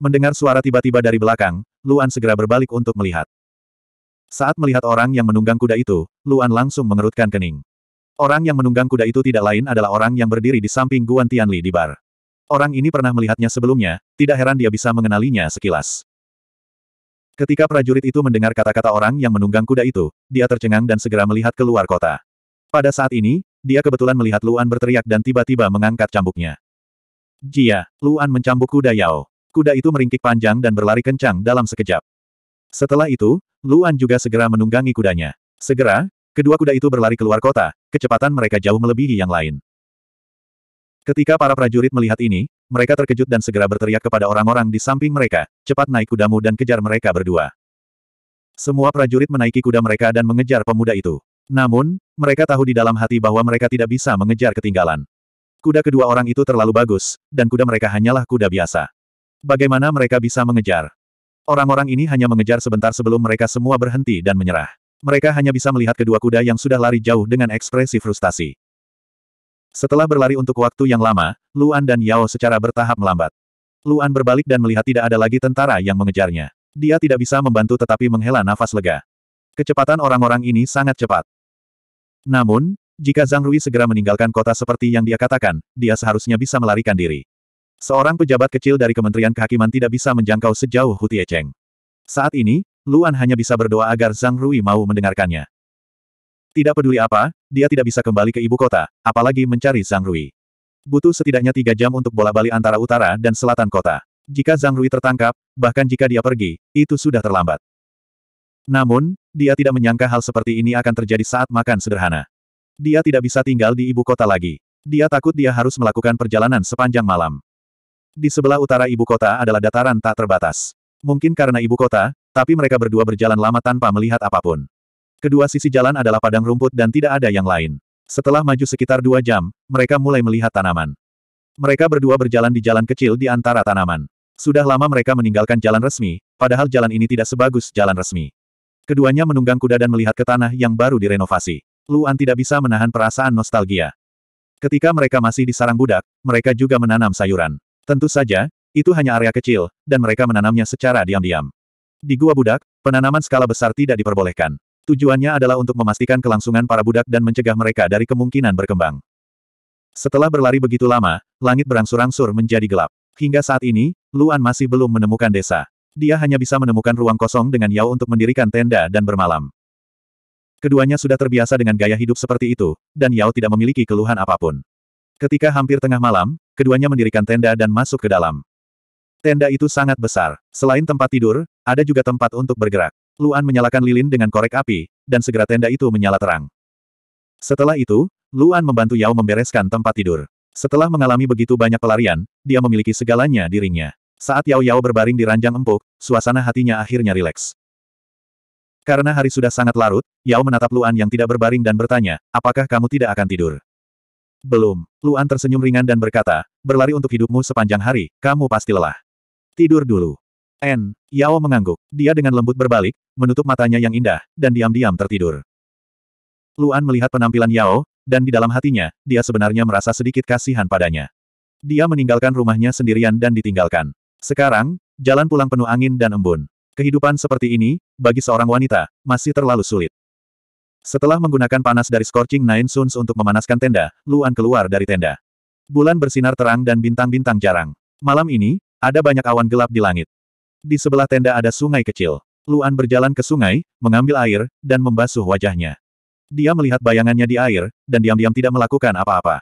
Mendengar suara tiba-tiba dari belakang, Luan segera berbalik untuk melihat. Saat melihat orang yang menunggang kuda itu, Luan langsung mengerutkan kening. Orang yang menunggang kuda itu tidak lain adalah orang yang berdiri di samping Guan Tianli di bar. Orang ini pernah melihatnya sebelumnya, tidak heran dia bisa mengenalinya sekilas. Ketika prajurit itu mendengar kata-kata orang yang menunggang kuda itu, dia tercengang dan segera melihat keluar kota. Pada saat ini, dia kebetulan melihat Luan berteriak dan tiba-tiba mengangkat cambuknya. Jia, Luan mencambuk kuda Yao. Kuda itu meringkik panjang dan berlari kencang dalam sekejap. Setelah itu, Luan juga segera menunggangi kudanya. Segera, kedua kuda itu berlari keluar kota, kecepatan mereka jauh melebihi yang lain. Ketika para prajurit melihat ini, mereka terkejut dan segera berteriak kepada orang-orang di samping mereka, cepat naik kudamu dan kejar mereka berdua. Semua prajurit menaiki kuda mereka dan mengejar pemuda itu. Namun, mereka tahu di dalam hati bahwa mereka tidak bisa mengejar ketinggalan. Kuda kedua orang itu terlalu bagus, dan kuda mereka hanyalah kuda biasa. Bagaimana mereka bisa mengejar? Orang-orang ini hanya mengejar sebentar sebelum mereka semua berhenti dan menyerah. Mereka hanya bisa melihat kedua kuda yang sudah lari jauh dengan ekspresi frustasi. Setelah berlari untuk waktu yang lama, Luan dan Yao secara bertahap melambat. Luan berbalik dan melihat tidak ada lagi tentara yang mengejarnya. Dia tidak bisa membantu tetapi menghela nafas lega. Kecepatan orang-orang ini sangat cepat. Namun, jika Zhang Rui segera meninggalkan kota seperti yang dia katakan, dia seharusnya bisa melarikan diri. Seorang pejabat kecil dari Kementerian Kehakiman tidak bisa menjangkau sejauh Hu Tiecheng. Saat ini, Luan hanya bisa berdoa agar Zhang Rui mau mendengarkannya. Tidak peduli apa, dia tidak bisa kembali ke ibu kota, apalagi mencari Zhang Rui. Butuh setidaknya tiga jam untuk bola-balik antara utara dan selatan kota. Jika Zhang Rui tertangkap, bahkan jika dia pergi, itu sudah terlambat. Namun, dia tidak menyangka hal seperti ini akan terjadi saat makan sederhana. Dia tidak bisa tinggal di ibu kota lagi. Dia takut dia harus melakukan perjalanan sepanjang malam. Di sebelah utara ibu kota adalah dataran tak terbatas. Mungkin karena ibu kota, tapi mereka berdua berjalan lama tanpa melihat apa pun. Kedua sisi jalan adalah padang rumput dan tidak ada yang lain. Setelah maju sekitar dua jam, mereka mulai melihat tanaman. Mereka berdua berjalan di jalan kecil di antara tanaman. Sudah lama mereka meninggalkan jalan resmi, padahal jalan ini tidak sebagus jalan resmi. Keduanya menunggang kuda dan melihat ke tanah yang baru direnovasi. Luan tidak bisa menahan perasaan nostalgia. Ketika mereka masih di sarang budak, mereka juga menanam sayuran. Tentu saja, itu hanya area kecil, dan mereka menanamnya secara diam-diam. Di gua budak, penanaman skala besar tidak diperbolehkan. Tujuannya adalah untuk memastikan kelangsungan para budak dan mencegah mereka dari kemungkinan berkembang. Setelah berlari begitu lama, langit berangsur-angsur menjadi gelap. Hingga saat ini, Luan masih belum menemukan desa. Dia hanya bisa menemukan ruang kosong dengan Yao untuk mendirikan tenda dan bermalam. Keduanya sudah terbiasa dengan gaya hidup seperti itu, dan Yao tidak memiliki keluhan apa pun. Ketika hampir tengah malam, keduanya mendirikan tenda dan masuk ke dalam. Tenda itu sangat besar. Selain tempat tidur, ada juga tempat untuk bergerak. Luan menyalakan lilin dengan korek api, dan segera tenda itu menyala terang. Setelah itu, Luan membantu Yao membereskan tempat tidur. Setelah mengalami begitu banyak pelarian, dia memiliki segalanya di ringnya. Saat Yao Yao berbaring di ranjang empuk, suasana hatinya akhirnya rileks. Karena hari sudah sangat larut, Yao menatap Luan yang tidak berbaring dan bertanya, apakah kamu tidak akan tidur? Belum. Luan tersenyum ringan dan berkata, berlari untuk hidupmu sepanjang hari, kamu pasti lelah. Tidur dulu. N. Yao mengangguk. Dia dengan lembut berbalik, menutup matanya yang indah, dan diam-diam tertidur. Luan melihat penampilan Yao, dan di dalam hatinya, dia sebenarnya merasa sedikit kasihan padanya. Dia meninggalkan rumahnya sendirian dan ditinggalkan. Sekarang, jalan pulang penuh angin dan embun. Kehidupan seperti ini, bagi seorang wanita, masih terlalu sulit. Setelah menggunakan panas dari Scorching Nine Suns untuk memanaskan tenda, Luan keluar dari tenda. Bulan bersinar terang dan bintang-bintang jarang. Malam ini, ada banyak awan gelap di langit. Di sebelah tenda ada sungai kecil. Luan berjalan ke sungai, mengambil air, dan membasuh wajahnya. Dia melihat bayangannya di air, dan diam-diam tidak melakukan apa-apa.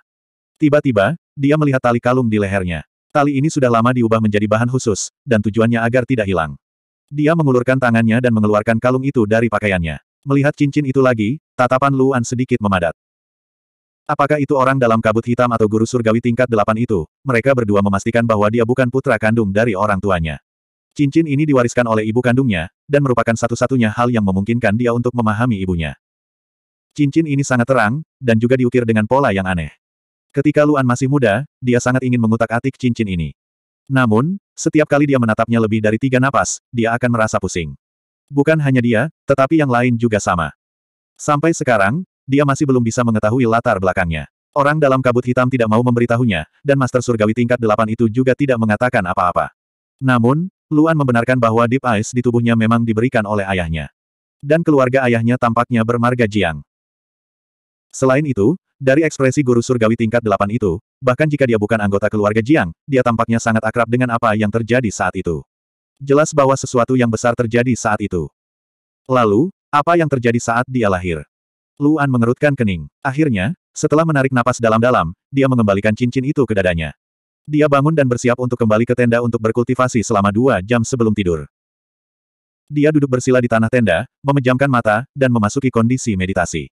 Tiba-tiba, dia melihat tali kalung di lehernya. Tali ini sudah lama diubah menjadi bahan khusus, dan tujuannya agar tidak hilang. Dia mengulurkan tangannya dan mengeluarkan kalung itu dari pakaiannya. Melihat cincin itu lagi, tatapan Luan sedikit memadat. Apakah itu orang dalam kabut hitam atau guru surgawi tingkat delapan itu? Mereka berdua memastikan bahwa dia bukan putra kandung dari orang tuanya. Cincin ini diwariskan oleh ibu kandungnya, dan merupakan satu-satunya hal yang memungkinkan dia untuk memahami ibunya. Cincin ini sangat terang, dan juga diukir dengan pola yang aneh. Ketika Luan masih muda, dia sangat ingin mengutak-atik cincin ini. Namun, setiap kali dia menatapnya lebih dari tiga napas, dia akan merasa pusing. Bukan hanya dia, tetapi yang lain juga sama. Sampai sekarang, dia masih belum bisa mengetahui latar belakangnya. Orang dalam kabut hitam tidak mau memberitahunya, dan Master Surgawi tingkat delapan itu juga tidak mengatakan apa-apa. Namun, Luan membenarkan bahwa Deep Eyes di tubuhnya memang diberikan oleh ayahnya. Dan keluarga ayahnya tampaknya bermarga Jiang. Selain itu, dari ekspresi guru surgawi tingkat delapan itu, bahkan jika dia bukan anggota keluarga Jiang, dia tampaknya sangat akrab dengan apa yang terjadi saat itu. Jelas bahwa sesuatu yang besar terjadi saat itu. Lalu, apa yang terjadi saat dia lahir? Luan mengerutkan kening. Akhirnya, setelah menarik napas dalam-dalam, dia mengembalikan cincin itu ke dadanya. Dia bangun dan bersiap untuk kembali ke tenda untuk berkultivasi selama dua jam sebelum tidur. Dia duduk bersila di tanah tenda, memejamkan mata, dan memasuki kondisi meditasi.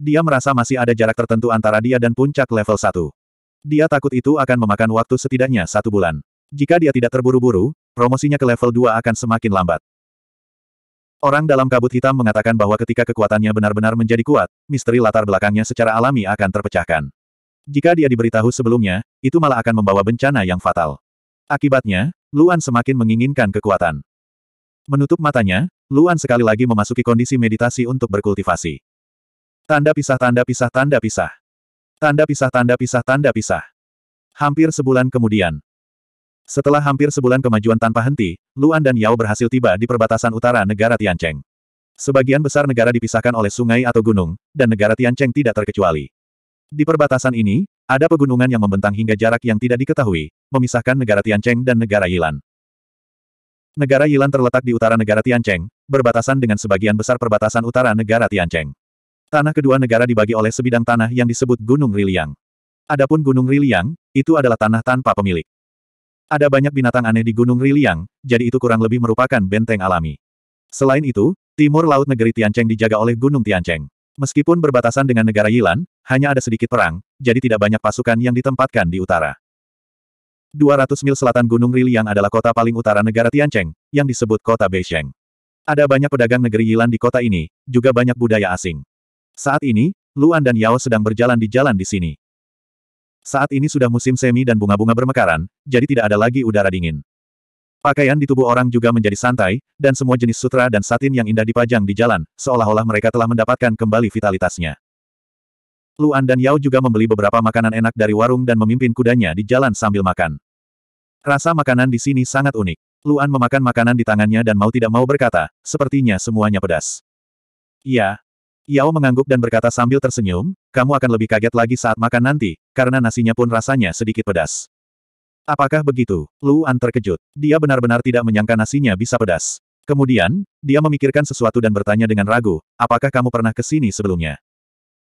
Dia merasa masih ada jarak tertentu antara dia dan puncak level 1. Dia takut itu akan memakan waktu setidaknya satu bulan. Jika dia tidak terburu-buru, promosinya ke level 2 akan semakin lambat. Orang dalam kabut hitam mengatakan bahwa ketika kekuatannya benar-benar menjadi kuat, misteri latar belakangnya secara alami akan terpecahkan. Jika dia diberitahu sebelumnya, itu malah akan membawa bencana yang fatal. Akibatnya, Luan semakin menginginkan kekuatan. Menutup matanya, Luan sekali lagi memasuki kondisi meditasi untuk berkultivasi. Tanda pisah tanda pisah tanda pisah. Tanda pisah tanda pisah tanda pisah. Hampir sebulan kemudian, setelah hampir sebulan kemajuan tanpa henti, Luan dan Yao berhasil tiba di perbatasan utara negara Tiancheng. Sebagian besar negara dipisahkan oleh sungai atau gunung, dan negara Tiancheng tidak terkecuali. Di perbatasan ini, ada pegunungan yang membentang hingga jarak yang tidak diketahui, memisahkan negara Tiancheng dan negara Yilan. Negara Yilan terletak di utara negara Tiancheng, berbatasan dengan sebagian besar perbatasan utara negara Tiancheng. Tanah kedua negara dibagi oleh sebidang tanah yang disebut Gunung Riliang. Adapun Gunung Riliang, itu adalah tanah tanpa pemilik. Ada banyak binatang aneh di Gunung Riliang, jadi itu kurang lebih merupakan benteng alami. Selain itu, timur laut negeri Tiancheng dijaga oleh Gunung Tiancheng. Meskipun berbatasan dengan negara Yilan, hanya ada sedikit perang, jadi tidak banyak pasukan yang ditempatkan di utara. 200 mil selatan Gunung Riliang adalah kota paling utara negara Tiancheng, yang disebut kota Beisheng. Ada banyak pedagang negeri Yilan di kota ini, juga banyak budaya asing. Saat ini, Luan dan Yao sedang berjalan di jalan di sini. Saat ini sudah musim semi dan bunga-bunga bermekaran, jadi tidak ada lagi udara dingin. Pakaian di tubuh orang juga menjadi santai, dan semua jenis sutra dan satin yang indah dipajang di jalan, seolah-olah mereka telah mendapatkan kembali vitalitasnya. Luan dan Yao juga membeli beberapa makanan enak dari warung dan memimpin kudanya di jalan sambil makan. Rasa makanan di sini sangat unik. Luan memakan makanan di tangannya dan mau tidak mau berkata, sepertinya semuanya pedas. Iya, Yao mengangguk dan berkata sambil tersenyum, kamu akan lebih kaget lagi saat makan nanti, karena nasinya pun rasanya sedikit pedas. Apakah begitu? Lu An terkejut. Dia benar-benar tidak menyangka nasinya bisa pedas. Kemudian, dia memikirkan sesuatu dan bertanya dengan ragu, apakah kamu pernah ke sini sebelumnya?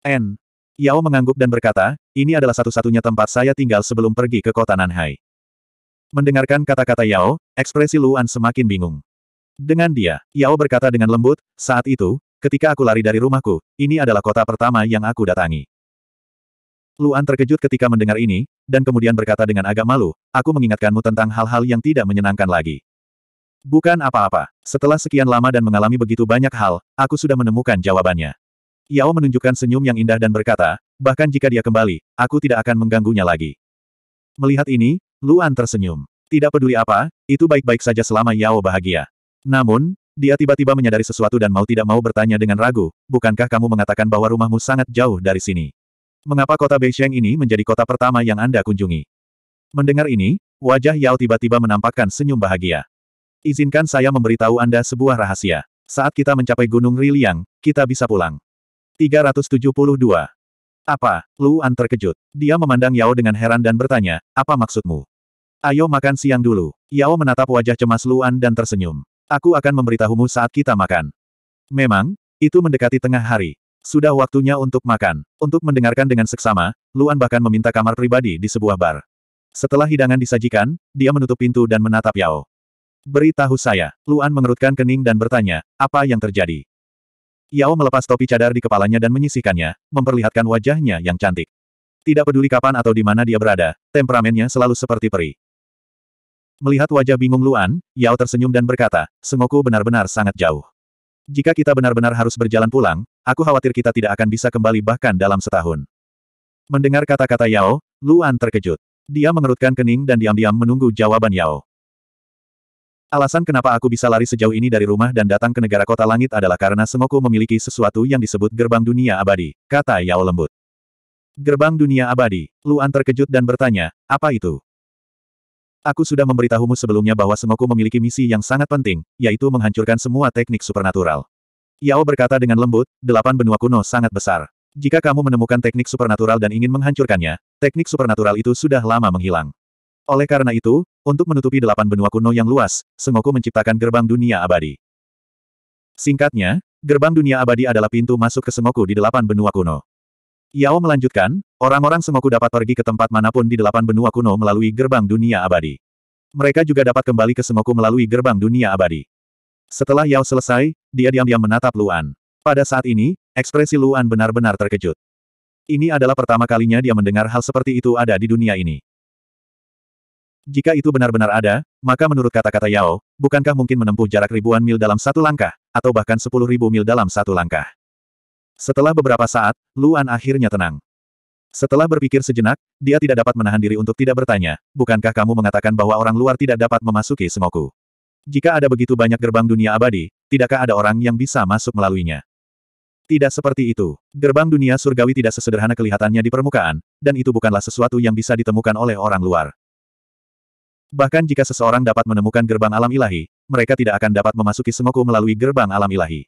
N. Yao mengangguk dan berkata, ini adalah satu-satunya tempat saya tinggal sebelum pergi ke kota Nanhai. Mendengarkan kata-kata Yao, ekspresi Lu An semakin bingung. Dengan dia, Yao berkata dengan lembut, saat itu, Ketika aku lari dari rumahku, ini adalah kota pertama yang aku datangi. Luan terkejut ketika mendengar ini, dan kemudian berkata dengan agak malu, aku mengingatkanmu tentang hal-hal yang tidak menyenangkan lagi. Bukan apa-apa. Setelah sekian lama dan mengalami begitu banyak hal, aku sudah menemukan jawabannya. Yao menunjukkan senyum yang indah dan berkata, bahkan jika dia kembali, aku tidak akan mengganggunya lagi. Melihat ini, Luan tersenyum. Tidak peduli apa, itu baik-baik saja selama Yao bahagia. Namun, dia tiba-tiba menyadari sesuatu dan mau tidak mau bertanya dengan ragu, bukankah kamu mengatakan bahwa rumahmu sangat jauh dari sini? Mengapa kota Beisheng ini menjadi kota pertama yang Anda kunjungi? Mendengar ini, wajah Yao tiba-tiba menampakkan senyum bahagia. Izinkan saya memberitahu Anda sebuah rahasia. Saat kita mencapai Gunung Riliang, kita bisa pulang. 372. Apa? Lu An terkejut. Dia memandang Yao dengan heran dan bertanya, apa maksudmu? Ayo makan siang dulu. Yao menatap wajah cemas Luan dan tersenyum. Aku akan memberitahumu saat kita makan. Memang, itu mendekati tengah hari. Sudah waktunya untuk makan. Untuk mendengarkan dengan seksama, Luan bahkan meminta kamar pribadi di sebuah bar. Setelah hidangan disajikan, dia menutup pintu dan menatap Yao. Beritahu saya, Luan mengerutkan kening dan bertanya, apa yang terjadi? Yao melepas topi cadar di kepalanya dan menyisihkannya, memperlihatkan wajahnya yang cantik. Tidak peduli kapan atau di mana dia berada, temperamennya selalu seperti peri. Melihat wajah bingung Luan, Yao tersenyum dan berkata, Sengoku benar-benar sangat jauh. Jika kita benar-benar harus berjalan pulang, aku khawatir kita tidak akan bisa kembali bahkan dalam setahun. Mendengar kata-kata Yao, Luan terkejut. Dia mengerutkan kening dan diam-diam menunggu jawaban Yao. Alasan kenapa aku bisa lari sejauh ini dari rumah dan datang ke negara kota langit adalah karena Sengoku memiliki sesuatu yang disebut gerbang dunia abadi, kata Yao lembut. Gerbang dunia abadi. Luan terkejut dan bertanya, apa itu? Aku sudah memberitahumu sebelumnya bahwa Sengoku memiliki misi yang sangat penting, yaitu menghancurkan semua teknik supernatural. Yao berkata dengan lembut, delapan benua kuno sangat besar. Jika kamu menemukan teknik supernatural dan ingin menghancurkannya, teknik supernatural itu sudah lama menghilang. Oleh karena itu, untuk menutupi delapan benua kuno yang luas, Sengoku menciptakan gerbang dunia abadi. Singkatnya, gerbang dunia abadi adalah pintu masuk ke Sengoku di delapan benua kuno. Yao melanjutkan, orang-orang Sengoku dapat pergi ke tempat mana pun di delapan benua kuno melalui gerbang dunia abadi. Mereka juga dapat kembali ke Sengoku melalui gerbang dunia abadi. Setelah Yao selesai, dia diam-diam menatap Luan. Pada saat ini, ekspresi Luan benar-benar terkejut. Ini adalah pertama kalinya dia mendengar hal seperti itu ada di dunia ini. Jika itu benar-benar ada, maka menurut kata-kata Yao, bukankah mungkin menempuh jarak ribuan mil dalam satu langkah, atau bahkan sepuluh ribu mil dalam satu langkah? Setelah beberapa saat, Luan akhirnya tenang. Setelah berpikir sejenak, dia tidak dapat menahan diri untuk tidak bertanya, bukankah kamu mengatakan bahwa orang luar tidak dapat memasuki Sengoku? Jika ada begitu banyak gerbang dunia abadi, tidakkah ada orang yang bisa masuk melaluinya? Tidak seperti itu. Gerbang dunia surgawi tidak sesederhana kelihatannya di permukaan, dan itu bukanlah sesuatu yang bisa ditemukan oleh orang luar. Bahkan jika seseorang dapat menemukan gerbang alam ilahi, mereka tidak akan dapat memasuki Sengoku melalui gerbang alam ilahi.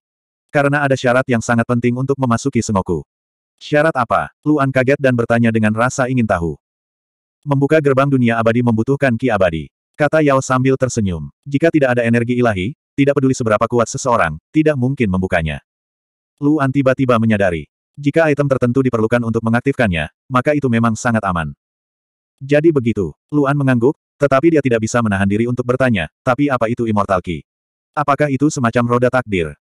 Karena ada syarat yang sangat penting untuk memasuki Sengoku. Syarat apa? Luan kaget dan bertanya dengan rasa ingin tahu. Membuka gerbang dunia abadi membutuhkan ki abadi. Kata Yao sambil tersenyum. Jika tidak ada energi ilahi, tidak peduli seberapa kuat seseorang, tidak mungkin membukanya. Luan tiba-tiba menyadari. Jika item tertentu diperlukan untuk mengaktifkannya, maka itu memang sangat aman. Jadi begitu. Luan mengangguk, tetapi dia tidak bisa menahan diri untuk bertanya, tapi apa itu Immortal Key? Apakah itu semacam roda takdir?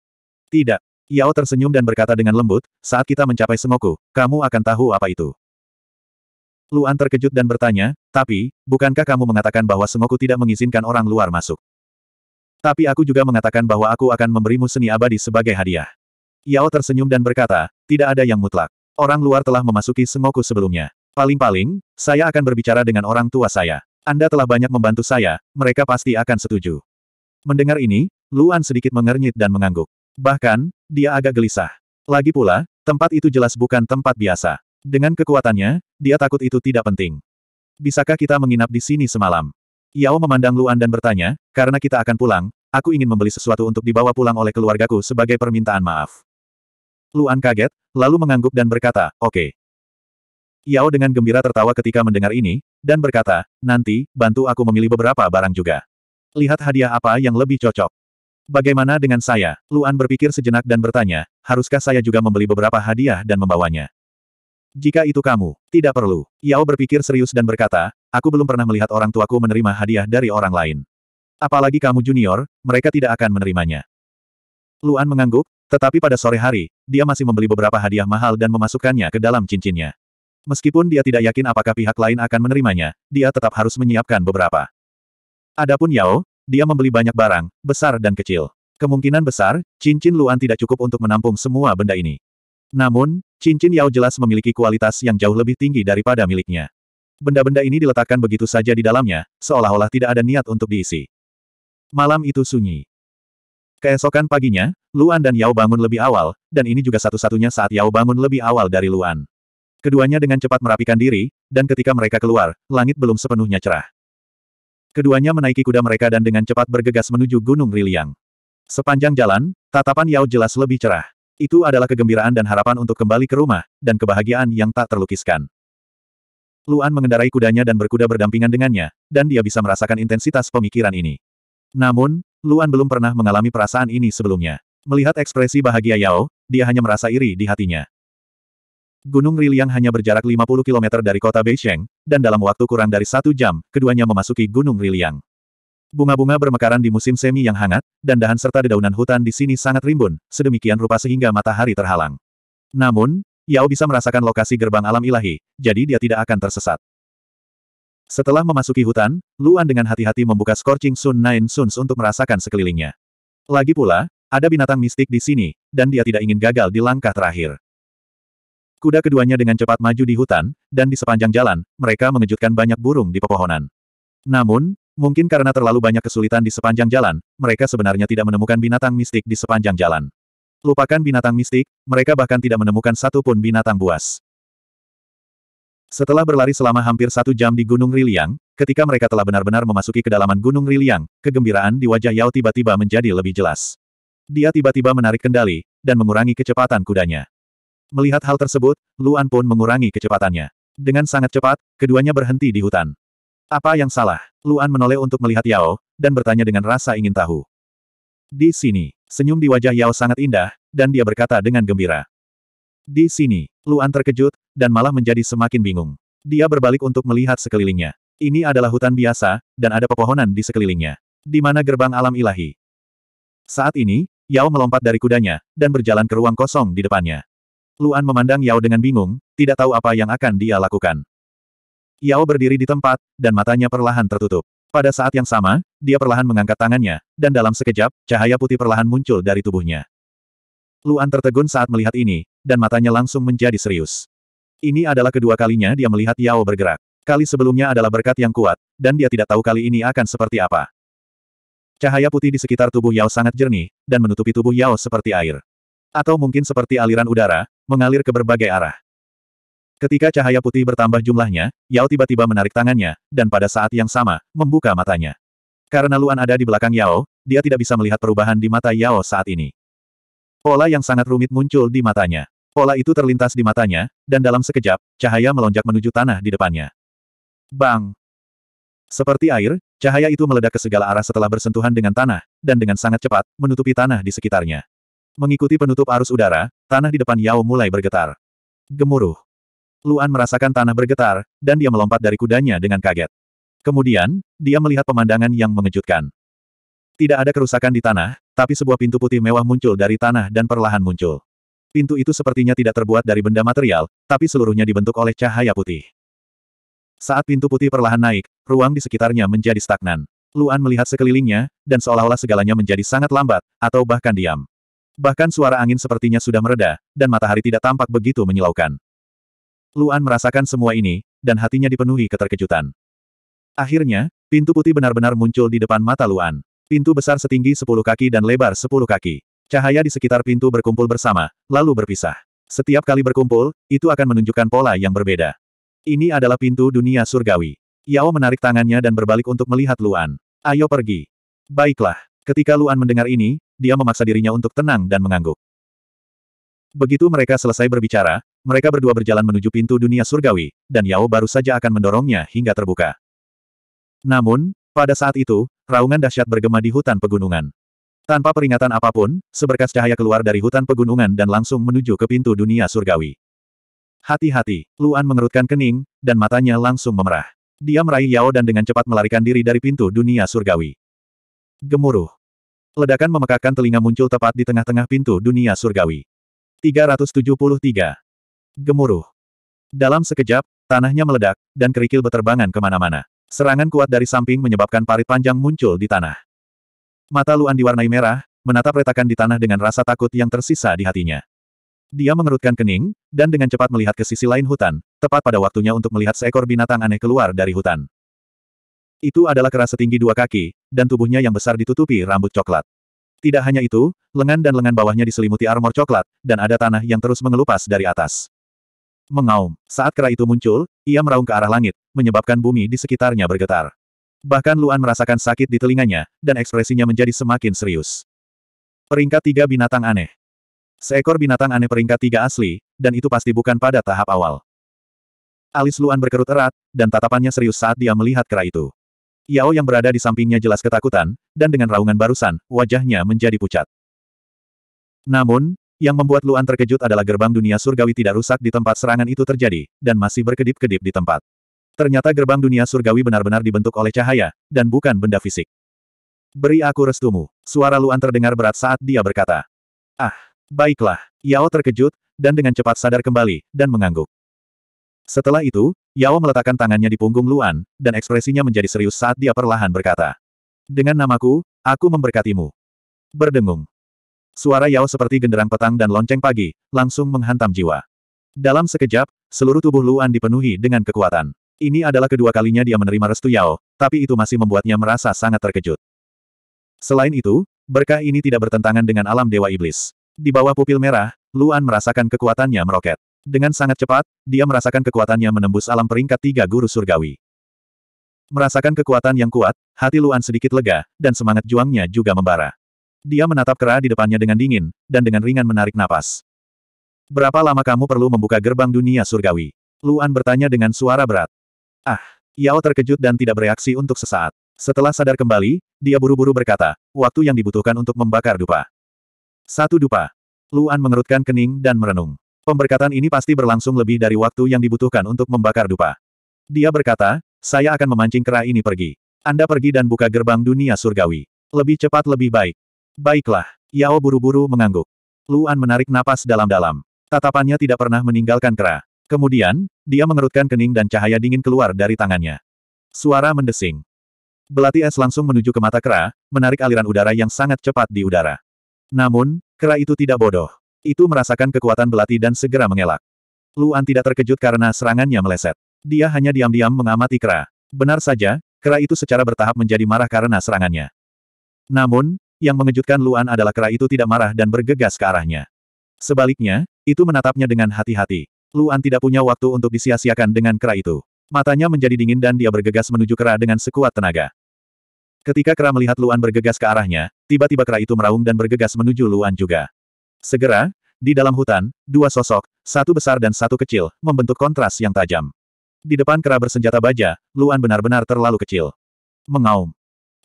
Tidak. Yao tersenyum dan berkata dengan lembut, saat kita mencapai Sengoku, kamu akan tahu apa itu. Luan terkejut dan bertanya, tapi, bukankah kamu mengatakan bahwa Sengoku tidak mengizinkan orang luar masuk? Tapi aku juga mengatakan bahwa aku akan memberimu seni abadi sebagai hadiah. Yao tersenyum dan berkata, tidak ada yang mutlak. Orang luar telah memasuki Sengoku sebelumnya. Paling-paling, saya akan berbicara dengan orang tua saya. Anda telah banyak membantu saya, mereka pasti akan setuju. Mendengar ini, Luan sedikit mengernyit dan mengangguk. Bahkan, dia agak gelisah. Lagi pula, tempat itu jelas bukan tempat biasa. Dengan kekuatannya, dia takut itu tidak penting. Bisakah kita menginap di sini semalam? Yao memandang Luan dan bertanya, karena kita akan pulang, aku ingin membeli sesuatu untuk dibawa pulang oleh keluargaku sebagai permintaan maaf. Luan kaget, lalu mengangguk dan berkata, oke. Okay. Yao dengan gembira tertawa ketika mendengar ini, dan berkata, nanti, bantu aku memilih beberapa barang juga. Lihat hadiah apa yang lebih cocok. Bagaimana dengan saya? Luan berpikir sejenak dan bertanya, haruskah saya juga membeli beberapa hadiah dan membawanya? Jika itu kamu, tidak perlu. Yao berpikir serius dan berkata, aku belum pernah melihat orang tuaku menerima hadiah dari orang lain. Apalagi kamu junior, mereka tidak akan menerimanya. Luan mengangguk, tetapi pada sore hari, dia masih membeli beberapa hadiah mahal dan memasukkannya ke dalam cincinnya. Meskipun dia tidak yakin apakah pihak lain akan menerimanya, dia tetap harus menyiapkan beberapa. Adapun Yao, dia membeli banyak barang, besar dan kecil. Kemungkinan besar, cincin Luan tidak cukup untuk menampung semua benda ini. Namun, cincin Yao jelas memiliki kualitas yang jauh lebih tinggi daripada miliknya. Benda-benda ini diletakkan begitu saja di dalamnya, seolah-olah tidak ada niat untuk diisi. Malam itu sunyi. Keesokan paginya, Luan dan Yao bangun lebih awal, dan ini juga satu-satunya saat Yao bangun lebih awal dari Luan. Keduanya dengan cepat merapikan diri, dan ketika mereka keluar, langit belum sepenuhnya cerah. Keduanya menaiki kuda mereka dan dengan cepat bergegas menuju Gunung Riliang. Sepanjang jalan, tatapan Yao jelas lebih cerah. Itu adalah kegembiraan dan harapan untuk kembali ke rumah, dan kebahagiaan yang tak terlukiskan. Luan mengendarai kudanya dan berkuda berdampingan dengannya, dan dia bisa merasakan intensitas pemikiran ini. Namun, Luan belum pernah mengalami perasaan ini sebelumnya. Melihat ekspresi bahagia Yao, dia hanya merasa iri di hatinya. Gunung Riliang hanya berjarak 50 km dari kota Beisheng, dan dalam waktu kurang dari satu jam, keduanya memasuki Gunung Riliang. Bunga-bunga bermekaran di musim semi yang hangat, dan dahan serta dedaunan hutan di sini sangat rimbun, sedemikian rupa sehingga matahari terhalang. Namun, Yao bisa merasakan lokasi gerbang alam ilahi, jadi dia tidak akan tersesat. Setelah memasuki hutan, Luan dengan hati-hati membuka Scorching Sun Nine Suns untuk merasakan sekelilingnya. Lagi pula, ada binatang mistik di sini, dan dia tidak ingin gagal di langkah terakhir. Kuda keduanya dengan cepat maju di hutan, dan di sepanjang jalan, mereka mengejutkan banyak burung di pepohonan. Namun, Mungkin karena terlalu banyak kesulitan di sepanjang jalan, mereka sebenarnya tidak menemukan binatang mistik di sepanjang jalan. Lupakan binatang mistik, mereka bahkan tidak menemukan satu pun binatang buas. Setelah berlari selama hampir satu jam di Gunung Riliang, ketika mereka telah benar-benar memasuki kedalaman Gunung Riliang, kegembiraan di wajah Yao tiba-tiba menjadi lebih jelas. Dia tiba-tiba menarik kendali, dan mengurangi kecepatan kudanya. Melihat hal tersebut, Luan pun mengurangi kecepatannya. Dengan sangat cepat, keduanya berhenti di hutan. Apa yang salah? Luan menoleh untuk melihat Yao, dan bertanya dengan rasa ingin tahu. Di sini, senyum di wajah Yao sangat indah, dan dia berkata dengan gembira. Di sini, Luan terkejut, dan malah menjadi semakin bingung. Dia berbalik untuk melihat sekelilingnya. Ini adalah hutan biasa, dan ada pepohonan di sekelilingnya. Di mana gerbang alam ilahi? Saat ini, Yao melompat dari kudanya, dan berjalan ke ruang kosong di depannya. Luan memandang Yao dengan bingung, tidak tahu apa yang akan dia lakukan. Yao berdiri di tempat, dan matanya perlahan tertutup. Pada saat yang sama, dia perlahan mengangkat tangannya, dan dalam sekejap, cahaya putih perlahan muncul dari tubuhnya. Luan tertegun saat melihat ini, dan matanya langsung menjadi serius. Ini adalah kedua kalinya dia melihat Yao bergerak. Kali sebelumnya adalah berkat yang kuat, dan dia tidak tahu kali ini akan seperti apa. Cahaya putih di sekitar tubuh Yao sangat jernih, dan menutupi tubuh Yao seperti air. Atau mungkin seperti aliran udara, mengalir ke berbagai arah. Ketika cahaya putih bertambah jumlahnya, Yao tiba-tiba menarik tangannya, dan pada saat yang sama, membuka matanya. Karena Luan ada di belakang Yao, dia tidak bisa melihat perubahan di mata Yao saat ini. Pola yang sangat rumit muncul di matanya. Pola itu terlintas di matanya, dan dalam sekejap, cahaya melonjak menuju tanah di depannya. Bang! Seperti air, cahaya itu meledak ke segala arah setelah bersentuhan dengan tanah, dan dengan sangat cepat, menutupi tanah di sekitarnya. Mengikuti penutup arus udara, tanah di depan Yao mulai bergetar. Gemuruh. Luan merasakan tanah bergetar, dan dia melompat dari kudanya dengan kaget. Kemudian, dia melihat pemandangan yang mengejutkan. Tidak ada kerusakan di tanah, tapi sebuah pintu putih mewah muncul dari tanah dan perlahan muncul. Pintu itu sepertinya tidak terbuat dari benda material, tapi seluruhnya dibentuk oleh cahaya putih. Saat pintu putih perlahan naik, ruang di sekitarnya menjadi stagnan. Luan melihat sekelilingnya, dan seolah-olah segalanya menjadi sangat lambat, atau bahkan diam. Bahkan suara angin sepertinya sudah mereda, dan matahari tidak tampak begitu menyilaukan. Luan merasakan semua ini, dan hatinya dipenuhi keterkejutan. Akhirnya, pintu putih benar-benar muncul di depan mata Luan. Pintu besar setinggi 10 kaki dan lebar 10 kaki. Cahaya di sekitar pintu berkumpul bersama, lalu berpisah. Setiap kali berkumpul, itu akan menunjukkan pola yang berbeda. Ini adalah pintu dunia surgawi. Yao menarik tangannya dan berbalik untuk melihat Luan. Ayo pergi. Baiklah. Ketika Luan mendengar ini, dia memaksa dirinya untuk tenang dan mengangguk. Begitu mereka selesai berbicara, mereka berdua berjalan menuju pintu dunia surgawi, dan Yao baru saja akan mendorongnya hingga terbuka. Namun, pada saat itu, raungan dahsyat bergema di hutan pegunungan. Tanpa peringatan apa pun, seberkas cahaya keluar dari hutan pegunungan dan langsung menuju ke pintu dunia surgawi. Hati-hati, Luan mengerutkan kening, dan matanya langsung memerah. Dia meraih Yao dan dengan cepat melarikan diri dari pintu dunia surgawi. Gemuruh. Ledakan memekakkan telinga muncul tepat di tengah-tengah pintu dunia surgawi. 373. Gemuruh. Dalam sekejap, tanahnya meledak, dan kerikil beterbangan ke mana-mana. Serangan kuat dari samping menyebabkan parit panjang muncul di tanah. Mata Luan diwarnai merah, menatap retakan di tanah dengan rasa takut yang tersisa di hatinya. Dia mengerutkan kening, dan dengan cepat melihat ke sisi lain hutan, tepat pada waktunya untuk melihat seekor binatang aneh keluar dari hutan. Itu adalah keras setinggi dua kaki, dan tubuhnya yang besar ditutupi rambut coklat. Tidak hanya itu, lengan dan lengan bawahnya diselimuti armor coklat, dan ada tanah yang terus mengelupas dari atas. Mengaum. Saat kera itu muncul, ia meraung ke arah langit, menyebabkan bumi di sekitarnya bergetar. Bahkan Luan merasakan sakit di telinganya, dan ekspresinya menjadi semakin serius. Peringkat tiga binatang aneh. Seekor binatang aneh peringkat tiga asli, dan itu pasti bukan pada tahap awal. Alis Luan berkerut erat, dan tatapannya serius saat dia melihat kera itu. Yao yang berada di sampingnya jelas ketakutan, dan dengan raungan barusan, wajahnya menjadi pucat. Namun, yang membuat Luan terkejut adalah gerbang dunia surgawi tidak rusak di tempat serangan itu terjadi, dan masih berkedip-kedip di tempat. Ternyata gerbang dunia surgawi benar-benar dibentuk oleh cahaya, dan bukan benda fisik. Beri aku restumu. Suara Luan terdengar berat saat dia berkata. Ah, baiklah. Yao terkejut, dan dengan cepat sadar kembali, dan mengangguk. Setelah itu, Yao meletakkan tangannya di punggung Luan, dan ekspresinya menjadi serius saat dia perlahan berkata. Dengan namaku, aku memberkatimu. Berdengung. Suara Yao seperti genderang petang dan lonceng pagi, langsung menghantam jiwa. Dalam sekejap, seluruh tubuh Luan dipenuhi dengan kekuatan. Ini adalah kedua kalinya dia menerima restu Yao, tapi itu masih membuatnya merasa sangat terkejut. Selain itu, berkah ini tidak bertentangan dengan alam Dewa Iblis. Di bawah pupil merah, Luan merasakan kekuatannya meroket. Dengan sangat cepat, dia merasakan kekuatannya menembus alam peringkat tiga guru surgawi. Merasakan kekuatan yang kuat, hati Luan sedikit lega, dan semangat juangnya juga membara. Dia menatap kera di depannya dengan dingin, dan dengan ringan menarik napas. Berapa lama kamu perlu membuka gerbang dunia surgawi? Luan bertanya dengan suara berat. Ah, Yao terkejut dan tidak bereaksi untuk sesaat. Setelah sadar kembali, dia buru-buru berkata, waktu yang dibutuhkan untuk membakar dupa. Satu dupa. Luan mengerutkan kening dan merenung. Pemberkatan ini pasti berlangsung lebih dari waktu yang dibutuhkan untuk membakar dupa. Dia berkata, saya akan memancing kera ini pergi. Anda pergi dan buka gerbang dunia surgawi. Lebih cepat lebih baik. Baiklah. Yao buru-buru mengangguk. Luan menarik napas dalam-dalam. Tatapannya tidak pernah meninggalkan kera. Kemudian, dia mengerutkan kening dan cahaya dingin keluar dari tangannya. Suara mendesing. Belati es langsung menuju ke mata kera, menarik aliran udara yang sangat cepat di udara. Namun, kera itu tidak bodoh. Itu merasakan kekuatan belati dan segera mengelak. Luan tidak terkejut karena serangannya meleset. Dia hanya diam-diam mengamati kera. Benar saja, kera itu secara bertahap menjadi marah karena serangannya. Namun, yang mengejutkan Luan adalah kera itu tidak marah dan bergegas ke arahnya. Sebaliknya, itu menatapnya dengan hati-hati. Luan tidak punya waktu untuk disia-siakan dengan kera itu. Matanya menjadi dingin dan dia bergegas menuju kera dengan sekuat tenaga. Ketika kera melihat Luan bergegas ke arahnya, tiba-tiba kera itu meraung dan bergegas menuju Luan juga. Segera, di dalam hutan, dua sosok, satu besar dan satu kecil, membentuk kontras yang tajam. Di depan kera bersenjata baja, Luan benar-benar terlalu kecil. Mengaum.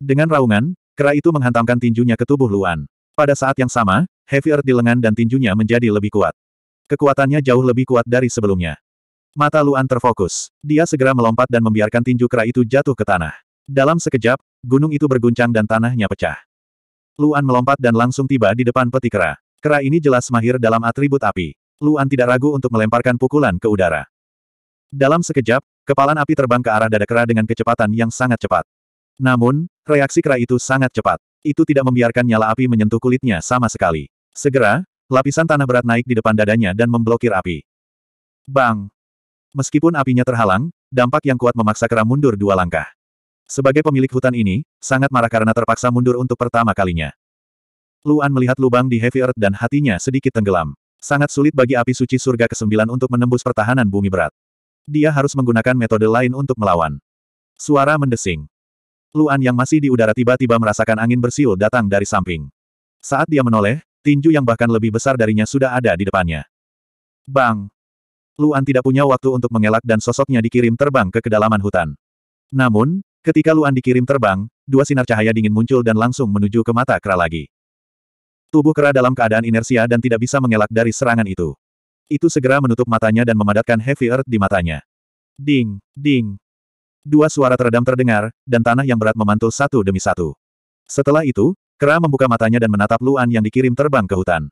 Dengan raungan, kera itu menghantamkan tinjunya ke tubuh Luan. Pada saat yang sama, Heavy Earth di lengan dan tinjunya menjadi lebih kuat. Kekuatannya jauh lebih kuat dari sebelumnya. Mata Luan terfokus. Dia segera melompat dan membiarkan tinju kera itu jatuh ke tanah. Dalam sekejap, gunung itu berguncang dan tanahnya pecah. Luan melompat dan langsung tiba di depan peti kera. Kera ini jelas mahir dalam atribut api. Luan tidak ragu untuk melemparkan pukulan ke udara. Dalam sekejap, kepalan api terbang ke arah dada kera dengan kecepatan yang sangat cepat. Namun, reaksi kera itu sangat cepat. Itu tidak membiarkan nyala api menyentuh kulitnya sama sekali. Segera, lapisan tanah berat naik di depan dadanya dan memblokir api. Bang! Meskipun apinya terhalang, dampak yang kuat memaksa kera mundur dua langkah. Sebagai pemilik hutan ini, sangat marah karena terpaksa mundur untuk pertama kalinya. Luan melihat lubang di Heavy Earth dan hatinya sedikit tenggelam. Sangat sulit bagi api suci surga ke-9 untuk menembus pertahanan bumi berat. Dia harus menggunakan metode lain untuk melawan. Suara mendesing. Luan yang masih di udara tiba-tiba merasakan angin bersiul datang dari samping. Saat dia menoleh, tinju yang bahkan lebih besar darinya sudah ada di depannya. Bang! Luan tidak punya waktu untuk mengelak dan sosoknya dikirim terbang ke kedalaman hutan. Namun, Ketika Luan dikirim terbang, dua sinar cahaya dingin muncul dan langsung menuju ke mata kera lagi. Tubuh kera dalam keadaan inersia dan tidak bisa mengelak dari serangan itu. Itu segera menutup matanya dan memadatkan heavy earth di matanya. Ding, ding. Dua suara teredam terdengar, dan tanah yang berat memantul satu demi satu. Setelah itu, kera membuka matanya dan menatap Luan yang dikirim terbang ke hutan.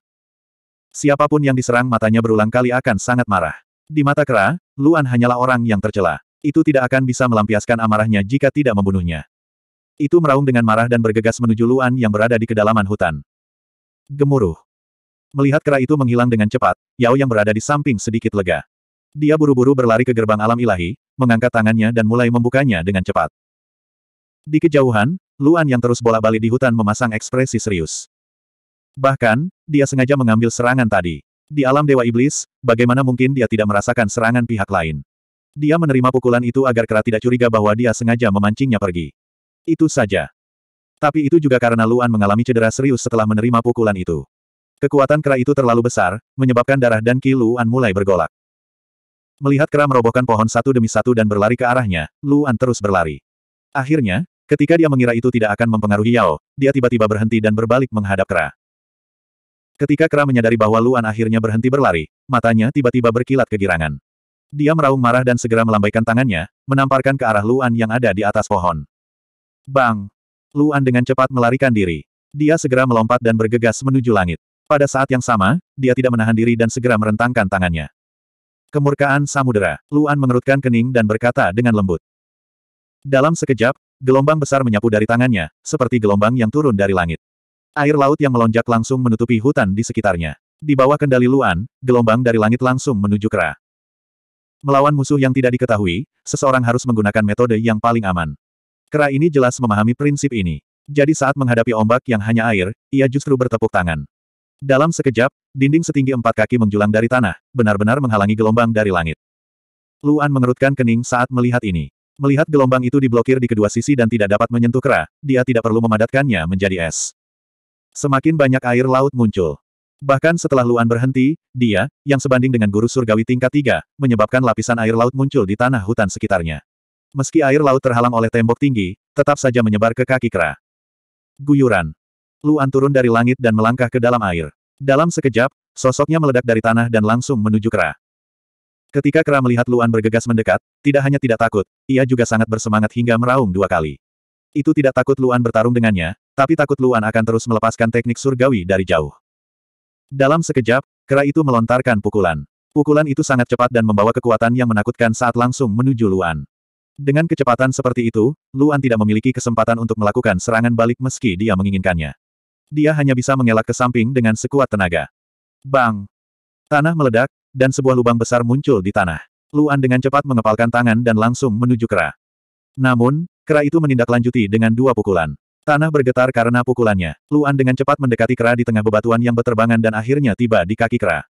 Siapa pun yang diserang matanya berulang kali akan sangat marah. Di mata kera, Luan hanyalah orang yang tercela itu tidak akan bisa melampiaskan amarahnya jika tidak membunuhnya. Itu meraung dengan marah dan bergegas menuju Luan yang berada di kedalaman hutan. Gemuruh. Melihat kera itu menghilang dengan cepat, Yao yang berada di samping sedikit lega. Dia buru-buru berlari ke gerbang alam ilahi, mengangkat tangannya dan mulai membukanya dengan cepat. Di kejauhan, Luan yang terus bolak-balik di hutan memasang ekspresi serius. Bahkan, dia sengaja mengambil serangan tadi. Di alam Dewa Iblis, bagaimana mungkin dia tidak merasakan serangan pihak lain? Dia menerima pukulan itu agar kera tidak curiga bahwa dia sengaja memancingnya pergi. Itu saja. Tapi itu juga karena Luan mengalami cedera serius setelah menerima pukulan itu. Kekuatan kera itu terlalu besar, menyebabkan darah dan ki Luan mulai bergolak. Melihat kera merobohkan pohon satu demi satu dan berlari ke arahnya, Luan terus berlari. Akhirnya, ketika dia mengira itu tidak akan mempengaruhi Yao, dia tiba-tiba berhenti dan berbalik menghadap kera. Ketika kera menyadari bahwa Luan akhirnya berhenti berlari, matanya tiba-tiba berkilat kegirangan. Dia meraung marah dan segera melambaikan tangannya, menamparkan ke arah Luan yang ada di atas pohon. Bang! Luan dengan cepat melarikan diri. Dia segera melompat dan bergegas menuju langit. Pada saat yang sama, dia tidak menahan diri dan segera merentangkan tangannya. Kemurkaan samudera. Luan mengerutkan kening dan berkata dengan lembut. Dalam sekejap, gelombang besar menyapu dari tangannya, seperti gelombang yang turun dari langit. Air laut yang melonjak langsung menutupi hutan di sekitarnya. Di bawah kendali Luan, gelombang dari langit langsung menuju kera. Melawan musuh yang tidak diketahui, seseorang harus menggunakan metode yang paling aman. Kera ini jelas memahami prinsip ini. Jadi saat menghadapi ombak yang hanya air, ia justru bertepuk tangan. Dalam sekejap, dinding setinggi empat kaki menjulang dari tanah, benar-benar menghalangi gelombang dari langit. Luan mengerutkan kening saat melihat ini. Melihat gelombang itu diblokir di kedua sisi dan tidak dapat menyentuh kera, dia tidak perlu memadatkannya menjadi es. Semakin banyak air laut muncul. Bahkan setelah Luan berhenti, dia, yang sebanding dengan guru surgawi tingkat tiga, menyebabkan lapisan air laut muncul di tanah hutan sekitarnya. Meski air laut terhalang oleh tembok tinggi, tetap saja menyebar ke kaki kera. Guyuran. Luan turun dari langit dan melangkah ke dalam air. Dalam sekejap, sosoknya meledak dari tanah dan langsung menuju kera. Ketika kera melihat Luan bergegas mendekat, tidak hanya tidak takut, ia juga sangat bersemangat hingga meraung dua kali. Itu tidak takut Luan bertarung dengannya, tapi takut Luan akan terus melepaskan teknik surgawi dari jauh. Dalam sekejap, kera itu melontarkan pukulan. Pukulan itu sangat cepat dan membawa kekuatan yang menakutkan saat langsung menuju Luan. Dengan kecepatan seperti itu, Luan tidak memiliki kesempatan untuk melakukan serangan balik meski dia menginginkannya. Dia hanya bisa mengelak ke samping dengan sekuat tenaga. Bang! Tanah meledak, dan sebuah lubang besar muncul di tanah. Luan dengan cepat mengepalkan tangan dan langsung menuju kera. Namun, kera itu menindaklanjuti dengan dua pukulan. Tanah bergetar karena pukulannya. Luan dengan cepat mendekati kera di tengah bebatuan yang berterbangan dan akhirnya tiba di kaki kera.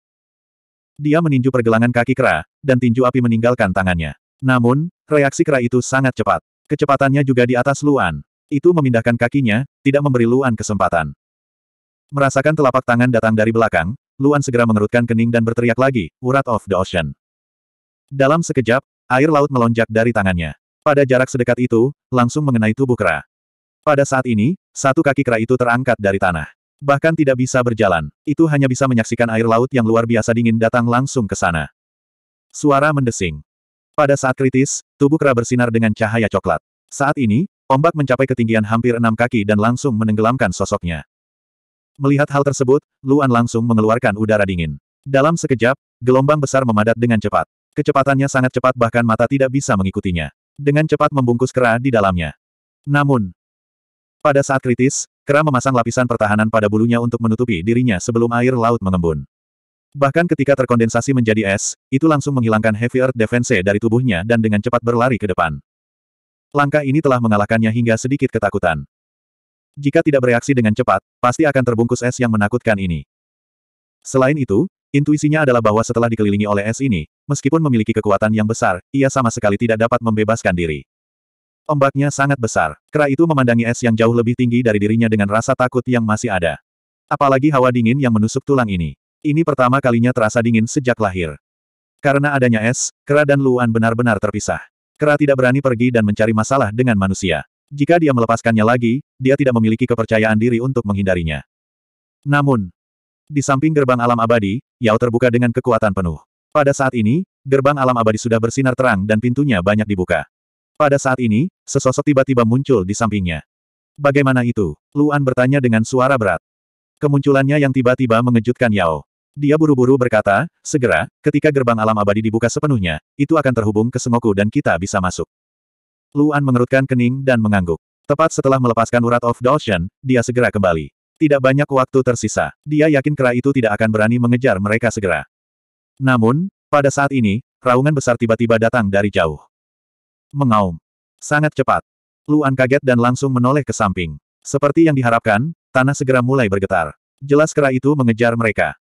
Dia meninju pergelangan kaki kera, dan tinju api meninggalkan tangannya. Namun, reaksi kera itu sangat cepat. Kecepatannya juga di atas Luan. Itu memindahkan kakinya, tidak memberi Luan kesempatan. Merasakan telapak tangan datang dari belakang, Luan segera mengerutkan kening dan berteriak lagi, Urat of the Ocean. Dalam sekejap, air laut melonjak dari tangannya. Pada jarak sedekat itu, langsung mengenai tubuh kera. Pada saat ini, satu kaki kera itu terangkat dari tanah. Bahkan tidak bisa berjalan. Itu hanya bisa menyaksikan air laut yang luar biasa dingin datang langsung ke sana. Suara mendesing. Pada saat kritis, tubuh kera bersinar dengan cahaya coklat. Saat ini, ombak mencapai ketinggian hampir enam kaki dan langsung menenggelamkan sosoknya. Melihat hal tersebut, Luan langsung mengeluarkan udara dingin. Dalam sekejap, gelombang besar memadat dengan cepat. Kecepatannya sangat cepat bahkan mata tidak bisa mengikutinya. Dengan cepat membungkus kera di dalamnya. Namun, pada saat kritis, kera memasang lapisan pertahanan pada bulunya untuk menutupi dirinya sebelum air laut mengembun. Bahkan ketika terkondensasi menjadi es, itu langsung menghilangkan Heavy Earth Defense dari tubuhnya dan dengan cepat berlari ke depan. Langkah ini telah mengalahkannya hingga sedikit ketakutan. Jika tidak bereaksi dengan cepat, pasti akan terbungkus es yang menakutkan ini. Selain itu, intuisinya adalah bahwa setelah dikelilingi oleh es ini, meskipun memiliki kekuatan yang besar, ia sama sekali tidak dapat membebaskan diri. Ombaknya sangat besar. Kera itu memandangi es yang jauh lebih tinggi dari dirinya dengan rasa takut yang masih ada. Apalagi hawa dingin yang menusuk tulang ini. Ini pertama kalinya terasa dingin sejak lahir. Karena adanya es, Kera dan Luan benar-benar terpisah. Kera tidak berani pergi dan mencari masalah dengan manusia. Jika dia melepaskannya lagi, dia tidak memiliki kepercayaan diri untuk menghindarinya. Namun, di samping gerbang alam abadi, Yao terbuka dengan kekuatan penuh. Pada saat ini, gerbang alam abadi sudah bersinar terang dan pintunya banyak dibuka. Pada saat ini, sesosok tiba-tiba muncul di sampingnya. Bagaimana itu? Luan bertanya dengan suara berat. Kemunculannya yang tiba-tiba mengejutkan Yao. Dia buru-buru berkata, segera, ketika gerbang alam abadi dibuka sepenuhnya, itu akan terhubung ke Sengoku dan kita bisa masuk. Luan mengerutkan kening dan mengangguk. Tepat setelah melepaskan urat of ocean, dia segera kembali. Tidak banyak waktu tersisa. Dia yakin kera itu tidak akan berani mengejar mereka segera. Namun, pada saat ini, raungan besar tiba-tiba datang dari jauh. Mengaum. Sangat cepat. Luan kaget dan langsung menoleh ke samping. Seperti yang diharapkan, tanah segera mulai bergetar. Jelas kera itu mengejar mereka.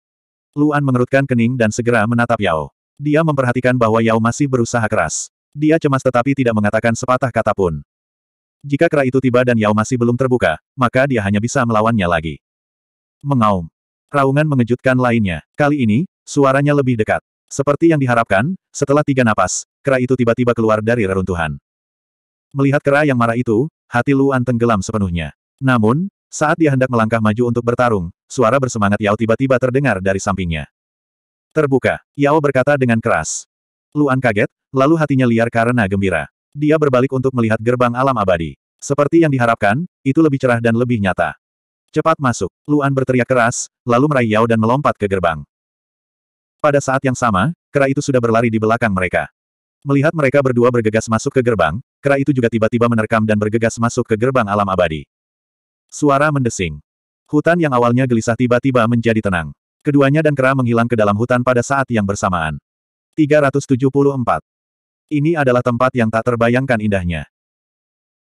Luan mengerutkan kening dan segera menatap Yao. Dia memperhatikan bahwa Yao masih berusaha keras. Dia cemas tetapi tidak mengatakan sepatah kata pun. Jika kera itu tiba dan Yao masih belum terbuka, maka dia hanya bisa melawannya lagi. Mengaum. Raungan mengejutkan lainnya. Kali ini, suaranya lebih dekat. Seperti yang diharapkan, setelah tiga napas, kera itu tiba-tiba keluar dari reruntuhan. Melihat kera yang marah itu, hati Luan tenggelam sepenuhnya. Namun, saat dia hendak melangkah maju untuk bertarung, suara bersemangat Yao tiba-tiba terdengar dari sampingnya. Terbuka, Yao berkata dengan keras. Luan kaget, lalu hatinya liar karena gembira. Dia berbalik untuk melihat gerbang alam abadi. Seperti yang diharapkan, itu lebih cerah dan lebih nyata. Cepat masuk, Luan berteriak keras, lalu meraih Yao dan melompat ke gerbang. Pada saat yang sama, kera itu sudah berlari di belakang mereka. Melihat mereka berdua bergegas masuk ke gerbang, kera itu juga tiba-tiba menerkam dan bergegas masuk ke gerbang alam abadi. Suara mendesing. Hutan yang awalnya gelisah tiba-tiba menjadi tenang. Keduanya dan kera menghilang ke dalam hutan pada saat yang bersamaan. 374. Ini adalah tempat yang tak terbayangkan indahnya.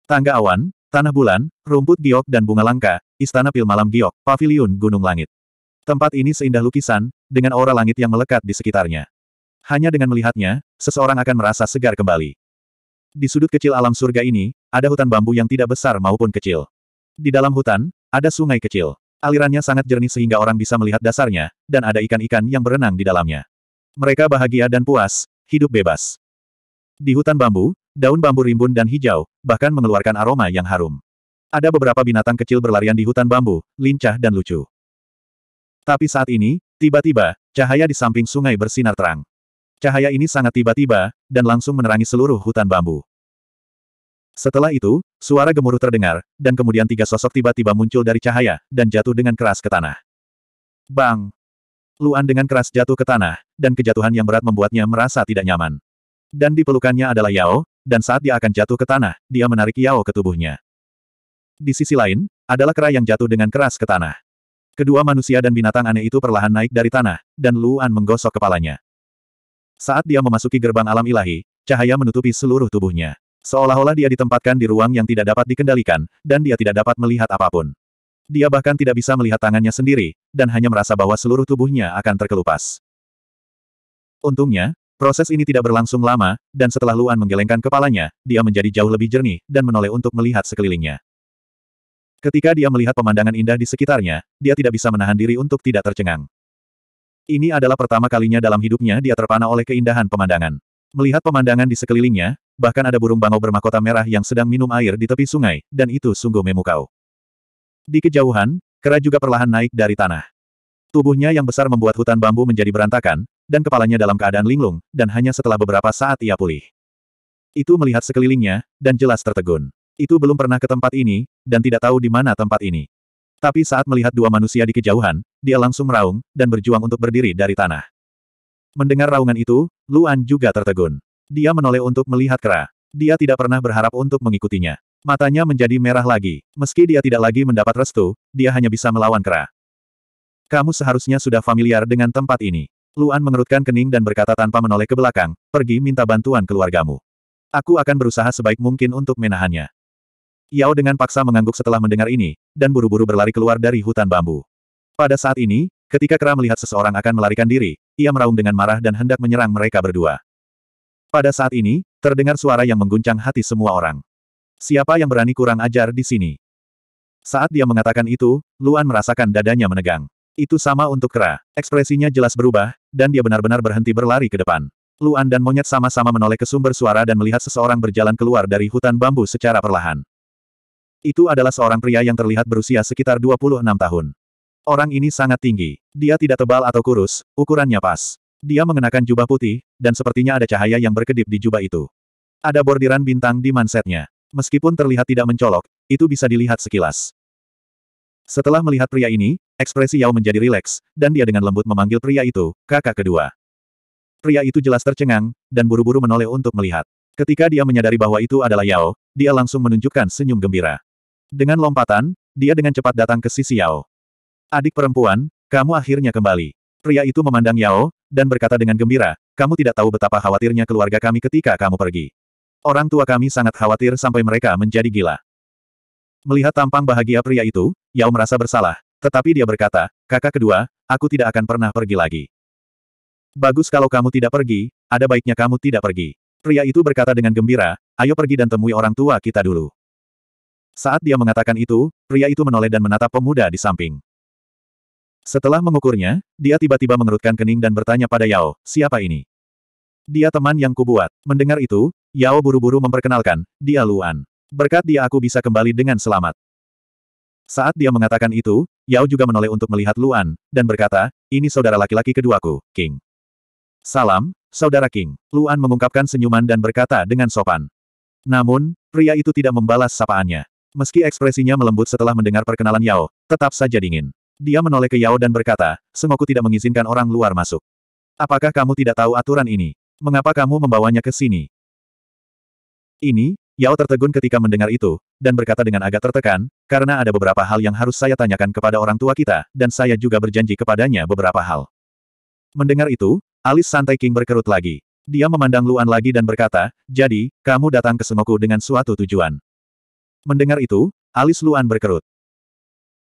Tangga awan, tanah bulan, rumput giok dan bunga langka, istana pil malam giok, paviliun gunung langit. Tempat ini seindah lukisan, dengan aura langit yang melekat di sekitarnya. Hanya dengan melihatnya, seseorang akan merasa segar kembali. Di sudut kecil alam surga ini, ada hutan bambu yang tidak besar maupun kecil. Di dalam hutan, ada sungai kecil. Alirannya sangat jernih sehingga orang bisa melihat dasarnya, dan ada ikan-ikan yang berenang di dalamnya. Mereka bahagia dan puas, hidup bebas. Di hutan bambu, daun bambu rimbun dan hijau, bahkan mengeluarkan aroma yang harum. Ada beberapa binatang kecil berlarian di hutan bambu, lincah dan lucu. Tapi saat ini, tiba-tiba, cahaya di samping sungai bersinar terang. Cahaya ini sangat tiba-tiba, dan langsung menerangi seluruh hutan bambu. Setelah itu, suara gemuruh terdengar, dan kemudian tiga sosok tiba-tiba muncul dari cahaya, dan jatuh dengan keras ke tanah. Bang! Luan dengan keras jatuh ke tanah, dan kejatuhan yang berat membuatnya merasa tidak nyaman. Dan di pelukannya adalah Yao, dan saat dia akan jatuh ke tanah, dia menarik Yao ke tubuhnya. Di sisi lain, adalah kera yang jatuh dengan keras ke tanah. Kedua manusia dan binatang aneh itu perlahan naik dari tanah, dan Luan menggosok kepalanya. Saat dia memasuki gerbang alam ilahi, cahaya menutupi seluruh tubuhnya. Seolah-olah dia ditempatkan di ruang yang tidak dapat dikendalikan, dan dia tidak dapat melihat apa pun. Dia bahkan tidak bisa melihat tangannya sendiri, dan hanya merasa bahwa seluruh tubuhnya akan terkelupas. Untungnya, proses ini tidak berlangsung lama, dan setelah Luan menggelengkan kepalanya, dia menjadi jauh lebih jernih, dan menoleh untuk melihat sekelilingnya. Ketika dia melihat pemandangan indah di sekitarnya, dia tidak bisa menahan diri untuk tidak tercengang. Ini adalah pertama kalinya dalam hidupnya dia terpana oleh keindahan pemandangan. Melihat pemandangan di sekelilingnya, bahkan ada burung bangau bermahkota merah yang sedang minum air di tepi sungai, dan itu sungguh memukau. Di kejauhan, kera juga perlahan naik dari tanah. Tubuhnya yang besar membuat hutan bambu menjadi berantakan, dan kepalanya dalam keadaan linglung, dan hanya setelah beberapa saat ia pulih. Itu melihat sekelilingnya, dan jelas tertegun. Itu belum pernah ke tempat ini, dan tidak tahu di mana tempat ini. Tapi saat melihat dua manusia di kejauhan, dia langsung meraung, dan berjuang untuk berdiri dari tanah. Mendengar raungan itu, Luan juga tertegun. Dia menoleh untuk melihat kera. Dia tidak pernah berharap untuk mengikutinya. Matanya menjadi merah lagi. Meski dia tidak lagi mendapat restu, dia hanya bisa melawan kera. Kamu seharusnya sudah familiar dengan tempat ini. Luan mengerutkan kening dan berkata tanpa menoleh ke belakang, pergi minta bantuan keluargamu. Aku akan berusaha sebaik mungkin untuk menahannya. Yao dengan paksa mengangguk setelah mendengar ini, dan buru-buru berlari keluar dari hutan bambu. Pada saat ini, ketika kera melihat seseorang akan melarikan diri, ia meraung dengan marah dan hendak menyerang mereka berdua. Pada saat ini, terdengar suara yang mengguncang hati semua orang. Siapa yang berani kurang ajar di sini? Saat dia mengatakan itu, Luan merasakan dadanya menegang. Itu sama untuk kera. Ekspresinya jelas berubah, dan dia benar-benar berhenti berlari ke depan. Luan dan monyet sama-sama menoleh ke sumber suara dan melihat seseorang berjalan keluar dari hutan bambu secara perlahan. Itu adalah seorang pria yang terlihat berusia sekitar 26 tahun. Orang ini sangat tinggi. Dia tidak tebal atau kurus, ukurannya pas. Dia mengenakan jubah putih, dan sepertinya ada cahaya yang berkedip di jubah itu. Ada bordiran bintang di mansetnya. Meskipun terlihat tidak mencolok, itu bisa dilihat sekilas. Setelah melihat pria ini, ekspresi Yao menjadi rileks, dan dia dengan lembut memanggil pria itu, kakak kedua. Pria itu jelas tercengang, dan buru-buru menoleh untuk melihat. Ketika dia menyadari bahwa itu adalah Yao, dia langsung menunjukkan senyum gembira. Dengan lompatan, dia dengan cepat datang ke sisi Yao. Adik perempuan, kamu akhirnya kembali. Pria itu memandang Yao, dan berkata dengan gembira, kamu tidak tahu betapa khawatirnya keluarga kami ketika kamu pergi. Orang tua kami sangat khawatir sampai mereka menjadi gila. Melihat tampang bahagia pria itu, Yao merasa bersalah, tetapi dia berkata, kakak kedua, aku tidak akan pernah pergi lagi. Bagus kalau kamu tidak pergi, ada baiknya kamu tidak pergi. Pria itu berkata dengan gembira, ayo pergi dan temui orang tua kita dulu. Saat dia mengatakan itu, pria itu menoleh dan menatap pemuda di samping. Setelah mengukurnya, dia tiba-tiba mengerutkan kening dan bertanya pada Yao, siapa ini? Dia teman yang kubuat. Mendengar itu, Yao buru-buru memperkenalkan, dia Luan. Berkat dia aku bisa kembali dengan selamat. Saat dia mengatakan itu, Yao juga menoleh untuk melihat Luan, dan berkata, ini saudara laki-laki keduaku, King. Salam, saudara King. Luan mengungkapkan senyuman dan berkata dengan sopan. Namun, pria itu tidak membalas sapaannya. Meski ekspresinya melembut setelah mendengar perkenalan Yao, tetap saja dingin. Dia menoleh ke Yao dan berkata, Sengoku tidak mengizinkan orang luar masuk. Apakah kamu tidak tahu aturan ini? Mengapa kamu membawanya ke sini? Ini, Yao tertegun ketika mendengar itu, dan berkata dengan agak tertekan, karena ada beberapa hal yang harus saya tanyakan kepada orang tua kita, dan saya juga berjanji kepadanya beberapa hal. Mendengar itu, alis santai King berkerut lagi. Dia memandang Luan lagi dan berkata, jadi, kamu datang ke Sengoku dengan suatu tujuan. Mendengar itu, alis Luan berkerut.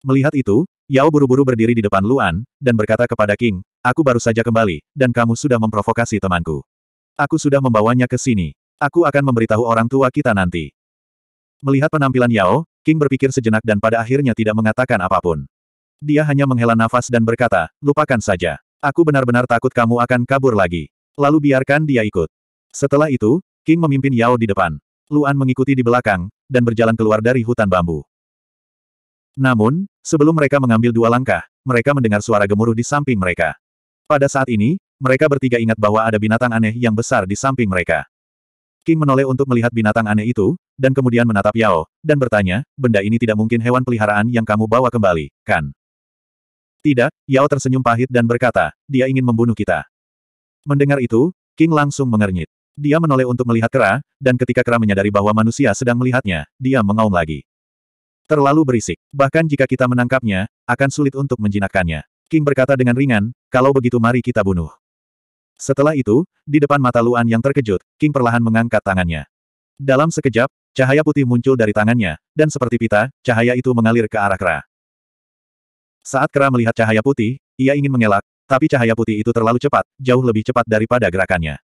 Melihat itu, Yao buru-buru berdiri di depan Luan, dan berkata kepada King, aku baru saja kembali, dan kamu sudah memprovokasi temanku. Aku sudah membawanya ke sini. Aku akan memberitahu orang tua kita nanti. Melihat penampilan Yao, King berpikir sejenak dan pada akhirnya tidak mengatakan apa pun. Dia hanya menghela nafas dan berkata, lupakan saja. Aku benar-benar takut kamu akan kabur lagi. Lalu biarkan dia ikut. Setelah itu, King memimpin Yao di depan. Luan mengikuti di belakang, dan berjalan keluar dari hutan bambu. Namun, sebelum mereka mengambil dua langkah, mereka mendengar suara gemuruh di samping mereka. Pada saat ini, mereka bertiga ingat bahwa ada binatang aneh yang besar di samping mereka. King menoleh untuk melihat binatang aneh itu, dan kemudian menatap Yao, dan bertanya, benda ini tidak mungkin hewan peliharaan yang kamu bawa kembali, kan? Tidak, Yao tersenyum pahit dan berkata, dia ingin membunuh kita. Mendengar itu, King langsung mengernyit. Dia menoleh untuk melihat kera, dan ketika kera menyadari bahwa manusia sedang melihatnya, dia mengaum lagi. Terlalu berisik. Bahkan jika kita menangkapnya, akan sulit untuk menjinakkannya. King berkata dengan ringan, kalau begitu mari kita bunuh. Setelah itu, di depan mata Luan yang terkejut, King perlahan mengangkat tangannya. Dalam sekejap, cahaya putih muncul dari tangannya, dan seperti pita, cahaya itu mengalir ke arah kera. Saat kera melihat cahaya putih, ia ingin mengelak, tapi cahaya putih itu terlalu cepat, jauh lebih cepat daripada gerakannya.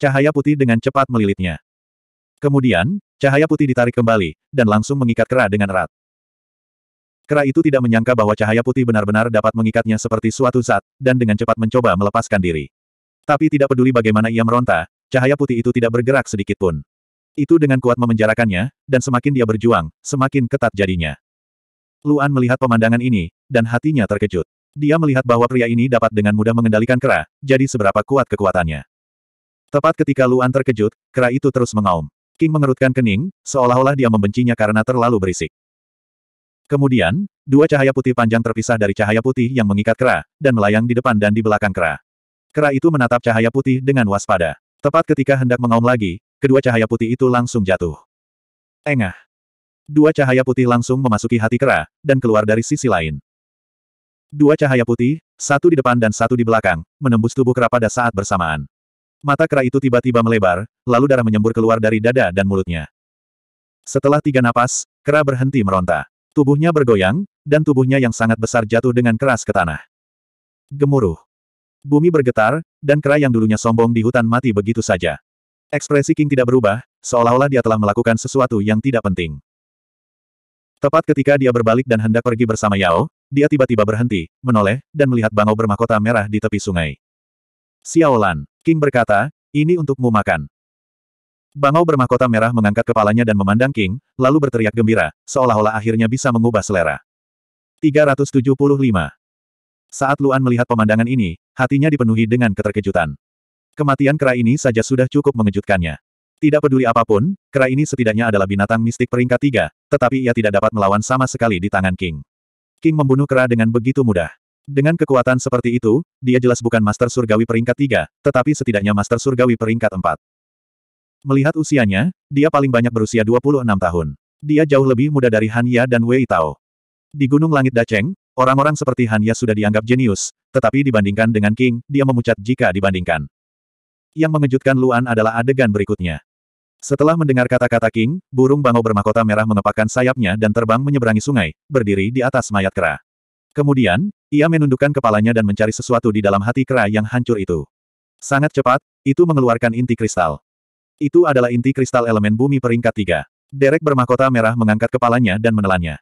Cahaya putih dengan cepat melilitnya. Kemudian, cahaya putih ditarik kembali, dan langsung mengikat kera dengan erat. Kera itu tidak menyangka bahwa cahaya putih benar-benar dapat mengikatnya seperti suatu zat, dan dengan cepat mencoba melepaskan diri. Tapi tidak peduli bagaimana ia meronta, cahaya putih itu tidak bergerak sedikit pun. Itu dengan kuat memenjarakannya, dan semakin dia berjuang, semakin ketat jadinya. Luan melihat pemandangan ini, dan hatinya terkejut. Dia melihat bahwa pria ini dapat dengan mudah mengendalikan kera, jadi seberapa kuat kekuatannya. Tepat ketika Luan terkejut, kera itu terus mengaum. King mengerutkan kening, seolah-olah dia membencinya karena terlalu berisik. Kemudian, dua cahaya putih panjang terpisah dari cahaya putih yang mengikat kera, dan melayang di depan dan di belakang kera. Kera itu menatap cahaya putih dengan waspada. Tepat ketika hendak mengaum lagi, kedua cahaya putih itu langsung jatuh. Engah. Dua cahaya putih langsung memasuki hati kera, dan keluar dari sisi lain. Dua cahaya putih, satu di depan dan satu di belakang, menembus tubuh kera pada saat bersamaan. Mata kera itu tiba-tiba melebar, lalu darah menyembur keluar dari dada dan mulutnya. Setelah tiga napas, kera berhenti meronta. Tubuhnya bergoyang, dan tubuhnya yang sangat besar jatuh dengan keras ke tanah. Gemuruh. Bumi bergetar, dan kera yang dulunya sombong di hutan mati begitu saja. Ekspresi King tidak berubah, seolah-olah dia telah melakukan sesuatu yang tidak penting. Tepat ketika dia berbalik dan hendak pergi bersama Yao, dia tiba-tiba berhenti, menoleh, dan melihat bangau bermahkota merah di tepi sungai. Xiaolan, King berkata, ini untukmu makan. Bangau bermahkota merah mengangkat kepalanya dan memandang King, lalu berteriak gembira, seolah-olah akhirnya bisa mengubah selera. 375. Saat Luan melihat pemandangan ini, hatinya dipenuhi dengan keterkejutan. Kematian kera ini saja sudah cukup mengejutkannya. Tidak peduli apa pun, kera ini setidaknya adalah binatang mistik peringkat tiga, tetapi ia tidak dapat melawan sama sekali di tangan King. King membunuh kera dengan begitu mudah. Dengan kekuatan seperti itu, dia jelas bukan Master Surgawi peringkat tiga, tetapi setidaknya Master Surgawi peringkat empat. Melihat usianya, dia paling banyak berusia 26 tahun. Dia jauh lebih muda dari Han Ya dan Wei Tao. Di Gunung Langit Dacheng, orang-orang seperti Han Ya sudah dianggap jenius, tetapi dibandingkan dengan King, dia memucat jika dibandingkan. Yang mengejutkan Luan adalah adegan berikutnya. Setelah mendengar kata-kata King, burung bangau bermahkota merah mengepakkan sayapnya dan terbang menyeberangi sungai, berdiri di atas mayat kera. Kemudian, ia menundukkan kepalanya dan mencari sesuatu di dalam hati kera yang hancur itu. Sangat cepat, itu mengeluarkan inti kristal. Itu adalah inti kristal elemen bumi peringkat tiga. Derek bermahkota merah mengangkat kepalanya dan menelannya.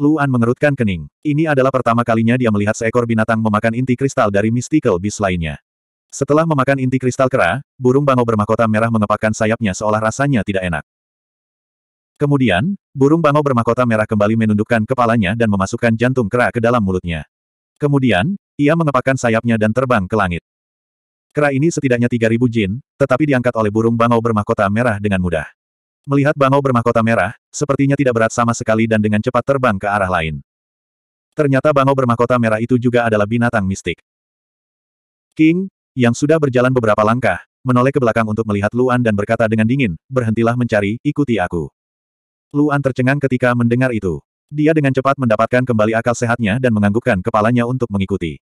Luan mengerutkan kening. Ini adalah pertama kalinya dia melihat seekor binatang memakan inti kristal dari mystical beast lainnya. Setelah memakan inti kristal kera, burung bangau bermahkota merah mengepakkan sayapnya seolah rasanya tidak enak. Kemudian, burung bangau bermahkota merah kembali menundukkan kepalanya dan memasukkan jantung kera ke dalam mulutnya. Kemudian, ia mengepakkan sayapnya dan terbang ke langit. Kera ini setidaknya 3000 jin, tetapi diangkat oleh burung bangau bermahkota merah dengan mudah. Melihat bangau bermahkota merah, sepertinya tidak berat sama sekali dan dengan cepat terbang ke arah lain. Ternyata bangau bermahkota merah itu juga adalah binatang mistik. King, yang sudah berjalan beberapa langkah, menoleh ke belakang untuk melihat Luan dan berkata dengan dingin, berhentilah mencari, ikuti aku. Luan tercengang ketika mendengar itu. Dia dengan cepat mendapatkan kembali akal sehatnya dan menganggukkan kepalanya untuk mengikuti.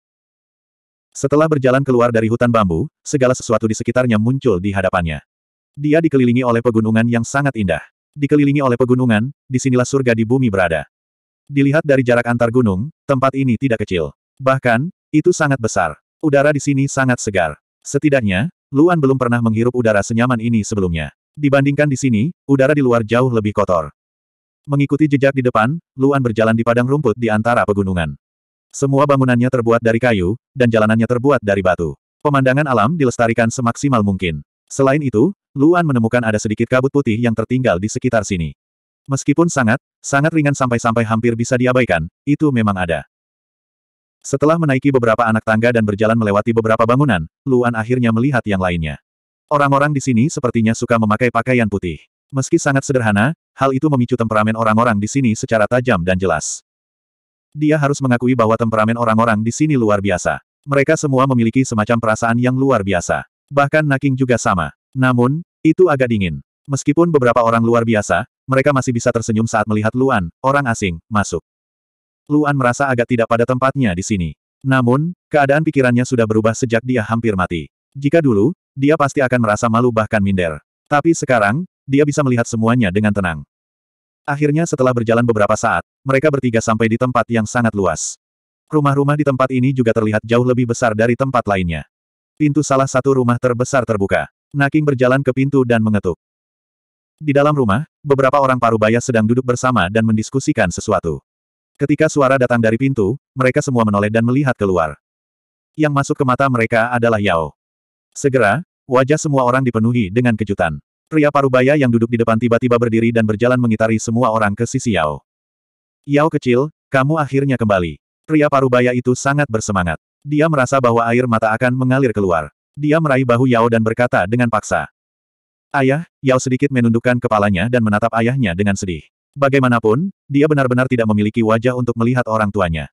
Setelah berjalan keluar dari hutan bambu, segala sesuatu di sekitarnya muncul di hadapannya. Dia dikelilingi oleh pegunungan yang sangat indah. Dikelilingi oleh pegunungan, di sinilah surga di bumi berada. Dilihat dari jarak antar gunung, tempat ini tidak kecil. Bahkan, itu sangat besar. Udara di sini sangat segar. Setidaknya, Luan belum pernah menghirup udara senyaman ini sebelumnya. Dibandingkan di sini, udara di luar jauh lebih kotor. Mengikuti jejak di depan, Luan berjalan di padang rumput di antara pegunungan. Semua bangunannya terbuat dari kayu, dan jalanannya terbuat dari batu. Pemandangan alam dilestarikan semaksimal mungkin. Selain itu, Luan menemukan ada sedikit kabut putih yang tertinggal di sekitar sini. Meskipun sangat, sangat ringan sampai-sampai hampir bisa diabaikan, itu memang ada. Setelah menaiki beberapa anak tangga dan berjalan melewati beberapa bangunan, Luan akhirnya melihat yang lainnya. Orang-orang di sini sepertinya suka memakai pakaian putih. Meski sangat sederhana, hal itu memicu temperamen orang-orang di sini secara tajam dan jelas. Dia harus mengakui bahwa temperamen orang-orang di sini luar biasa. Mereka semua memiliki semacam perasaan yang luar biasa. Bahkan Naking juga sama. Namun, itu agak dingin. Meskipun beberapa orang luar biasa, mereka masih bisa tersenyum saat melihat Luan, orang asing, masuk. Luan merasa agak tidak pada tempatnya di sini. Namun, keadaan pikirannya sudah berubah sejak dia hampir mati. Jika dulu, dia pasti akan merasa malu bahkan minder. Tapi sekarang, dia bisa melihat semuanya dengan tenang. Akhirnya setelah berjalan beberapa saat, mereka bertiga sampai di tempat yang sangat luas. Rumah-rumah di tempat ini juga terlihat jauh lebih besar dari tempat lainnya. Pintu salah satu rumah terbesar terbuka. Naking berjalan ke pintu dan mengetuk. Di dalam rumah, beberapa orang parubaya sedang duduk bersama dan mendiskusikan sesuatu. Ketika suara datang dari pintu, mereka semua menoleh dan melihat keluar. Yang masuk ke mata mereka adalah Yao. Segera, wajah semua orang dipenuhi dengan kejutan. Pria parubaya yang duduk di depan tiba-tiba berdiri dan berjalan mengitari semua orang ke sisi Yao. Yao kecil, kamu akhirnya kembali. Pria parubaya itu sangat bersemangat. Dia merasa bahwa air mata akan mengalir keluar. Dia meraih bahu Yao dan berkata dengan paksa. Ayah, Yao sedikit menundukkan kepalanya dan menatap ayahnya dengan sedih. Bagaimanapun, dia benar-benar tidak memiliki wajah untuk melihat orang tuanya.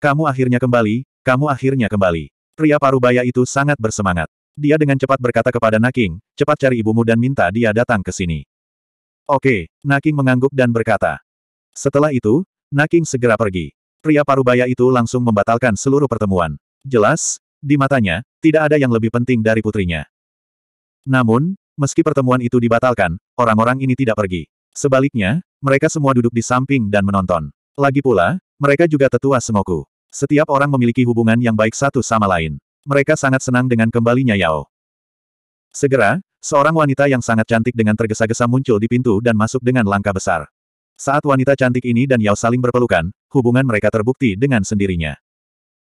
Kamu akhirnya kembali, kamu akhirnya kembali. Pria parubaya itu sangat bersemangat. Dia dengan cepat berkata kepada Naking, cepat cari ibumu dan minta dia datang ke sini. Oke, Naking mengangguk dan berkata. Setelah itu, Naking segera pergi. Pria parubaya itu langsung membatalkan seluruh pertemuan. Jelas, di matanya, tidak ada yang lebih penting dari putrinya. Namun, meski pertemuan itu dibatalkan, orang-orang ini tidak pergi. Sebaliknya, mereka semua duduk di samping dan menonton. Lagi pula, mereka juga tetua Sengoku. Setiap orang memiliki hubungan yang baik satu sama lain. Mereka sangat senang dengan kembalinya Yao. Segera, seorang wanita yang sangat cantik dengan tergesa-gesa muncul di pintu dan masuk dengan langkah besar. Saat wanita cantik ini dan Yao saling berpelukan, hubungan mereka terbukti dengan sendirinya.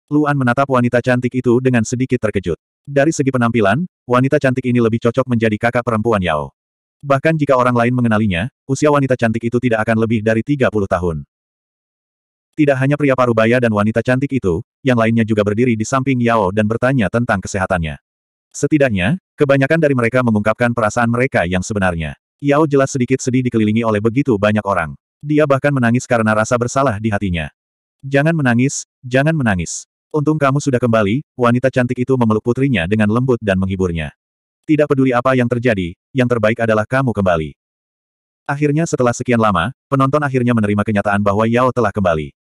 Luan menatap wanita cantik itu dengan sedikit terkejut. Dari segi penampilan, wanita cantik ini lebih cocok menjadi kakak perempuan Yao. Bahkan jika orang lain mengenalinya, usia wanita cantik itu tidak akan lebih dari 30 tahun. Tidak hanya pria parubaya dan wanita cantik itu, yang lainnya juga berdiri di samping Yao dan bertanya tentang kesehatannya. Setidaknya, kebanyakan dari mereka mengungkapkan perasaan mereka yang sebenarnya. Yao jelas sedikit sedih dikelilingi oleh begitu banyak orang. Dia bahkan menangis karena rasa bersalah di hatinya. Jangan menangis, jangan menangis. Untung kamu sudah kembali, wanita cantik itu memeluk putrinya dengan lembut dan menghiburnya. Tidak peduli apa yang terjadi, yang terbaik adalah kamu kembali. Akhirnya setelah sekian lama, penonton akhirnya menerima kenyataan bahwa Yao telah kembali.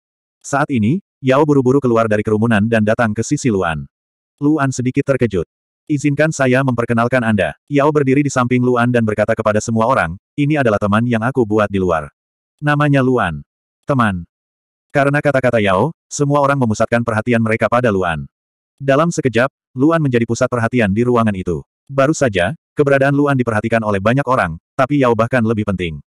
Saat ini, Yao buru-buru keluar dari kerumunan dan datang ke sisi Luan. Luan sedikit terkejut. Izinkan saya memperkenalkan Anda. Yao berdiri di samping Luan dan berkata kepada semua orang, ini adalah teman yang aku buat di luar. Namanya Luan. Teman. Karena kata-kata Yao, semua orang memusatkan perhatian mereka pada Luan. Dalam sekejap, Luan menjadi pusat perhatian di ruangan itu. Baru saja, keberadaan Luan diperhatikan oleh banyak orang, tapi Yao bahkan lebih penting.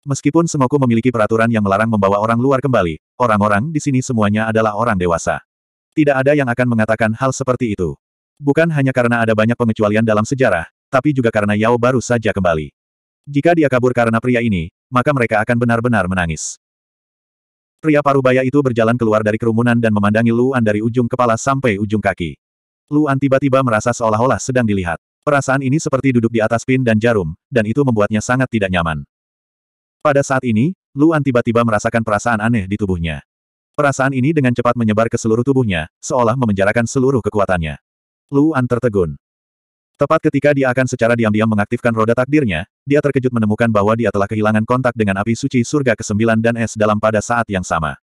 Meskipun Sengoku memiliki peraturan yang melarang membawa orang luar kembali, orang-orang di sini semuanya adalah orang dewasa. Tidak ada yang akan mengatakan hal seperti itu. Bukan hanya karena ada banyak pengecualian dalam sejarah, tapi juga karena Yao baru saja kembali. Jika dia kabur karena pria ini, maka mereka akan benar-benar menangis. Pria parubaya itu berjalan keluar dari kerumunan dan memandangi Luan dari ujung kepala sampai ujung kaki. Luan tiba-tiba merasa seolah-olah sedang dilihat. Perasaan ini seperti duduk di atas pin dan jarum, dan itu membuatnya sangat tidak nyaman. Pada saat ini, Luan tiba-tiba merasakan perasaan aneh di tubuhnya. Perasaan ini dengan cepat menyebar ke seluruh tubuhnya, seolah memenjarakan seluruh kekuatannya. Luan tertegun. Tepat ketika dia akan secara diam-diam mengaktifkan roda takdirnya, dia terkejut menemukan bahwa dia telah kehilangan kontak dengan api suci surga ke-9 dan es dalam pada saat yang sama.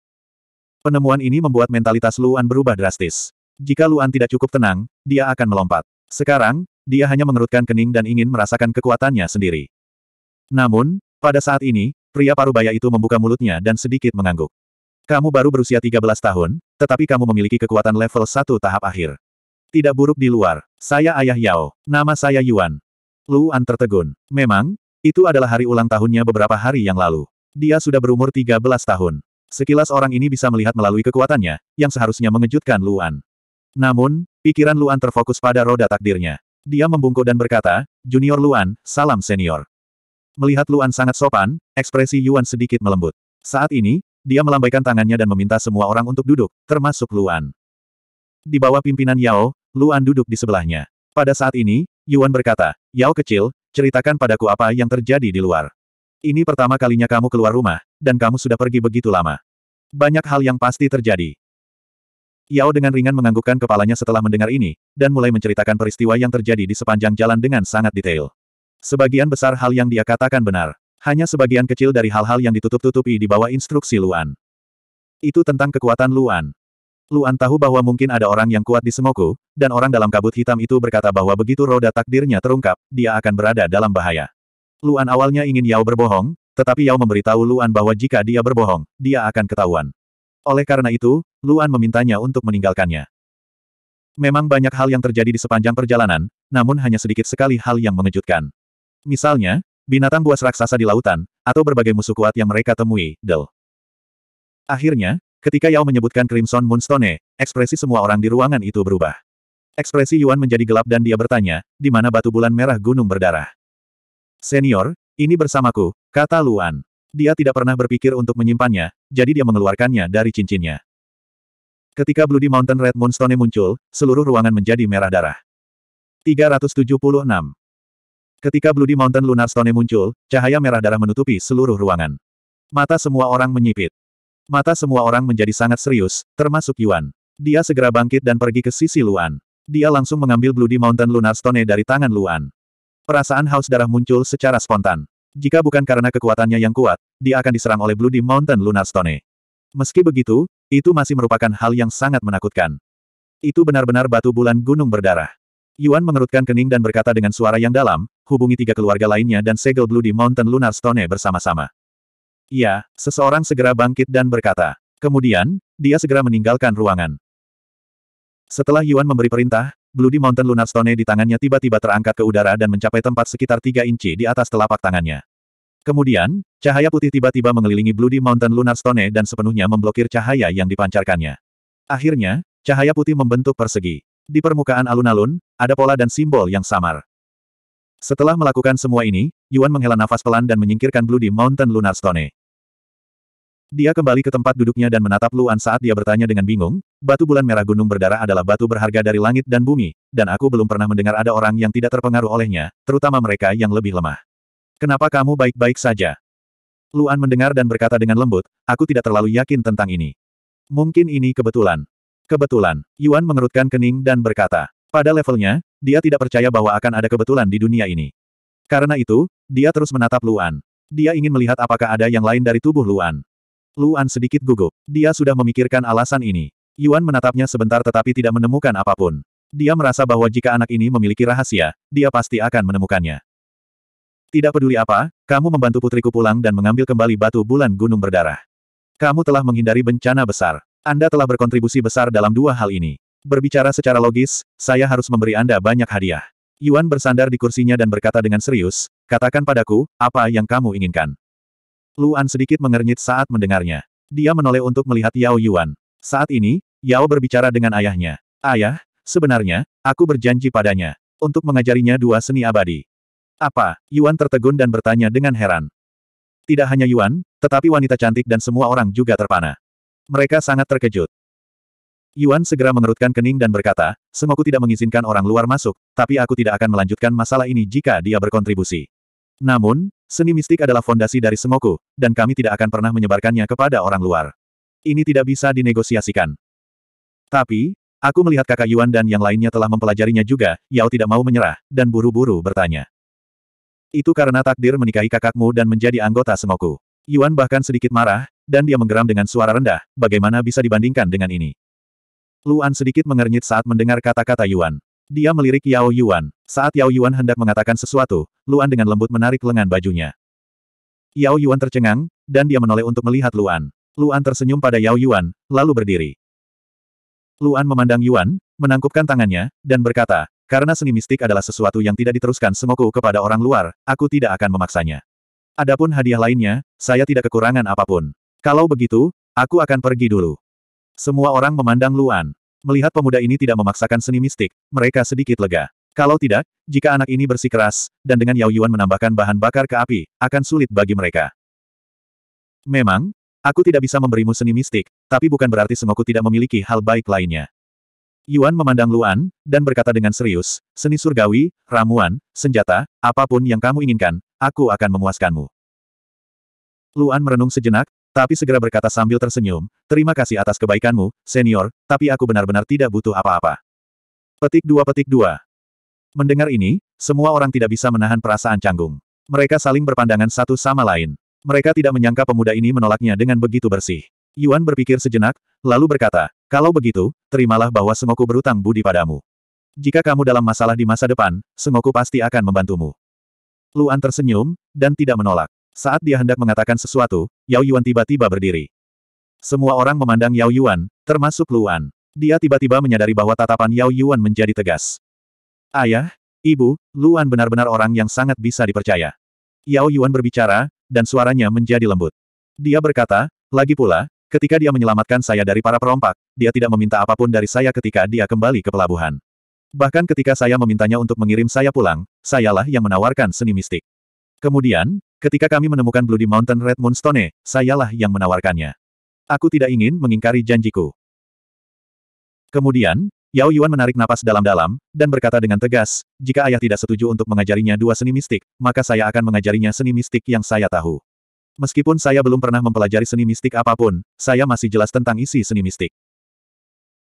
Penemuan ini membuat mentalitas Luan berubah drastis. Jika Luan tidak cukup tenang, dia akan melompat. Sekarang, dia hanya mengerutkan kening dan ingin merasakan kekuatannya sendiri. Namun, pada saat ini, pria parubaya itu membuka mulutnya dan sedikit mengangguk. Kamu baru berusia 13 tahun, tetapi kamu memiliki kekuatan level 1 tahap akhir. Tidak buruk di luar. Saya Ayah Yao. Nama saya Yuan. Luan tertegun. Memang, itu adalah hari ulang tahunnya beberapa hari yang lalu. Dia sudah berumur 13 tahun. Sekilas orang ini bisa melihat melalui kekuatannya, yang seharusnya mengejutkan Luan. Namun, pikiran Luan terfokus pada roda takdirnya. Dia membungkuk dan berkata, Junior Luan, salam senior. Melihat Luan sangat sopan, ekspresi Yuan sedikit melembut. Saat ini, dia melambaikan tangannya dan meminta semua orang untuk duduk, termasuk Luan. Di bawah pimpinan Yao, Luan duduk di sebelahnya. Pada saat ini, Yuan berkata, Yao kecil, ceritakan padaku apa yang terjadi di luar. Ini pertama kalinya kamu keluar rumah, dan kamu sudah pergi begitu lama. Banyak hal yang pasti terjadi. Yao dengan ringan menganggukkan kepalanya setelah mendengar ini, dan mulai menceritakan peristiwa yang terjadi di sepanjang jalan dengan sangat detail. Sebagian besar hal yang dia katakan benar. Hanya sebagian kecil dari hal-hal yang ditutup-tutupi di bawah instruksi Luan. Itu tentang kekuatan Luan. Luan tahu bahwa mungkin ada orang yang kuat di Semoku, dan orang dalam kabut hitam itu berkata bahwa begitu roda takdirnya terungkap, dia akan berada dalam bahaya. Luan awalnya ingin Yao berbohong, tetapi Yao memberitahu Luan bahwa jika dia berbohong, dia akan ketahuan. Oleh karena itu, Luan memintanya untuk meninggalkannya. Memang banyak hal yang terjadi di sepanjang perjalanan, namun hanya sedikit sekali hal yang mengejutkan. Misalnya, binatang buas raksasa di lautan, atau berbagai musuh kuat yang mereka temui, Del. Akhirnya, ketika Yao menyebutkan Crimson Moonstone, ekspresi semua orang di ruangan itu berubah. Ekspresi Yuan menjadi gelap dan dia bertanya, di mana batu bulan merah gunung berdarah. Senior, ini bersamaku, kata Luan. Dia tidak pernah berpikir untuk menyimpannya, jadi dia mengeluarkannya dari cincinnya. Ketika Bloody Mountain Red Moonstone muncul, seluruh ruangan menjadi merah darah. 376. Ketika Bloody Mountain Lunar Stone muncul, cahaya merah darah menutupi seluruh ruangan. Mata semua orang menyipit. Mata semua orang menjadi sangat serius, termasuk Yuan. Dia segera bangkit dan pergi ke sisi Luan. Dia langsung mengambil Bloody Mountain Lunar Stone dari tangan Luan. Perasaan haus darah muncul secara spontan. Jika bukan karena kekuatannya yang kuat, dia akan diserang oleh Bloody Mountain Lunar Stone. Meski begitu, itu masih merupakan hal yang sangat menakutkan. Itu benar-benar batu bulan gunung berdarah. Yuan mengerutkan kening dan berkata dengan suara yang dalam, hubungi tiga keluarga lainnya dan segel Bloody Mountain Lunar Stone bersama-sama. Ya, seseorang segera bangkit dan berkata. Kemudian, dia segera meninggalkan ruangan. Setelah Yuan memberi perintah, Bloody Mountain Lunar Stone di tangannya tiba-tiba terangkat ke udara dan mencapai tempat sekitar tiga inci di atas telapak tangannya. Kemudian, cahaya putih tiba-tiba mengelilingi Bloody Mountain Lunar Stone dan sepenuhnya memblokir cahaya yang dipancarkannya. Akhirnya, cahaya putih membentuk persegi. Di permukaan alun-alun, ada pola dan simbol yang samar. Setelah melakukan semua ini, Yuan menghela nafas pelan dan menyingkirkan Bloody Mountain Lunar Stone. Dia kembali ke tempat duduknya dan menatap Luan saat dia bertanya dengan bingung, batu bulan merah gunung berdarah adalah batu berharga dari langit dan bumi, dan aku belum pernah mendengar ada orang yang tidak terpengaruh olehnya, terutama mereka yang lebih lemah. Kenapa kamu baik-baik saja? Luan mendengar dan berkata dengan lembut, aku tidak terlalu yakin tentang ini. Mungkin ini kebetulan. Kebetulan, Yuan mengerutkan kening dan berkata, pada levelnya, dia tidak percaya bahwa akan ada kebetulan di dunia ini. Karena itu, dia terus menatap Luan. Dia ingin melihat apakah ada yang lain dari tubuh Luan. Luan sedikit gugup. Dia sudah memikirkan alasan ini. Yuan menatapnya sebentar tetapi tidak menemukan apa pun. Dia merasa bahwa jika anak ini memiliki rahasia, dia pasti akan menemukannya. Tidak peduli apa, kamu membantu putriku pulang dan mengambil kembali batu bulan gunung berdarah. Kamu telah menghindari bencana besar. Anda telah berkontribusi besar dalam dua hal ini. Berbicara secara logis, saya harus memberi Anda banyak hadiah. Yuan bersandar di kursinya dan berkata dengan serius, katakan padaku, apa yang kamu inginkan. Luan sedikit mengernyit saat mendengarnya. Dia menoleh untuk melihat Yao Yuan. Saat ini, Yao berbicara dengan ayahnya. Ayah, sebenarnya, aku berjanji padanya, untuk mengajarinya dua seni abadi. Apa? Yuan tertegun dan bertanya dengan heran. Tidak hanya Yuan, tetapi wanita cantik dan semua orang juga terpana. Mereka sangat terkejut. Yuan segera mengerutkan kening dan berkata, Semoku tidak mengizinkan orang luar masuk, tapi aku tidak akan melanjutkan masalah ini jika dia berkontribusi. Namun, seni mistik adalah fondasi dari Semoku, dan kami tidak akan pernah menyebarkannya kepada orang luar. Ini tidak bisa dinegosiasikan. Tapi, aku melihat kakak Yuan dan yang lainnya telah mempelajarinya juga, Yao tidak mau menyerah, dan buru-buru bertanya. Itu karena takdir menikahi kakakmu dan menjadi anggota Semoku. Yuan bahkan sedikit marah, dan dia menggeram dengan suara rendah, bagaimana bisa dibandingkan dengan ini? Luan sedikit mengernyit saat mendengar kata-kata Yuan. Dia melirik Yao Yuan. Saat Yao Yuan hendak mengatakan sesuatu, Luan dengan lembut menarik lengan bajunya. Yao Yuan tercengang, dan dia menoleh untuk melihat Luan. Luan tersenyum pada Yao Yuan, lalu berdiri. Luan memandang Yuan, menangkupkan tangannya, dan berkata, karena seni mistik adalah sesuatu yang tidak diteruskan semoku kepada orang luar, aku tidak akan memaksanya. Adapun hadiah lainnya, saya tidak kekurangan apa pun. Kalau begitu, aku akan pergi dulu. Semua orang memandang Luan. Melihat pemuda ini tidak memaksakan seni mistik, mereka sedikit lega. Kalau tidak, jika anak ini bersikeras, dan dengan Yao Yuan menambahkan bahan bakar ke api, akan sulit bagi mereka. Memang, aku tidak bisa memberimu seni mistik, tapi bukan berarti semoku tidak memiliki hal baik lainnya. Yuan memandang Luan, dan berkata dengan serius, seni surgawi, ramuan, senjata, apa pun yang kamu inginkan, aku akan memuaskanmu. Luan merenung sejenak, tapi segera berkata sambil tersenyum, terima kasih atas kebaikanmu, senior, tapi aku benar-benar tidak butuh apa-apa. Petik dua petik dua. Mendengar ini, semua orang tidak bisa menahan perasaan canggung. Mereka saling berpandangan satu sama lain. Mereka tidak menyangka pemuda ini menolaknya dengan begitu bersih. Yuan berpikir sejenak, lalu berkata, kalau begitu, terimalah bahwa Sengoku berutang budi padamu. Jika kamu dalam masalah di masa depan, Sengoku pasti akan membantumu. Luan tersenyum, dan tidak menolak. Saat dia hendak mengatakan sesuatu, Yao Yuan tiba-tiba berdiri. Semua orang memandang Yao Yuan, termasuk Luan. Dia tiba-tiba menyadari bahwa tatapan Yao Yuan menjadi tegas. Ayah, ibu, Luan benar-benar orang yang sangat bisa dipercaya. Yao Yuan berbicara, dan suaranya menjadi lembut. Dia berkata, lagi pula, Ketika dia menyelamatkan saya dari para perompak, dia tidak meminta apa pun dari saya ketika dia kembali ke pelabuhan. Bahkan ketika saya memintanya untuk mengirim saya pulang, sayalah yang menawarkan seni mistik. Kemudian, ketika kami menemukan Bloody Mountain Red Moonstone, sayalah yang menawarkannya. Aku tidak ingin mengingkari janjiku. Kemudian, Yao Yuan menarik napas dalam-dalam, dan berkata dengan tegas, jika ayah tidak setuju untuk mengajarinya dua seni mistik, maka saya akan mengajarinya seni mistik yang saya tahu. Meskipun saya belum pernah mempelajari seni mistik apa pun, saya masih jelas tentang isi seni mistik.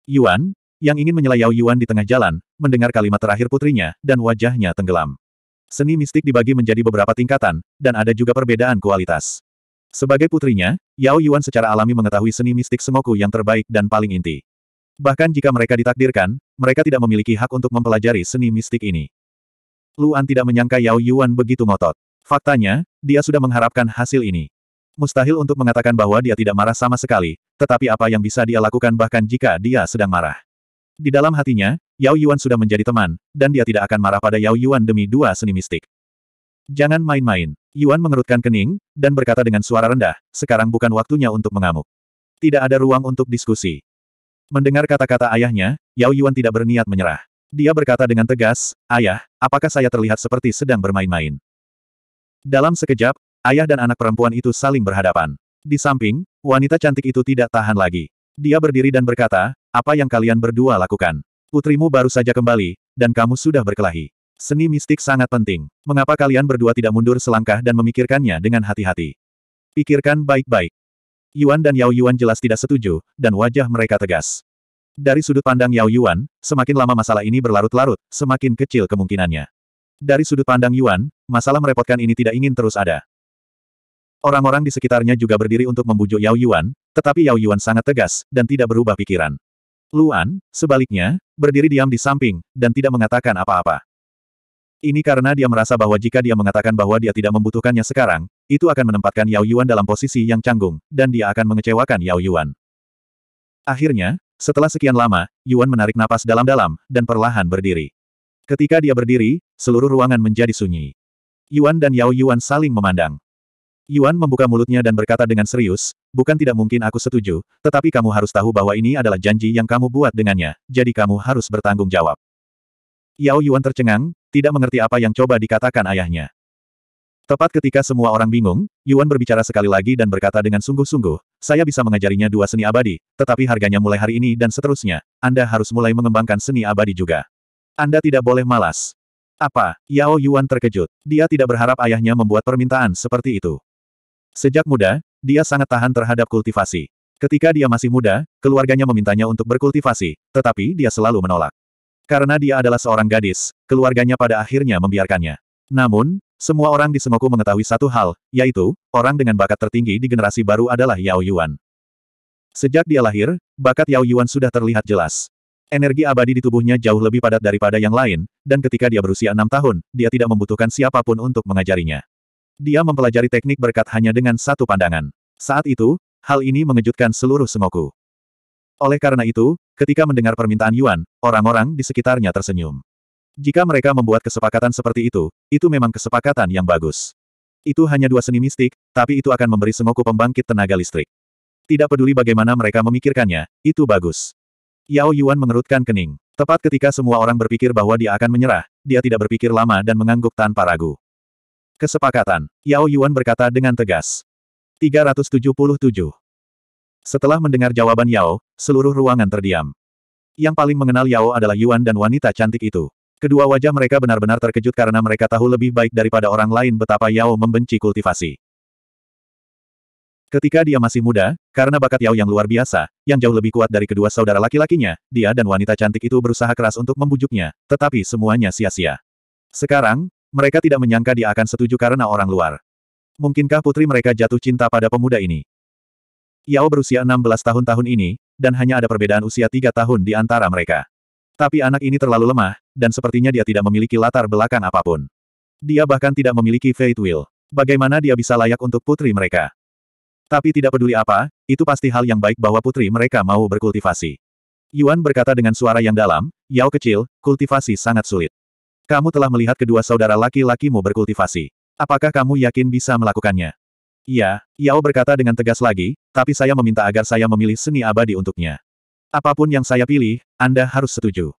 Yuan, yang ingin menyela Yao Yuan di tengah jalan, mendengar kalimat terakhir putrinya, dan wajahnya tenggelam. Seni mistik dibagi menjadi beberapa tingkatan, dan ada juga perbedaan kualitas. Sebagai putrinya, Yao Yuan secara alami mengetahui seni mistik Sengoku yang terbaik dan paling inti. Bahkan jika mereka ditakdirkan, mereka tidak memiliki hak untuk mempelajari seni mistik ini. Luan tidak menyangka Yao Yuan begitu ngotot. Faktanya, dia sudah mengharapkan hasil ini. Mustahil untuk mengatakan bahwa dia tidak marah sama sekali, tetapi apa yang bisa dia lakukan bahkan jika dia sedang marah. Di dalam hatinya, Yao Yuan sudah menjadi teman, dan dia tidak akan marah pada Yao Yuan demi dua seni mistik. Jangan main-main. Yuan mengerutkan kening, dan berkata dengan suara rendah, sekarang bukan waktunya untuk mengamuk. Tidak ada ruang untuk diskusi. Mendengar kata-kata ayahnya, Yao Yuan tidak berniat menyerah. Dia berkata dengan tegas, Ayah, apakah saya terlihat seperti sedang bermain-main? Dalam sekejap, ayah dan anak perempuan itu saling berhadapan. Di samping, wanita cantik itu tidak tahan lagi. Dia berdiri dan berkata, apa yang kalian berdua lakukan? Putrimu baru saja kembali, dan kamu sudah berkelahi. Seni mistik sangat penting. Mengapa kalian berdua tidak mundur selangkah dan memikirkannya dengan hati-hati? Pikirkan baik-baik. Yuan dan Yao Yuan jelas tidak setuju, dan wajah mereka tegas. Dari sudut pandang Yao Yuan, semakin lama masalah ini berlarut-larut, semakin kecil kemungkinannya. Dari sudut pandang Yuan, masalah merepotkan ini tidak ingin terus ada. Orang-orang di sekitarnya juga berdiri untuk membujuk Yao Yuan, tetapi Yao Yuan sangat tegas, dan tidak berubah pikiran. Luan, sebaliknya, berdiri diam di samping, dan tidak mengatakan apa-apa. Ini karena dia merasa bahwa jika dia mengatakan bahwa dia tidak membutuhkannya sekarang, itu akan menempatkan Yao Yuan dalam posisi yang canggung, dan dia akan mengecewakan Yao Yuan. Akhirnya, setelah sekian lama, Yuan menarik napas dalam-dalam, dan perlahan berdiri. Ketika dia berdiri, seluruh ruangan menjadi sunyi. Yuan dan Yao Yuan saling memandang. Yuan membuka mulutnya dan berkata dengan serius, bukan tidak mungkin aku setuju, tetapi kamu harus tahu bahwa ini adalah janji yang kamu buat dengannya, jadi kamu harus bertanggung jawab. Yao Yuan tercengang, tidak mengerti apa yang coba dikatakan ayahnya. Tepat ketika semua orang bingung, Yuan berbicara sekali lagi dan berkata dengan sungguh-sungguh, saya bisa mengajarinya dua seni abadi, tetapi harganya mulai hari ini dan seterusnya, Anda harus mulai mengembangkan seni abadi juga. Anda tidak boleh malas. Apa? Yao Yuan terkejut. Dia tidak berharap ayahnya membuat permintaan seperti itu. Sejak muda, dia sangat tahan terhadap kultivasi. Ketika dia masih muda, keluarganya memintanya untuk berkultivasi, tetapi dia selalu menolak. Karena dia adalah seorang gadis, keluarganya pada akhirnya membiarkannya. Namun, semua orang di Sengoku mengetahui satu hal, yaitu, orang dengan bakat tertinggi di generasi baru adalah Yao Yuan. Sejak dia lahir, bakat Yao Yuan sudah terlihat jelas. Energi abadi di tubuhnya jauh lebih padat daripada yang lain, dan ketika dia berusia enam tahun, dia tidak membutuhkan siapa pun untuk mengajarinya. Dia mempelajari teknik berkat hanya dengan satu pandangan. Saat itu, hal ini mengejutkan seluruh Sengoku. Oleh karena itu, ketika mendengar permintaan Yuan, orang-orang di sekitarnya tersenyum. Jika mereka membuat kesepakatan seperti itu, itu memang kesepakatan yang bagus. Itu hanya dua seni mistik, tapi itu akan memberi Sengoku pembangkit tenaga listrik. Tidak peduli bagaimana mereka memikirkannya, itu bagus. Yao Yuan mengerutkan kening. Tepat ketika semua orang berpikir bahwa dia akan menyerah, dia tidak berpikir lama dan mengangguk tanpa ragu. Kesepakatan. Yao Yuan berkata dengan tegas. 377. Setelah mendengar jawaban Yao, seluruh ruangan terdiam. Yang paling mengenal Yao adalah Yuan dan wanita cantik itu. Kedua wajah mereka benar-benar terkejut karena mereka tahu lebih baik daripada orang lain betapa Yao membenci kultivasi. Ketika dia masih muda, karena bakat Yao yang luar biasa, yang jauh lebih kuat dari kedua saudara laki-lakinya, dia dan wanita cantik itu berusaha keras untuk membujuknya, tetapi semuanya sia-sia. Sekarang, mereka tidak menyangka dia akan setuju karena orang luar. Mungkinkah putri mereka jatuh cinta pada pemuda ini? Yao berusia 16 tahun tahun ini, dan hanya ada perbedaan usia tiga tahun di antara mereka. Tapi anak ini terlalu lemah, dan sepertinya dia tidak memiliki latar belakang apa pun. Dia bahkan tidak memiliki Fate Will. Bagaimana dia bisa layak untuk putri mereka? Tapi tidak peduli apa, itu pasti hal yang baik bahwa putri mereka mau berkultivasi. Yuan berkata dengan suara yang dalam, Yao kecil, kultivasi sangat sulit. Kamu telah melihat kedua saudara laki-lakimu berkultivasi. Apakah kamu yakin bisa melakukannya? Iya, Yao berkata dengan tegas lagi, tapi saya meminta agar saya memilih seni abadi untuknya. Apa pun yang saya pilih, Anda harus setuju.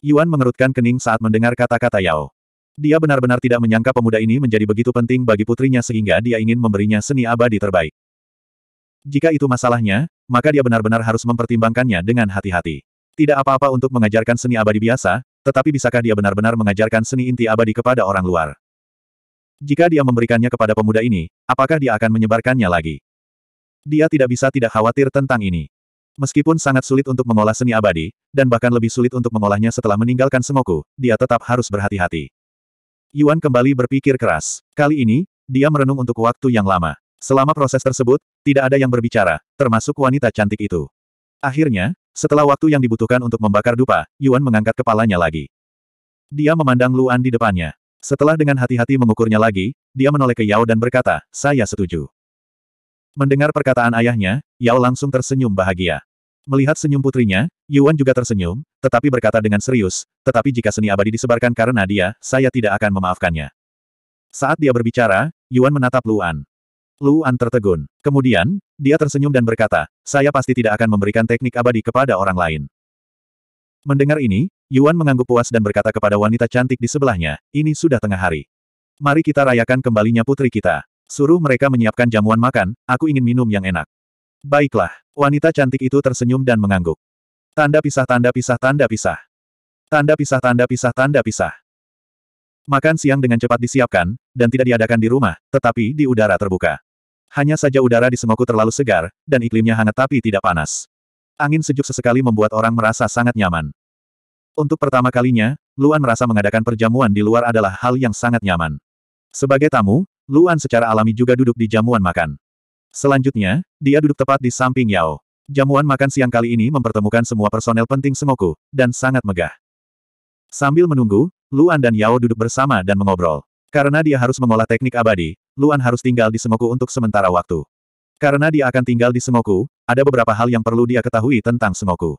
Yuan mengerutkan kening saat mendengar kata-kata Yao. Dia benar-benar tidak menyangka pemuda ini menjadi begitu penting bagi putrinya sehingga dia ingin memberinya seni abadi terbaik. Jika itu masalahnya, maka dia benar-benar harus mempertimbangkannya dengan hati-hati. Tidak apa-apa untuk mengajarkan seni abadi biasa, tetapi bisakah dia benar-benar mengajarkan seni inti abadi kepada orang luar? Jika dia memberikannya kepada pemuda ini, apakah dia akan menyebarkannya lagi? Dia tidak bisa tidak khawatir tentang ini. Meskipun sangat sulit untuk mengolah seni abadi, dan bahkan lebih sulit untuk mengolahnya setelah meninggalkan Sengoku, dia tetap harus berhati-hati. Yuan kembali berpikir keras. Kali ini, dia merenung untuk waktu yang lama. Selama proses tersebut, tidak ada yang berbicara, termasuk wanita cantik itu. Akhirnya, setelah waktu yang dibutuhkan untuk membakar dupa, Yuan mengangkat kepalanya lagi. Dia memandang Luan di depannya. Setelah dengan hati-hati mengukurnya lagi, dia menoleh ke Yao dan berkata, saya setuju. Mendengar perkataan ayahnya, Yao langsung tersenyum bahagia. Melihat senyum putrinya, Yuan juga tersenyum, tetapi berkata dengan serius, tetapi jika seni abadi disebarkan karena dia, saya tidak akan memaafkannya. Saat dia berbicara, Yuan menatap Luan. Luan tertegun. Kemudian, dia tersenyum dan berkata, saya pasti tidak akan memberikan teknik abadi kepada orang lain. Mendengar ini, Yuan mengangguk puas dan berkata kepada wanita cantik di sebelahnya, ini sudah tengah hari. Mari kita rayakan kembalinya putri kita. Suruh mereka menyiapkan jamuan makan, aku ingin minum yang enak. Baiklah, wanita cantik itu tersenyum dan mengangguk. Tanda pisah tanda pisah tanda pisah. Tanda pisah tanda pisah tanda pisah. Makan siang dengan cepat disiapkan, dan tidak diadakan di rumah, tetapi di udara terbuka. Hanya saja udara di Semoku terlalu segar, dan iklimnya hangat tapi tidak panas. Angin sejuk sesekali membuat orang merasa sangat nyaman. Untuk pertama kalinya, Luan merasa mengadakan perjamuan di luar adalah hal yang sangat nyaman. Sebagai tamu, Luan secara alami juga duduk di jamuan makan. Selanjutnya, dia duduk tepat di samping Yao. Jamuan makan siang kali ini mempertemukan semua personel penting Sengoku, dan sangat megah. Sambil menunggu, Luan dan Yao duduk bersama dan mengobrol. Karena dia harus mengolah teknik abadi, Luan harus tinggal di Sengoku untuk sementara waktu. Karena dia akan tinggal di Sengoku, ada beberapa hal yang perlu dia ketahui tentang Sengoku.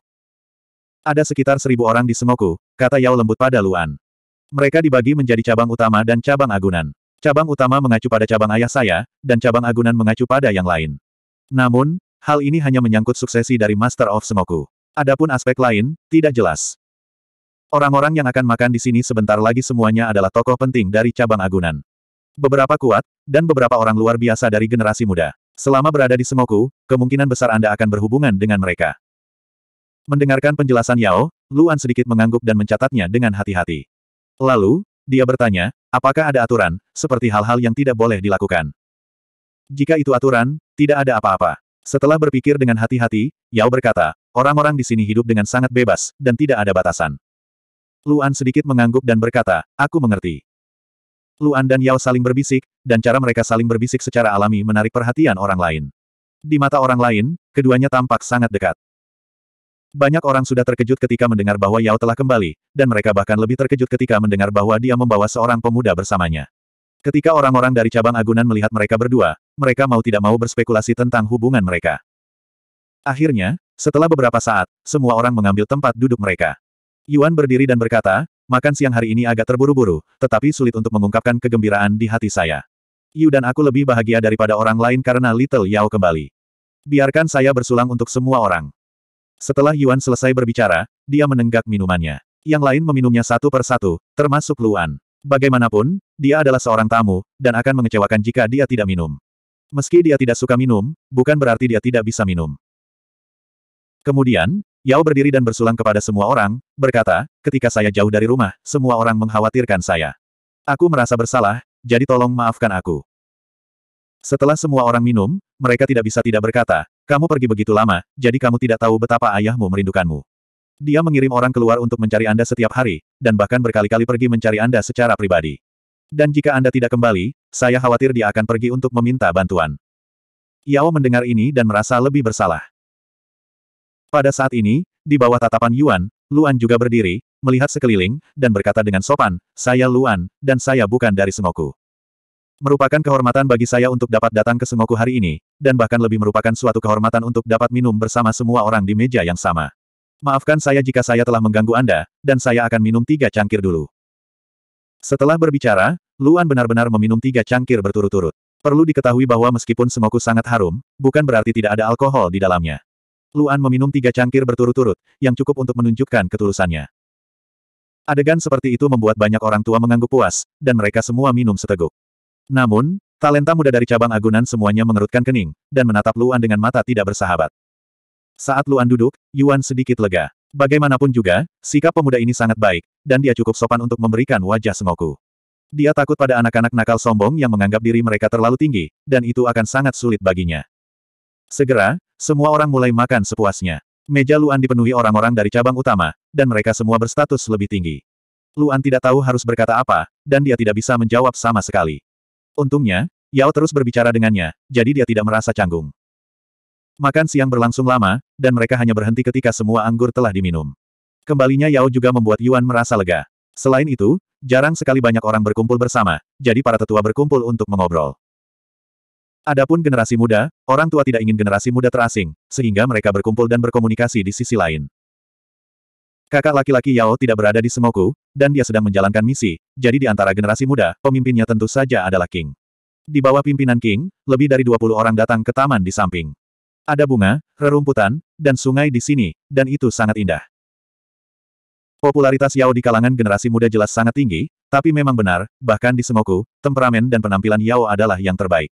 Ada sekitar seribu orang di Sengoku, kata Yao lembut pada Luan. Mereka dibagi menjadi cabang utama dan cabang agunan. Cabang utama mengacu pada cabang ayah saya, dan cabang agunan mengacu pada yang lain. Namun, hal ini hanya menyangkut suksesi dari Master of Semoku. Adapun aspek lain, tidak jelas. Orang-orang yang akan makan di sini sebentar lagi semuanya adalah tokoh penting dari cabang agunan. Beberapa kuat, dan beberapa orang luar biasa dari generasi muda. Selama berada di Semoku, kemungkinan besar Anda akan berhubungan dengan mereka. Mendengarkan penjelasan Yao, Luan sedikit mengangguk dan mencatatnya dengan hati-hati. Lalu, dia bertanya, apakah ada aturan, seperti hal-hal yang tidak boleh dilakukan? Jika itu aturan, tidak ada apa-apa. Setelah berpikir dengan hati-hati, Yao berkata, orang-orang di sini hidup dengan sangat bebas, dan tidak ada batasan. Luan sedikit mengangguk dan berkata, aku mengerti. Luan dan Yao saling berbisik, dan cara mereka saling berbisik secara alami menarik perhatian orang lain. Di mata orang lain, keduanya tampak sangat dekat. Banyak orang sudah terkejut ketika mendengar bahwa Yao telah kembali, dan mereka bahkan lebih terkejut ketika mendengar bahwa dia membawa seorang pemuda bersamanya. Ketika orang-orang dari cabang agunan melihat mereka berdua, mereka mau tidak mau berspekulasi tentang hubungan mereka. Akhirnya, setelah beberapa saat, semua orang mengambil tempat duduk mereka. Yuan berdiri dan berkata, makan siang hari ini agak terburu-buru, tetapi sulit untuk mengungkapkan kegembiraan di hati saya. Yu dan aku lebih bahagia daripada orang lain karena Little Yao kembali. Biarkan saya bersulang untuk semua orang. Setelah Yuan selesai berbicara, dia menenggak minumannya. Yang lain meminumnya satu per satu, termasuk Luan. Bagaimanapun, dia adalah seorang tamu, dan akan mengecewakan jika dia tidak minum. Meski dia tidak suka minum, bukan berarti dia tidak bisa minum. Kemudian, Yao berdiri dan bersulang kepada semua orang, berkata, ketika saya jauh dari rumah, semua orang mengkhawatirkan saya. Aku merasa bersalah, jadi tolong maafkan aku. Setelah semua orang minum, mereka tidak bisa tidak berkata, kamu pergi begitu lama, jadi kamu tidak tahu betapa ayahmu merindukanmu. Dia mengirim orang keluar untuk mencari Anda setiap hari, dan bahkan berkali-kali pergi mencari Anda secara pribadi. Dan jika Anda tidak kembali, saya khawatir dia akan pergi untuk meminta bantuan. Yao mendengar ini dan merasa lebih bersalah. Pada saat ini, di bawah tatapan Yuan, Luan juga berdiri, melihat sekeliling, dan berkata dengan sopan, saya Luan, dan saya bukan dari Sengoku. Merupakan kehormatan bagi saya untuk dapat datang ke Sengoku hari ini, dan bahkan lebih merupakan suatu kehormatan untuk dapat minum bersama semua orang di meja yang sama. Maafkan saya jika saya telah mengganggu Anda, dan saya akan minum tiga cangkir dulu. Setelah berbicara, Luan benar-benar meminum tiga cangkir berturut-turut. Perlu diketahui bahwa meskipun semoku sangat harum, bukan berarti tidak ada alkohol di dalamnya. Luan meminum tiga cangkir berturut-turut, yang cukup untuk menunjukkan ketulusannya. Adegan seperti itu membuat banyak orang tua mengangguk puas, dan mereka semua minum seteguk. Namun, talenta muda dari cabang agunan semuanya mengerutkan kening, dan menatap Luan dengan mata tidak bersahabat. Saat Luan duduk, Yuan sedikit lega. Bagaimanapun juga, sikap pemuda ini sangat baik, dan dia cukup sopan untuk memberikan wajah sengoku. Dia takut pada anak-anak nakal sombong yang menganggap diri mereka terlalu tinggi, dan itu akan sangat sulit baginya. Segera, semua orang mulai makan sepuasnya. Meja Luan dipenuhi orang-orang dari cabang utama, dan mereka semua berstatus lebih tinggi. Luan tidak tahu harus berkata apa, dan dia tidak bisa menjawab sama sekali. Untungnya, Yao terus berbicara dengannya, jadi dia tidak merasa canggung. Makan siang berlangsung lama, dan mereka hanya berhenti ketika semua anggur telah diminum. Kembalinya Yao juga membuat Yuan merasa lega. Selain itu, jarang sekali banyak orang berkumpul bersama, jadi para tetua berkumpul untuk mengobrol. Adapun generasi muda, orang tua tidak ingin generasi muda terasing, sehingga mereka berkumpul dan berkomunikasi di sisi lain. Kakak laki-laki Yao tidak berada di Semoku, dan dia sedang menjalankan misi, jadi di antara generasi muda, pemimpinnya tentu saja adalah King. Di bawah pimpinan King, lebih dari 20 orang datang ke taman di samping. Ada bunga, rerumputan, dan sungai di sini, dan itu sangat indah. Popularitas Yao di kalangan generasi muda jelas sangat tinggi, tapi memang benar, bahkan di Semoku, temperamen dan penampilan Yao adalah yang terbaik.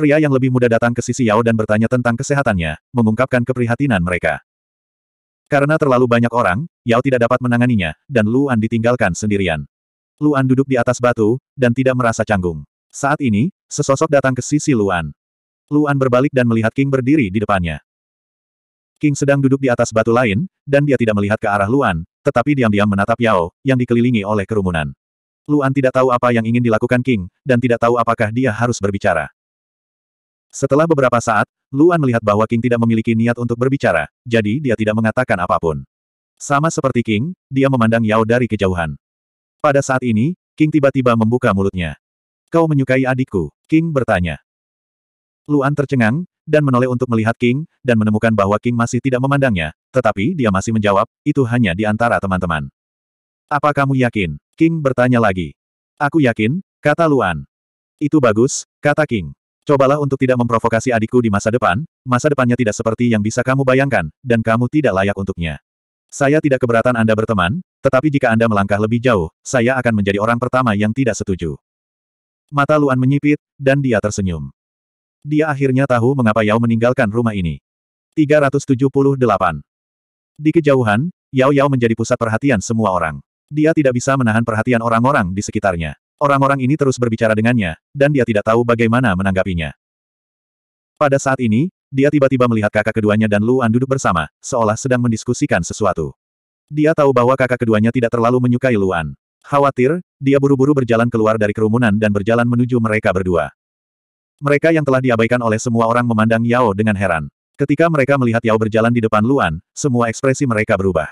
Pria yang lebih muda datang ke sisi Yao dan bertanya tentang kesehatannya, mengungkapkan keprihatinan mereka. Karena terlalu banyak orang, Yao tidak dapat menanganinya, dan Luan ditinggalkan sendirian. Luan duduk di atas batu, dan tidak merasa canggung. Saat ini, sesosok datang ke sisi Luan. Luan berbalik dan melihat King berdiri di depannya. King sedang duduk di atas batu lain, dan dia tidak melihat ke arah Luan, tetapi diam-diam menatap Yao, yang dikelilingi oleh kerumunan. Luan tidak tahu apa yang ingin dilakukan King, dan tidak tahu apakah dia harus berbicara. Setelah beberapa saat, Luan melihat bahwa King tidak memiliki niat untuk berbicara, jadi dia tidak mengatakan apa pun. Sama seperti King, dia memandang Yao dari kejauhan. Pada saat ini, King tiba-tiba membuka mulutnya. Kau menyukai adikku? King bertanya. Luan tercengang, dan menoleh untuk melihat King, dan menemukan bahwa King masih tidak memandangnya, tetapi dia masih menjawab, itu hanya di antara teman-teman. Apa kamu yakin? King bertanya lagi. Aku yakin, kata Luan. Itu bagus, kata King. Cobalah untuk tidak memprovokasi adikku di masa depan, masa depannya tidak seperti yang bisa kamu bayangkan, dan kamu tidak layak untuknya. Saya tidak keberatan Anda berteman, tetapi jika Anda melangkah lebih jauh, saya akan menjadi orang pertama yang tidak setuju. Mata Luan menyipit, dan dia tersenyum. Dia akhirnya tahu mengapa Yao meninggalkan rumah ini. 378. Di kejauhan, Yao Yao menjadi pusat perhatian semua orang. Dia tidak bisa menahan perhatian orang-orang di sekitarnya. Orang-orang ini terus berbicara dengannya, dan dia tidak tahu bagaimana menanggapinya. Pada saat ini, dia tiba-tiba melihat kakak keduanya dan Luan duduk bersama, seolah sedang mendiskusikan sesuatu. Dia tahu bahwa kakak keduanya tidak terlalu menyukai Luan. Khawatir, dia buru-buru berjalan keluar dari kerumunan dan berjalan menuju mereka berdua. Mereka yang telah diabaikan oleh semua orang memandang Yao dengan heran. Ketika mereka melihat Yao berjalan di depan Luan, semua ekspresi mereka berubah.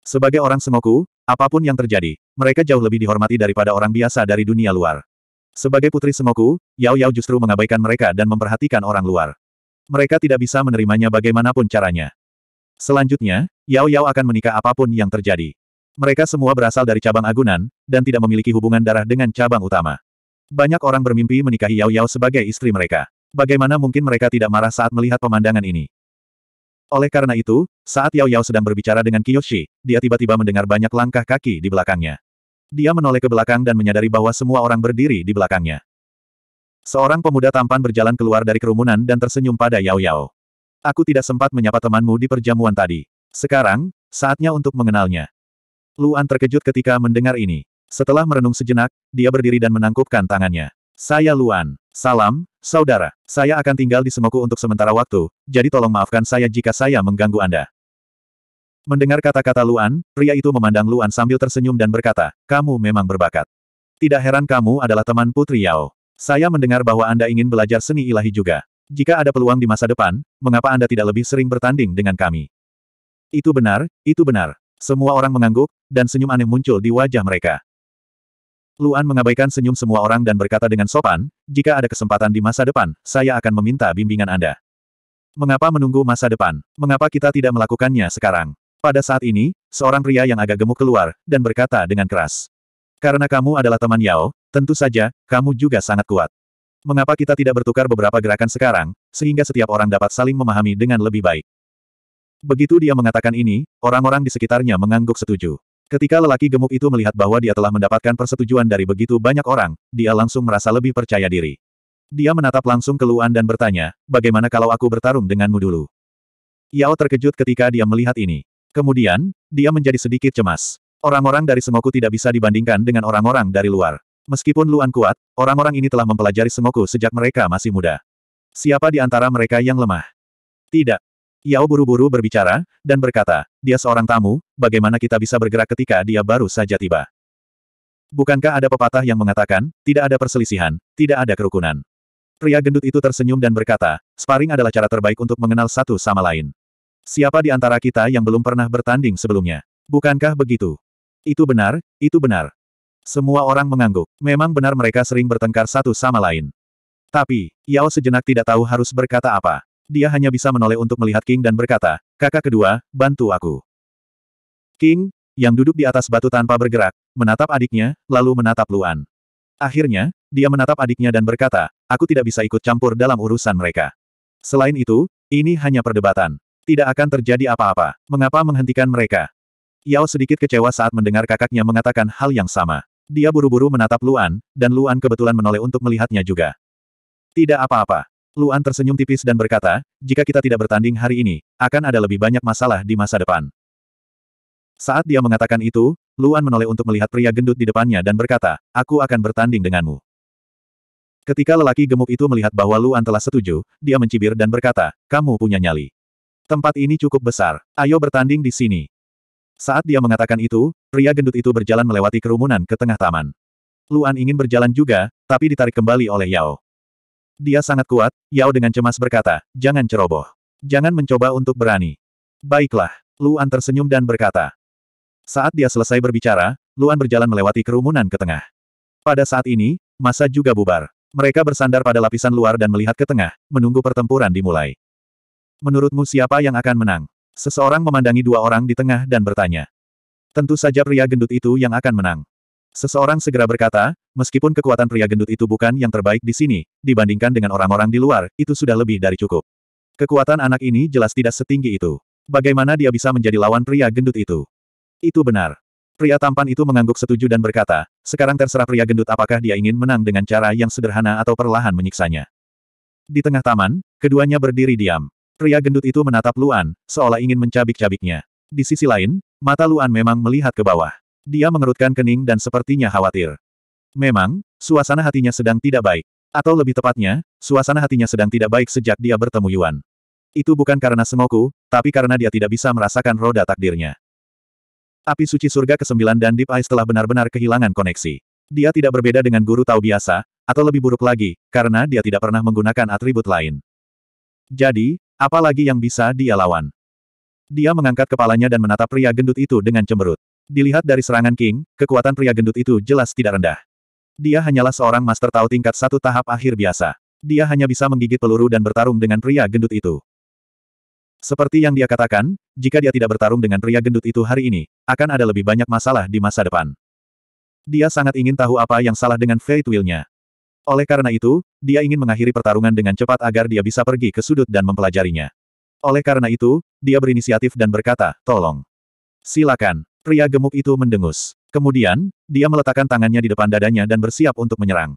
Sebagai orang Sengoku, apa pun yang terjadi, mereka jauh lebih dihormati daripada orang biasa dari dunia luar. Sebagai putri Sengoku, Yao Yao justru mengabaikan mereka dan memperhatikan orang luar. Mereka tidak bisa menerimanya bagaimanapun caranya. Selanjutnya, Yao Yao akan menikah apa pun yang terjadi. Mereka semua berasal dari cabang agunan, dan tidak memiliki hubungan darah dengan cabang utama. Banyak orang bermimpi menikahi Yao Yao sebagai istri mereka. Bagaimana mungkin mereka tidak marah saat melihat pemandangan ini? Oleh karena itu, saat Yao Yao sedang berbicara dengan Kiyoshi, dia tiba-tiba mendengar banyak langkah kaki di belakangnya. Dia menoleh ke belakang dan menyadari bahwa semua orang berdiri di belakangnya. Seorang pemuda tampan berjalan keluar dari kerumunan dan tersenyum pada Yao Yao. Aku tidak sempat menyapa temanmu di perjamuan tadi. Sekarang, saatnya untuk mengenalnya. Luan terkejut ketika mendengar ini. Setelah merenung sejenak, dia berdiri dan menangkupkan tangannya. Saya Luan. Salam, saudara. Saya akan tinggal di Sengoku untuk sementara waktu, jadi tolong maafkan saya jika saya mengganggu Anda. Mendengar kata-kata Luan, pria itu memandang Luan sambil tersenyum dan berkata, kamu memang berbakat. Tidak heran kamu adalah teman Putri Yao. Saya mendengar bahwa Anda ingin belajar seni ilahi juga. Jika ada peluang di masa depan, mengapa Anda tidak lebih sering bertanding dengan kami? Itu benar, itu benar. Semua orang mengangguk, dan senyum aneh muncul di wajah mereka. Luan mengabaikan senyum semua orang dan berkata dengan sopan, jika ada kesempatan di masa depan, saya akan meminta bimbingan Anda. Mengapa menunggu masa depan? Mengapa kita tidak melakukannya sekarang? Pada saat ini, seorang pria yang agak gemuk keluar, dan berkata dengan keras. Karena kamu adalah teman Yao, tentu saja, kamu juga sangat kuat. Mengapa kita tidak bertukar beberapa gerakan sekarang, sehingga setiap orang dapat saling memahami dengan lebih baik? Begitu dia mengatakan ini, orang-orang di sekitarnya mengangguk setuju. Ketika lelaki gemuk itu melihat bahwa dia telah mendapatkan persetujuan dari begitu banyak orang, dia langsung merasa lebih percaya diri. Dia menatap langsung ke Luan dan bertanya, bagaimana kalau aku bertarung denganmu dulu? Yao terkejut ketika dia melihat ini. Kemudian, dia menjadi sedikit cemas. Orang-orang dari Sengoku tidak bisa dibandingkan dengan orang-orang dari luar. Meskipun Luan kuat, orang-orang ini telah mempelajari Sengoku sejak mereka masih muda. Siapa di antara mereka yang lemah? Tidak. Yao buru-buru berbicara, dan berkata, dia seorang tamu, bagaimana kita bisa bergerak ketika dia baru saja tiba? Bukankah ada pepatah yang mengatakan, tidak ada perselisihan, tidak ada kerukunan? Pria gendut itu tersenyum dan berkata, sparring adalah cara terbaik untuk mengenal satu sama lain. Siapa di antara kita yang belum pernah bertanding sebelumnya? Bukankah begitu? Itu benar, itu benar. Semua orang mengangguk. Memang benar mereka sering bertengkar satu sama lain. Tapi, Yao sejenak tidak tahu harus berkata apa. Dia hanya bisa menoleh untuk melihat King dan berkata, kakak kedua, bantu aku. King, yang duduk di atas batu tanpa bergerak, menatap adiknya, lalu menatap Luan. Akhirnya, dia menatap adiknya dan berkata, aku tidak bisa ikut campur dalam urusan mereka. Selain itu, ini hanya perdebatan. Tidak akan terjadi apa-apa. Mengapa menghentikan mereka? Yao sedikit kecewa saat mendengar kakaknya mengatakan hal yang sama. Dia buru-buru menatap Luan, dan Luan kebetulan menoleh untuk melihatnya juga. Tidak apa-apa. Luan tersenyum tipis dan berkata, jika kita tidak bertanding hari ini, akan ada lebih banyak masalah di masa depan. Saat dia mengatakan itu, Luan menoleh untuk melihat pria gendut di depannya dan berkata, aku akan bertanding denganmu. Ketika lelaki gemuk itu melihat bahwa Luan telah setuju, dia mencibir dan berkata, kamu punya nyali. Tempat ini cukup besar. Ayo bertanding di sini. Saat dia mengatakan itu, pria gendut itu berjalan melewati kerumunan ke tengah taman. Luan ingin berjalan juga, tapi ditarik kembali oleh Yao. Dia sangat kuat, Yao dengan cemas berkata, jangan ceroboh. Jangan mencoba untuk berani. Baiklah, Luan tersenyum dan berkata. Saat dia selesai berbicara, Luan berjalan melewati kerumunan ke tengah. Pada saat ini, masa juga bubar. Mereka bersandar pada lapisan luar dan melihat ke tengah, menunggu pertempuran dimulai. Menurutmu siapa yang akan menang? Seseorang memandangi dua orang di tengah dan bertanya. Tentu saja pria gendut itu yang akan menang. Seseorang segera berkata, meskipun kekuatan pria gendut itu bukan yang terbaik di sini, dibandingkan dengan orang-orang di luar, itu sudah lebih dari cukup. Kekuatan anak ini jelas tidak setinggi itu. Bagaimana dia bisa menjadi lawan pria gendut itu? Itu benar. Pria tampan itu mengangguk setuju dan berkata, sekarang terserah pria gendut apakah dia ingin menang dengan cara yang sederhana atau perlahan menyiksanya. Di tengah taman, keduanya berdiri diam. Pria gendut itu menatap Luan, seolah ingin mencabik-cabiknya. Di sisi lain, mata Luan memang melihat ke bawah. Dia mengerutkan kening dan sepertinya khawatir. Memang, suasana hatinya sedang tidak baik. Atau lebih tepatnya, suasana hatinya sedang tidak baik sejak dia bertemu Yuan. Itu bukan karena Sengoku, tapi karena dia tidak bisa merasakan roda takdirnya. Api suci surga ke-9 dan Deep Eyes telah benar-benar kehilangan koneksi. Dia tidak berbeda dengan guru tahu biasa, atau lebih buruk lagi, karena dia tidak pernah menggunakan atribut lain. Jadi, Apalagi yang bisa dia lawan? Dia mengangkat kepalanya dan menatap pria gendut itu dengan cemberut. Dilihat dari serangan King, kekuatan pria gendut itu jelas tidak rendah. Dia hanyalah seorang master Tao tingkat satu tahap akhir biasa. Dia hanya bisa menggigit peluru dan bertarung dengan pria gendut itu. Seperti yang dia katakan, jika dia tidak bertarung dengan pria gendut itu hari ini, akan ada lebih banyak masalah di masa depan. Dia sangat ingin tahu apa yang salah dengan Fate Will-nya. Oleh karena itu, dia ingin mengakhiri pertarungan dengan cepat agar dia bisa pergi ke sudut dan mempelajarinya. Oleh karena itu, dia berinisiatif dan berkata, tolong. Silakan. Pria gemuk itu mendengus. Kemudian, dia meletakkan tangannya di depan dadanya dan bersiap untuk menyerang.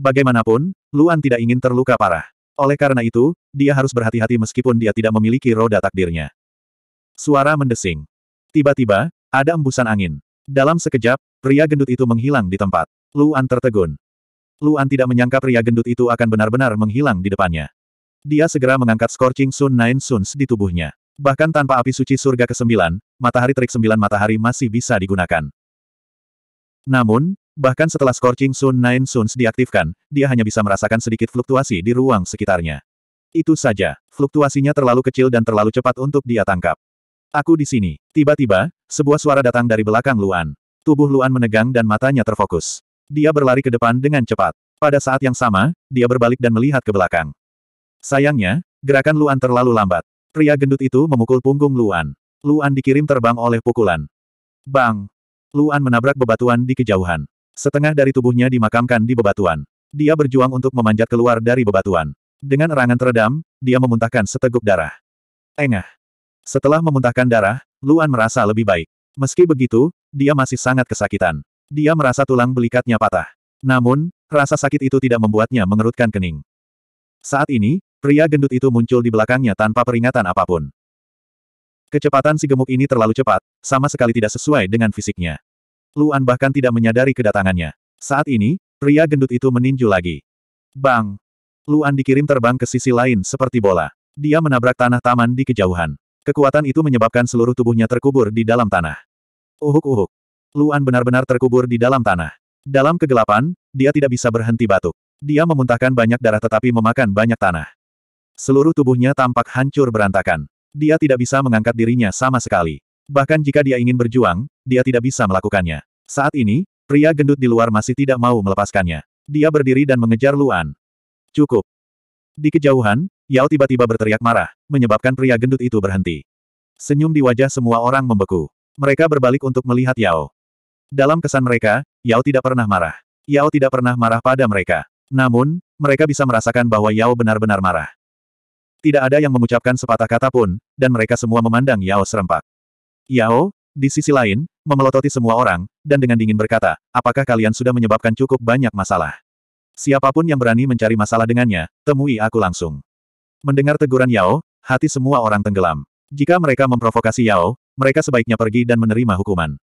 Bagaimanapun, Luan tidak ingin terluka parah. Oleh karena itu, dia harus berhati-hati meskipun dia tidak memiliki roda takdirnya. Suara mendesing. Tiba-tiba, ada embusan angin. Dalam sekejap, pria gendut itu menghilang di tempat. Luan tertegun. Luan tidak menyangka pria gendut itu akan benar-benar menghilang di depannya. Dia segera mengangkat Scorching Sun Nine Suns di tubuhnya. Bahkan tanpa api suci surga ke-9, matahari terik sembilan matahari masih bisa digunakan. Namun, bahkan setelah Scorching Sun Nine Suns diaktifkan, dia hanya bisa merasakan sedikit fluktuasi di ruang sekitarnya. Itu saja, fluktuasinya terlalu kecil dan terlalu cepat untuk dia tangkap. Aku di sini. Tiba-tiba, sebuah suara datang dari belakang Luan. Tubuh Luan menegang dan matanya terfokus. Dia berlari ke depan dengan cepat. Pada saat yang sama, dia berbalik dan melihat ke belakang. Sayangnya, gerakan Luan terlalu lambat. Pria gendut itu memukul punggung Luan. Luan dikirim terbang oleh pukulan. Bang! Luan menabrak bebatuan di kejauhan. Setengah dari tubuhnya dimakamkan di bebatuan. Dia berjuang untuk memanjat keluar dari bebatuan. Dengan erangan teredam, dia memuntahkan seteguk darah. Engah! Setelah memuntahkan darah, Luan merasa lebih baik. Meski begitu, dia masih sangat kesakitan. Dia merasa tulang belikatnya patah. Namun, rasa sakit itu tidak membuatnya mengerutkan kening. Saat ini, pria gendut itu muncul di belakangnya tanpa peringatan apa pun. Kecepatan si gemuk ini terlalu cepat, sama sekali tidak sesuai dengan fisiknya. Luan bahkan tidak menyadari kedatangannya. Saat ini, pria gendut itu meninju lagi. Bang! Luan dikirim terbang ke sisi lain seperti bola. Dia menabrak tanah taman di kejauhan. Kekuatan itu menyebabkan seluruh tubuhnya terkubur di dalam tanah. Uhuk-uhuk. Luan benar-benar terkubur di dalam tanah. Dalam kegelapan, dia tidak bisa berhenti batuk. Dia memuntahkan banyak darah tetapi memakan banyak tanah. Seluruh tubuhnya tampak hancur berantakan. Dia tidak bisa mengangkat dirinya sama sekali. Bahkan jika dia ingin berjuang, dia tidak bisa melakukannya. Saat ini, pria gendut di luar masih tidak mau melepaskannya. Dia berdiri dan mengejar Luan. Cukup. Di kejauhan, Yao tiba-tiba berteriak marah, menyebabkan pria gendut itu berhenti. Senyum di wajah semua orang membeku. Mereka berbalik untuk melihat Yao. Dalam kesan mereka, Yao tidak pernah marah. Yao tidak pernah marah pada mereka. Namun, mereka bisa merasakan bahwa Yao benar-benar marah. Tidak ada yang mengucapkan sepatah kata pun, dan mereka semua memandang Yao serempak. Yao, di sisi lain, memelototi semua orang, dan dengan dingin berkata, apakah kalian sudah menyebabkan cukup banyak masalah? Siapa pun yang berani mencari masalah dengannya, temui aku langsung. Mendengar teguran Yao, hati semua orang tenggelam. Jika mereka memprovokasi Yao, mereka sebaiknya pergi dan menerima hukuman.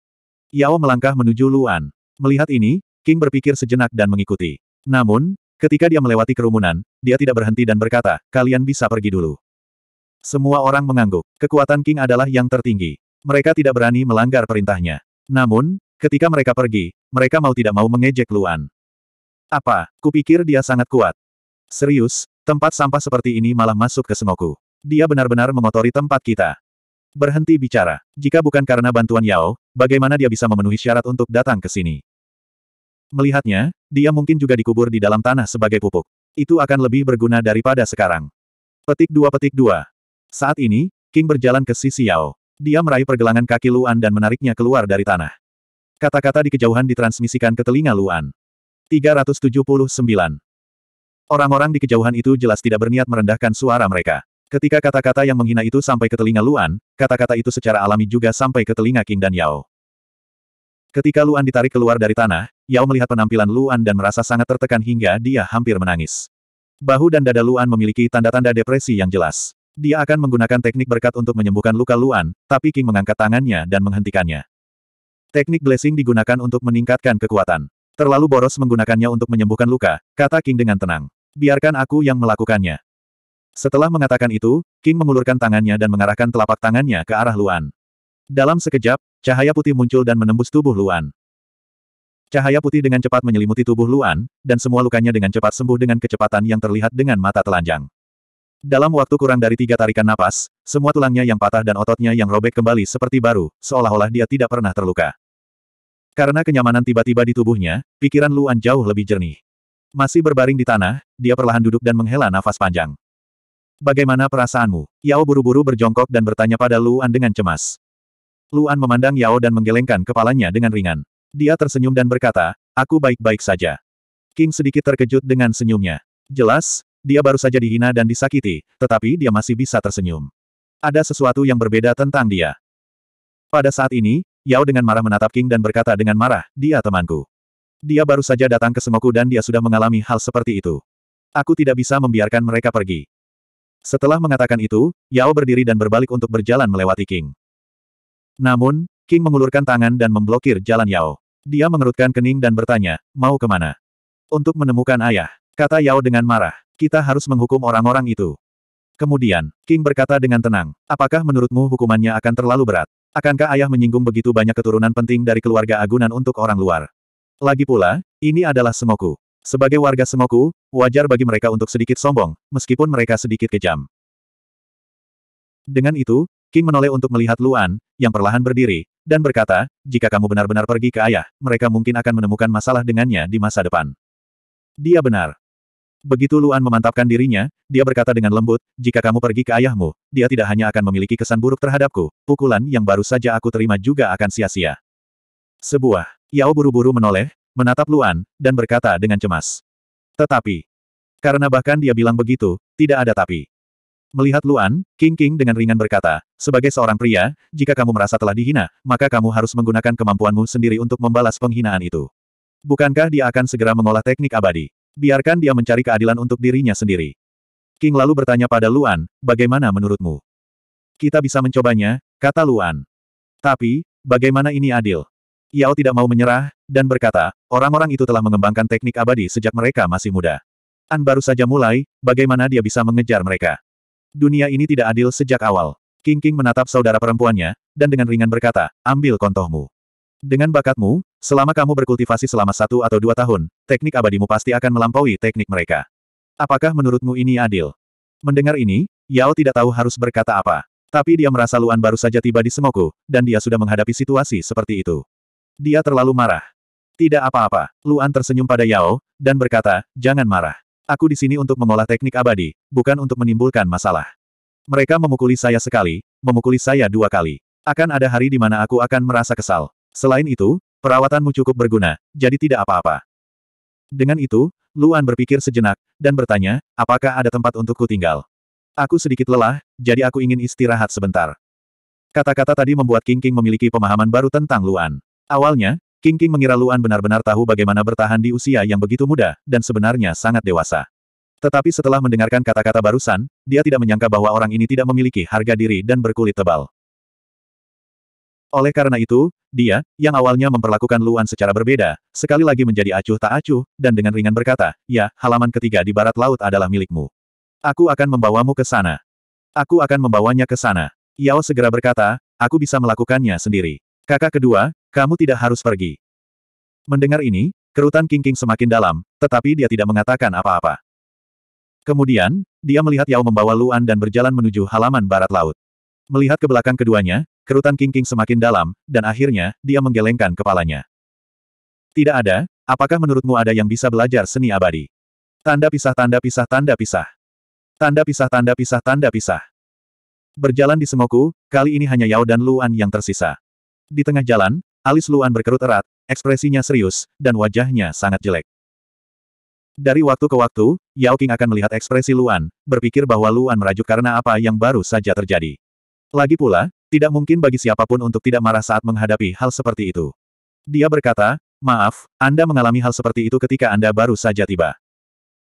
Yao melangkah menuju Luan. Melihat ini, King berpikir sejenak dan mengikuti. Namun, ketika dia melewati kerumunan, dia tidak berhenti dan berkata, kalian bisa pergi dulu. Semua orang mengangguk. Kekuatan King adalah yang tertinggi. Mereka tidak berani melanggar perintahnya. Namun, ketika mereka pergi, mereka mau tidak mau mengejek Luan. Apa, kupikir dia sangat kuat. Serius, Tempat sampah seperti ini malah masuk ke sengoku. Dia benar-benar mengotori tempat kita. Berhenti bicara. Jika bukan karena bantuan Yao, bagaimana dia bisa memenuhi syarat untuk datang ke sini? Melihatnya, dia mungkin juga dikubur di dalam tanah sebagai pupuk. Itu akan lebih berguna daripada sekarang. Petik dua petik dua. Saat ini, King berjalan ke sisi Yao. Dia meraih pergelangan kaki Luan dan menariknya keluar dari tanah. Kata-kata di kejauhan ditransmisikan ke telinga Luan. 379. Orang-orang di kejauhan itu jelas tidak berniat merendahkan suara mereka. Ketika kata-kata yang menghina itu sampai ke telinga Luan, kata-kata itu secara alami juga sampai ke telinga King dan Yao. Ketika Luan ditarik keluar dari tanah, Yao melihat penampilan Luan dan merasa sangat tertekan hingga dia hampir menangis. Bahu dan dada Luan memiliki tanda-tanda depresi yang jelas. Dia akan menggunakan teknik berkat untuk menyembuhkan luka Luan, tapi King mengangkat tangannya dan menghentikannya. Teknik blessing digunakan untuk meningkatkan kekuatan. Terlalu boros menggunakannya untuk menyembuhkan luka, kata King dengan tenang. Biarkan aku yang melakukannya. Setelah mengatakan itu, King mengulurkan tangannya dan mengarahkan telapak tangannya ke arah Luan. Dalam sekejap, cahaya putih muncul dan menembus tubuh Luan. Cahaya putih dengan cepat menyelimuti tubuh Luan, dan semua lukanya dengan cepat sembuh dengan kecepatan yang terlihat dengan mata telanjang. Dalam waktu kurang dari tiga tarikan napas, semua tulangnya yang patah dan ototnya yang robek kembali seperti baru, seolah-olah dia tidak pernah terluka. Karena kenyamanan tiba-tiba di tubuhnya, pikiran Luan jauh lebih jernih. Masih berbaring di tanah, dia perlahan duduk dan menghela nafas panjang. Bagaimana perasaanmu? Yao buru-buru berjongkok dan bertanya pada Luan dengan cemas. Luan memandang Yao dan menggelengkan kepalanya dengan ringan. Dia tersenyum dan berkata, aku baik-baik saja. King sedikit terkejut dengan senyumnya. Jelas, dia baru saja dihina dan disakiti, tetapi dia masih bisa tersenyum. Ada sesuatu yang berbeda tentang dia. Pada saat ini, Yao dengan marah menatap King dan berkata dengan marah, dia temanku. Dia baru saja datang ke Semoku dan dia sudah mengalami hal seperti itu. Aku tidak bisa membiarkan mereka pergi. Setelah mengatakan itu, Yao berdiri dan berbalik untuk berjalan melewati King. Namun, King mengulurkan tangan dan memblokir jalan Yao. Dia mengerutkan kening dan bertanya, mau ke mana? Untuk menemukan ayah. Kata Yao dengan marah, kita harus menghukum orang-orang itu. Kemudian, King berkata dengan tenang, apakah menurutmu hukumannya akan terlalu berat? Akankah ayah menyinggung begitu banyak keturunan penting dari keluarga agunan untuk orang luar? Lagi pula, ini adalah Semoku. Sebagai warga Semoku, wajar bagi mereka untuk sedikit sombong, meskipun mereka sedikit kejam. Dengan itu, King menoleh untuk melihat Luan, yang perlahan berdiri, dan berkata, jika kamu benar-benar pergi ke ayah, mereka mungkin akan menemukan masalah dengannya di masa depan. Dia benar. Begitu Luan memantapkan dirinya, dia berkata dengan lembut, jika kamu pergi ke ayahmu, dia tidak hanya akan memiliki kesan buruk terhadapku, pukulan yang baru saja aku terima juga akan sia-sia. Sebuah. Yao buru-buru menoleh, menatap Luan, dan berkata dengan cemas. Tetapi. Karena bahkan dia bilang begitu, tidak ada tapi. Melihat Luan, King King dengan ringan berkata, sebagai seorang pria, jika kamu merasa telah dihina, maka kamu harus menggunakan kemampuanmu sendiri untuk membalas penghinaan itu. Bukankah dia akan segera mengolah teknik abadi? Biarkan dia mencari keadilan untuk dirinya sendiri. King lalu bertanya pada Luan, bagaimana menurutmu? Kita bisa mencobanya, kata Luan. Tapi, bagaimana ini adil? Yao tidak mau menyerah, dan berkata, orang-orang itu telah mengembangkan teknik abadi sejak mereka masih muda. An baru saja mulai, bagaimana dia bisa mengejar mereka? Dunia ini tidak adil sejak awal. King King menatap saudara perempuannya, dan dengan ringan berkata, ambil kontohmu. Dengan bakatmu, selama kamu berkultivasi selama satu atau dua tahun, teknik abadimu pasti akan melampaui teknik mereka. Apakah menurutmu ini adil? Mendengar ini, Yao tidak tahu harus berkata apa. Tapi dia merasa Luan baru saja tiba di Semoku, dan dia sudah menghadapi situasi seperti itu. Dia terlalu marah. Tidak apa-apa, Luan tersenyum pada Yao, dan berkata, jangan marah. Aku di sini untuk mengolah teknik abadi, bukan untuk menimbulkan masalah. Mereka memukuli saya sekali, memukuli saya dua kali. Akan ada hari di mana aku akan merasa kesal. Selain itu, perawatanmu cukup berguna, jadi tidak apa-apa. Dengan itu, Luan berpikir sejenak, dan bertanya, apakah ada tempat untukku tinggal? Aku sedikit lelah, jadi aku ingin istirahat sebentar. Kata-kata tadi membuat King King memiliki pemahaman baru tentang Luan. Awalnya, King King mengira Luan benar-benar tahu bagaimana bertahan di usia yang begitu muda, dan sebenarnya sangat dewasa. Tetapi setelah mendengarkan kata-kata barusan, dia tidak menyangka bahwa orang ini tidak memiliki harga diri dan berkulit tebal. Oleh karena itu, dia, yang awalnya memperlakukan Luan secara berbeda, sekali lagi menjadi acuh tak acuh, dan dengan ringan berkata, ya, halaman ketiga di barat laut adalah milikmu. Aku akan membawamu ke sana. Aku akan membawanya ke sana. Yao segera berkata, aku bisa melakukannya sendiri. Kakak kedua, kamu tidak harus pergi. Mendengar ini, kerutan King King semakin dalam, tetapi dia tidak mengatakan apa-apa. Kemudian, dia melihat Yao membawa Luan dan berjalan menuju halaman barat laut. Melihat ke belakang keduanya, kerutan King King semakin dalam, dan akhirnya, dia menggelengkan kepalanya. Tidak ada, apakah menurutmu ada yang bisa belajar seni abadi? Tanda pisah tanda pisah tanda pisah. Tanda pisah tanda pisah tanda pisah. Berjalan di Semoku, kali ini hanya Yao dan Luan yang tersisa. Di tengah jalan, Alis Luan berkerut erat, ekspresinya serius, dan wajahnya sangat jelek. Dari waktu ke waktu, Yao King akan melihat ekspresi Luan, berpikir bahwa Luan merajuk karena apa yang baru saja terjadi. Lagi pula, tidak mungkin bagi siapa pun untuk tidak marah saat menghadapi hal seperti itu. Dia berkata, maaf, Anda mengalami hal seperti itu ketika Anda baru saja tiba.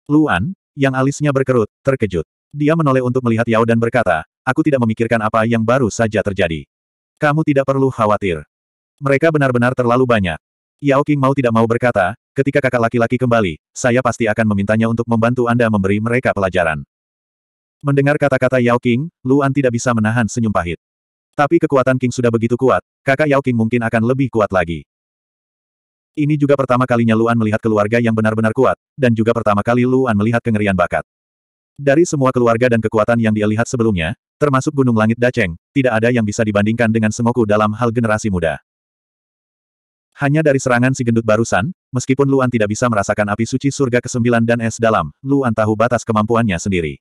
Luan, yang alisnya berkerut, terkejut. Dia menoleh untuk melihat Yao dan berkata, aku tidak memikirkan apa yang baru saja terjadi. Kamu tidak perlu khawatir. Mereka benar-benar terlalu banyak. Yao King mau tidak mau berkata, ketika kakak laki-laki kembali, saya pasti akan memintanya untuk membantu Anda memberi mereka pelajaran. Mendengar kata-kata Yao King, Luan tidak bisa menahan senyum pahit. Tapi kekuatan King sudah begitu kuat, kakak Yao King mungkin akan lebih kuat lagi. Ini juga pertama kalinya Luan melihat keluarga yang benar-benar kuat, dan juga pertama kali Luan melihat kengerian bakat. Dari semua keluarga dan kekuatan yang dia lihat sebelumnya, termasuk Gunung Langit Daceng, tidak ada yang bisa dibandingkan dengan Semoku dalam hal generasi muda. Hanya dari serangan si gendut barusan, meskipun Luan tidak bisa merasakan api suci surga ke-9 dan es dalam, Luan tahu batas kemampuannya sendiri.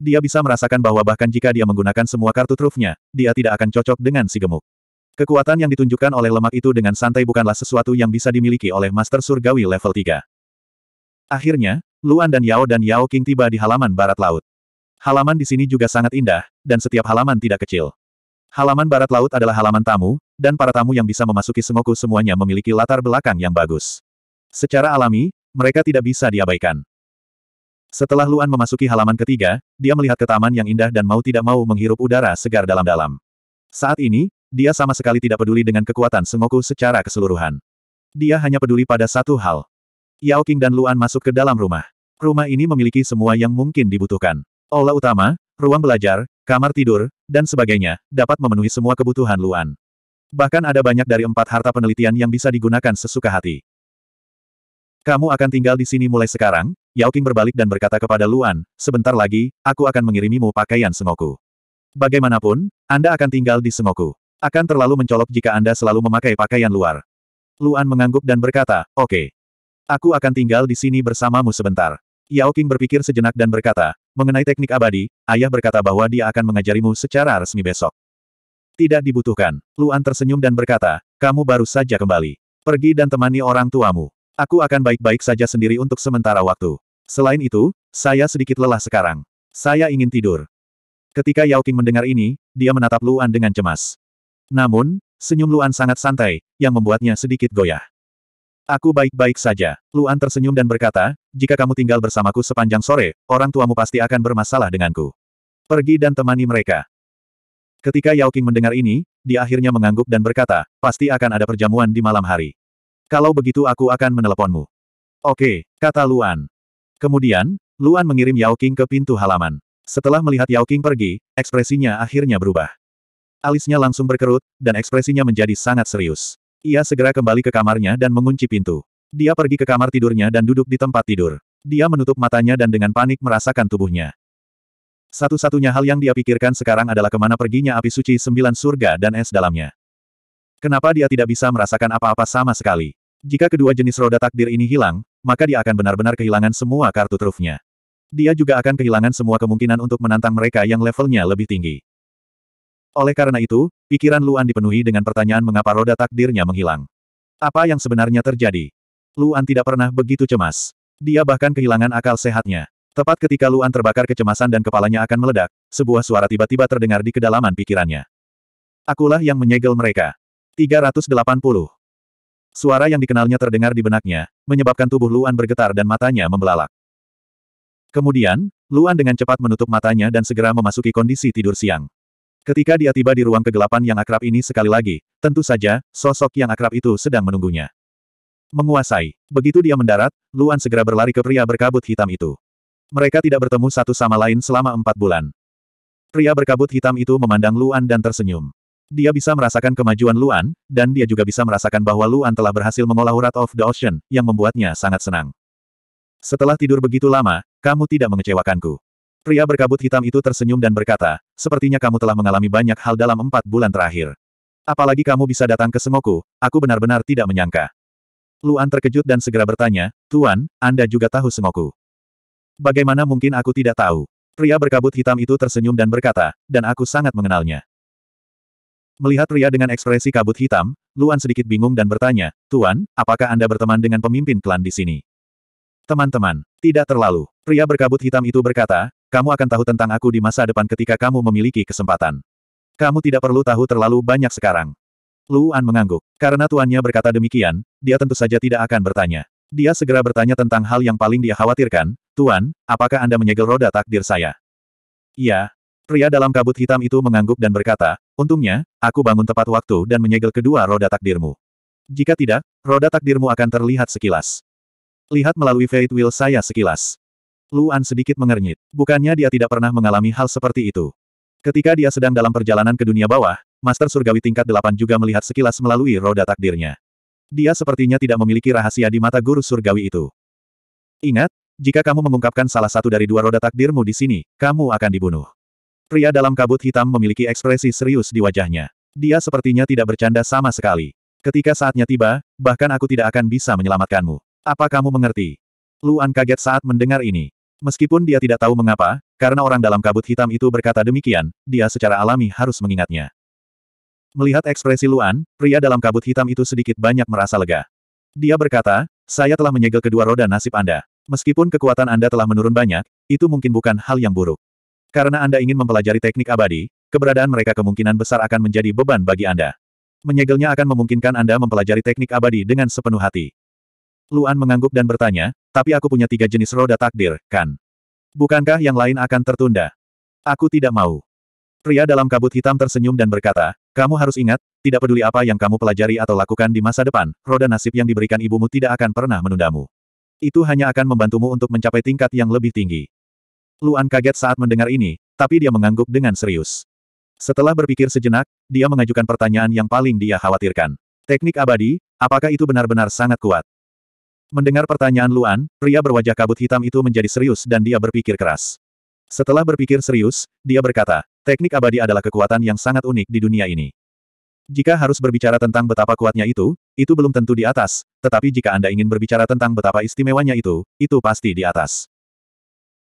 Dia bisa merasakan bahwa bahkan jika dia menggunakan semua kartu trufnya, dia tidak akan cocok dengan si gemuk. Kekuatan yang ditunjukkan oleh lemak itu dengan santai bukanlah sesuatu yang bisa dimiliki oleh Master Surgawi level 3. Akhirnya, Luan dan Yao dan Yao King tiba di halaman barat laut. Halaman di sini juga sangat indah, dan setiap halaman tidak kecil. Halaman barat laut adalah halaman tamu, dan para tamu yang bisa memasuki Sengoku semuanya memiliki latar belakang yang bagus. Secara alami, mereka tidak bisa diabaikan. Setelah Luan memasuki halaman ketiga, dia melihat ke taman yang indah dan mau tidak mau menghirup udara segar dalam-dalam. Saat ini, dia sama sekali tidak peduli dengan kekuatan Sengoku secara keseluruhan. Dia hanya peduli pada satu hal. Yao King dan Luan masuk ke dalam rumah. Rumah ini memiliki semua yang mungkin dibutuhkan. Aula utama, ruang belajar, kamar tidur, dan sebagainya, dapat memenuhi semua kebutuhan Luan. Bahkan ada banyak dari empat harta penelitian yang bisa digunakan sesuka hati. Kamu akan tinggal di sini mulai sekarang, Yao King berbalik dan berkata kepada Luan, sebentar lagi, aku akan mengirimimu pakaian Sengoku. Bagaimanapun, Anda akan tinggal di Sengoku. Akan terlalu mencolok jika Anda selalu memakai pakaian luar. Luan mengangguk dan berkata, oke. Okay. Aku akan tinggal di sini bersamamu sebentar. Yao King berpikir sejenak dan berkata, mengenai teknik abadi, ayah berkata bahwa dia akan mengajarimu secara resmi besok. Tidak dibutuhkan. Luan tersenyum dan berkata, kamu baru saja kembali. Pergi dan temani orang tuamu. Aku akan baik-baik saja sendiri untuk sementara waktu. Selain itu, saya sedikit lelah sekarang. Saya ingin tidur. Ketika Yao Qing mendengar ini, dia menatap Luan dengan cemas. Namun, senyum Luan sangat santai, yang membuatnya sedikit goyah. Aku baik-baik saja. Luan tersenyum dan berkata, jika kamu tinggal bersamaku sepanjang sore, orang tuamu pasti akan bermasalah denganku. Pergi dan temani mereka. Ketika Yao Qing mendengar ini, dia akhirnya mengangguk dan berkata, pasti akan ada perjamuan di malam hari. Kalau begitu aku akan meneleponmu. Oke, kata Luan. Kemudian, Luan mengirim Yao Qing ke pintu halaman. Setelah melihat Yao Qing pergi, ekspresinya akhirnya berubah. Alisnya langsung berkerut, dan ekspresinya menjadi sangat serius. Ia segera kembali ke kamarnya dan mengunci pintu. Dia pergi ke kamar tidurnya dan duduk di tempat tidur. Dia menutup matanya dan dengan panik merasakan tubuhnya. Satu-satunya hal yang dia pikirkan sekarang adalah ke mana perginya api suci sembilan surga dan es dalamnya. Kenapa dia tidak bisa merasakan apa-apa sama sekali? Jika kedua jenis roda takdir ini hilang, maka dia akan benar-benar kehilangan semua kartu trufnya. Dia juga akan kehilangan semua kemungkinan untuk menantang mereka yang levelnya lebih tinggi. Oleh karena itu, pikiran Luan dipenuhi dengan pertanyaan mengapa roda takdirnya menghilang. Apa yang sebenarnya terjadi? Luan tidak pernah begitu cemas. Dia bahkan kehilangan akal sehatnya. Tepat ketika Luan terbakar kecemasan dan kepalanya akan meledak, sebuah suara tiba-tiba terdengar di kedalaman pikirannya. Akulah yang menyegel mereka. 380. Suara yang dikenalnya terdengar di benaknya, menyebabkan tubuh Luan bergetar dan matanya membelalak. Kemudian, Luan dengan cepat menutup matanya dan segera memasuki kondisi tidur siang. Ketika dia tiba di ruang kegelapan yang akrab ini sekali lagi, tentu saja, sosok yang akrab itu sedang menunggunya. Menguasai. Begitu dia mendarat, Luan segera berlari ke pria berkabut hitam itu. Mereka tidak bertemu satu sama lain selama empat bulan. Pria berkabut hitam itu memandang Luan dan tersenyum. Dia bisa merasakan kemajuan Luan, dan dia juga bisa merasakan bahwa Luan telah berhasil mengolah urat of the ocean, yang membuatnya sangat senang. Setelah tidur begitu lama, kamu tidak mengecewakanku. Pria berkabut hitam itu tersenyum dan berkata, sepertinya kamu telah mengalami banyak hal dalam empat bulan terakhir. Apalagi kamu bisa datang ke Semoku, aku benar-benar tidak menyangka. Luan terkejut dan segera bertanya, Tuan, Anda juga tahu Semoku. Bagaimana mungkin aku tidak tahu? Pria berkabut hitam itu tersenyum dan berkata, dan aku sangat mengenalnya. Melihat pria dengan ekspresi kabut hitam, Luan sedikit bingung dan bertanya, Tuan, apakah Anda berteman dengan pemimpin klan di sini? Teman-teman, tidak terlalu. Pria berkabut hitam itu berkata, kamu akan tahu tentang aku di masa depan ketika kamu memiliki kesempatan. Kamu tidak perlu tahu terlalu banyak sekarang. Luan mengangguk. Karena tuannya berkata demikian, dia tentu saja tidak akan bertanya. Dia segera bertanya tentang hal yang paling dia khawatirkan, Tuan, apakah Anda menyegel roda takdir saya? Iya. Pria dalam kabut hitam itu mengangguk dan berkata, untungnya, aku bangun tepat waktu dan menyegel kedua roda takdirmu. Jika tidak, roda takdirmu akan terlihat sekilas. Lihat melalui Fate Wheel saya sekilas. Luan sedikit mengernyit. Bukannya dia tidak pernah mengalami hal seperti itu. Ketika dia sedang dalam perjalanan ke dunia bawah, Master Surgawi tingkat 8 juga melihat sekilas melalui roda takdirnya. Dia sepertinya tidak memiliki rahasia di mata guru surgawi itu. Ingat, jika kamu mengungkapkan salah satu dari dua roda takdirmu di sini, kamu akan dibunuh. Pria dalam kabut hitam memiliki ekspresi serius di wajahnya. Dia sepertinya tidak bercanda sama sekali. Ketika saatnya tiba, bahkan aku tidak akan bisa menyelamatkanmu. Apa kamu mengerti? Luan kaget saat mendengar ini. Meskipun dia tidak tahu mengapa, karena orang dalam kabut hitam itu berkata demikian, dia secara alami harus mengingatnya. Melihat ekspresi Luan, pria dalam kabut hitam itu sedikit banyak merasa lega. Dia berkata, saya telah menyegel kedua roda nasib Anda. Meskipun kekuatan Anda telah menurun banyak, itu mungkin bukan hal yang buruk. Karena Anda ingin mempelajari teknik abadi, keberadaan mereka kemungkinan besar akan menjadi beban bagi Anda. Menyegelnya akan memungkinkan Anda mempelajari teknik abadi dengan sepenuh hati. Luan mengangguk dan bertanya, tapi aku punya tiga jenis roda takdir, kan? Bukankah yang lain akan tertunda? Aku tidak mau. Pria dalam kabut hitam tersenyum dan berkata, kamu harus ingat, tidak peduli apa yang kamu pelajari atau lakukan di masa depan, roda nasib yang diberikan ibumu tidak akan pernah menundamu. Itu hanya akan membantumu untuk mencapai tingkat yang lebih tinggi. Luan kaget saat mendengar ini, tapi dia mengangguk dengan serius. Setelah berpikir sejenak, dia mengajukan pertanyaan yang paling dia khawatirkan. Teknik abadi, apakah itu benar-benar sangat kuat? Mendengar pertanyaan Luan, pria berwajah kabut hitam itu menjadi serius dan dia berpikir keras. Setelah berpikir serius, dia berkata, teknik abadi adalah kekuatan yang sangat unik di dunia ini. Jika harus berbicara tentang betapa kuatnya itu, itu belum tentu di atas, tetapi jika Anda ingin berbicara tentang betapa istimewanya itu, itu pasti di atas.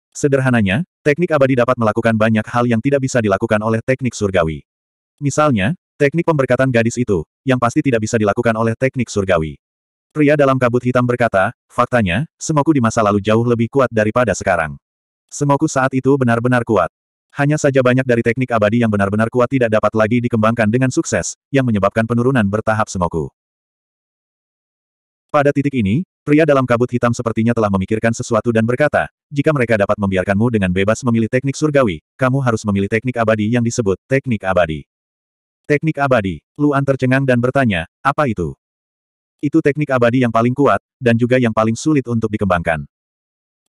Sederhananya, teknik abadi dapat melakukan banyak hal yang tidak bisa dilakukan oleh teknik surgawi. Misalnya, teknik pemberkatan gadis itu, yang pasti tidak bisa dilakukan oleh teknik surgawi. Pria dalam kabut hitam berkata, faktanya, semoku di masa lalu jauh lebih kuat daripada sekarang. Semoku saat itu benar-benar kuat. Hanya saja banyak dari teknik abadi yang benar-benar kuat tidak dapat lagi dikembangkan dengan sukses, yang menyebabkan penurunan bertahap semoku. Pada titik ini, pria dalam kabut hitam sepertinya telah memikirkan sesuatu dan berkata, jika mereka dapat membiarkanmu dengan bebas memilih teknik surgawi, kamu harus memilih teknik abadi yang disebut teknik abadi. Teknik abadi. Luan tercengang dan bertanya, apa itu? Itu teknik abadi yang paling kuat, dan juga yang paling sulit untuk dikembangkan.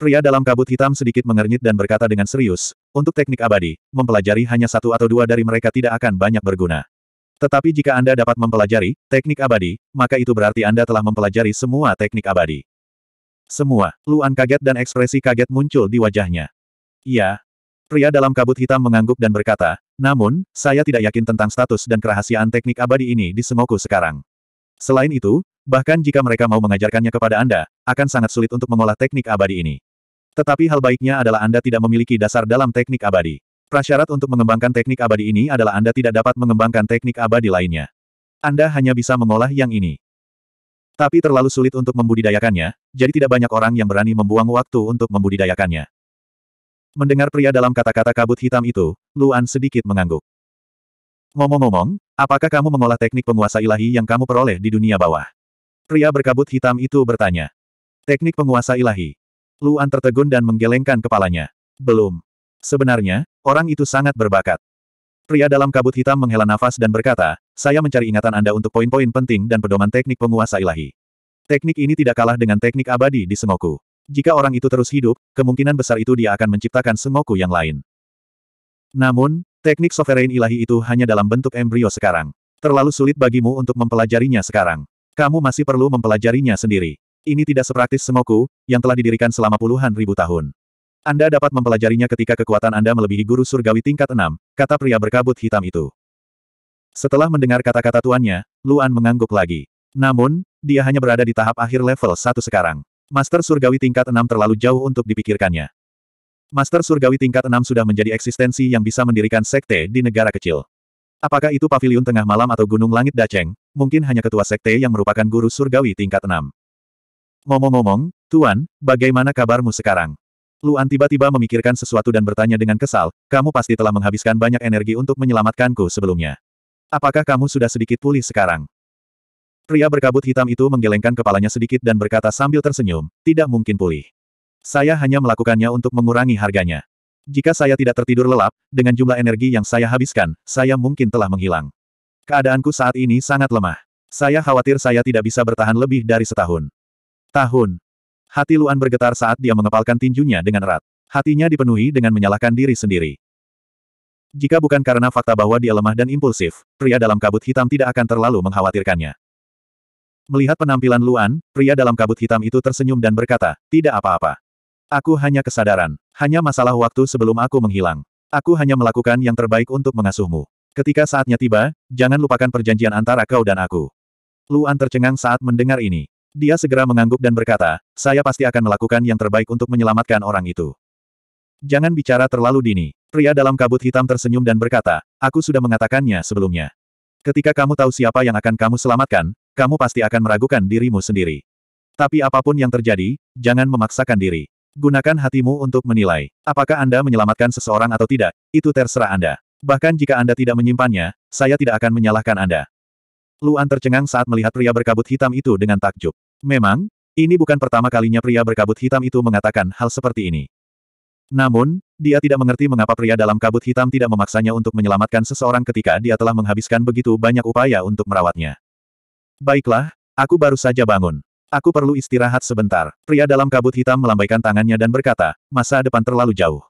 Pria dalam kabut hitam sedikit mengernyit dan berkata dengan serius, untuk teknik abadi, mempelajari hanya satu atau dua dari mereka tidak akan banyak berguna. Tetapi jika Anda dapat mempelajari teknik abadi, maka itu berarti Anda telah mempelajari semua teknik abadi. Semua. Luan kaget dan ekspresi kaget muncul di wajahnya. Iya. Pria dalam kabut hitam mengangguk dan berkata, namun, saya tidak yakin tentang status dan kerahasiaan teknik abadi ini di Semoku sekarang. Selain itu, bahkan jika mereka mau mengajarkannya kepada Anda, akan sangat sulit untuk mengolah teknik abadi ini. Tetapi hal baiknya adalah Anda tidak memiliki dasar dalam teknik abadi. Prasyarat untuk mengembangkan teknik abadi ini adalah Anda tidak dapat mengembangkan teknik abadi lainnya. Anda hanya bisa mengolah yang ini. Tapi terlalu sulit untuk membudidayakannya, jadi tidak banyak orang yang berani membuang waktu untuk membudidayakannya. Mendengar pria dalam kata-kata kabut hitam itu, Luan sedikit mengangguk. Ngomong-ngomong, apakah kamu mengolah teknik penguasa ilahi yang kamu peroleh di dunia bawah? Pria berkabut hitam itu bertanya. Teknik penguasa ilahi. Luan tertegun dan menggelengkan kepalanya. Belum. Sebenarnya, orang itu sangat berbakat. Pria dalam kabut hitam menghela nafas dan berkata, saya mencari ingatan Anda untuk poin-poin penting dan pedoman teknik penguasa ilahi. Teknik ini tidak kalah dengan teknik abadi di Sengoku. Jika orang itu terus hidup, kemungkinan besar itu dia akan menciptakan Sengoku yang lain. Namun, teknik sovereign ilahi itu hanya dalam bentuk embrio sekarang. Terlalu sulit bagimu untuk mempelajarinya sekarang. Kamu masih perlu mempelajarinya sendiri. Ini tidak sepraktis Sengoku, yang telah didirikan selama puluhan ribu tahun. Anda dapat mempelajarinya ketika kekuatan Anda melebihi guru surgawi tingkat enam, kata pria berkabut hitam itu. Setelah mendengar kata-kata tuannya, Luan mengangguk lagi. Namun, dia hanya berada di tahap akhir level satu sekarang. Master surgawi tingkat enam terlalu jauh untuk dipikirkannya. Master surgawi tingkat enam sudah menjadi eksistensi yang bisa mendirikan sekte di negara kecil. Apakah itu pavilion tengah malam atau gunung langit Daceng, mungkin hanya ketua sekte yang merupakan guru surgawi tingkat enam. Ngomong-ngomong, Tuan, bagaimana kabarmu sekarang? Luan tiba-tiba memikirkan sesuatu dan bertanya dengan kesal, kamu pasti telah menghabiskan banyak energi untuk menyelamatkanku sebelumnya. Apakah kamu sudah sedikit pulih sekarang? Pria berkabut hitam itu menggelengkan kepalanya sedikit dan berkata sambil tersenyum, tidak mungkin pulih. Saya hanya melakukannya untuk mengurangi harganya. Jika saya tidak tertidur lelap, dengan jumlah energi yang saya habiskan, saya mungkin telah menghilang. Keadaanku saat ini sangat lemah. Saya khawatir saya tidak bisa bertahan lebih dari setahun. Tahun. Hati Luan bergetar saat dia mengepalkan tinjunya dengan erat. Hatinya dipenuhi dengan menyalahkan diri sendiri. Jika bukan karena fakta bahwa dia lemah dan impulsif, pria dalam kabut hitam tidak akan terlalu mengkhawatirkannya. Melihat penampilan Luan, pria dalam kabut hitam itu tersenyum dan berkata, tidak apa-apa. Aku hanya kesadaran. Hanya masalah waktu sebelum aku menghilang. Aku hanya melakukan yang terbaik untuk mengasuhmu. Ketika saatnya tiba, jangan lupakan perjanjian antara kau dan aku. Luan tercengang saat mendengar ini. Dia segera mengangguk dan berkata, saya pasti akan melakukan yang terbaik untuk menyelamatkan orang itu. Jangan bicara terlalu dini. Pria dalam kabut hitam tersenyum dan berkata, aku sudah mengatakannya sebelumnya. Ketika kamu tahu siapa yang akan kamu selamatkan, kamu pasti akan meragukan dirimu sendiri. Tapi apa pun yang terjadi, jangan memaksakan diri. Gunakan hatimu untuk menilai. Apakah Anda menyelamatkan seseorang atau tidak, itu terserah Anda. Bahkan jika Anda tidak menyimpannya, saya tidak akan menyalahkan Anda. Luan tercengang saat melihat pria berkabut hitam itu dengan takjub. Memang, ini bukan pertama kalinya pria berkabut hitam itu mengatakan hal seperti ini. Namun, dia tidak mengerti mengapa pria dalam kabut hitam tidak memaksanya untuk menyelamatkan seseorang ketika dia telah menghabiskan begitu banyak upaya untuk merawatnya. Baiklah, aku baru saja bangun. Aku perlu istirahat sebentar. Pria dalam kabut hitam melambaikan tangannya dan berkata, masa depan terlalu jauh.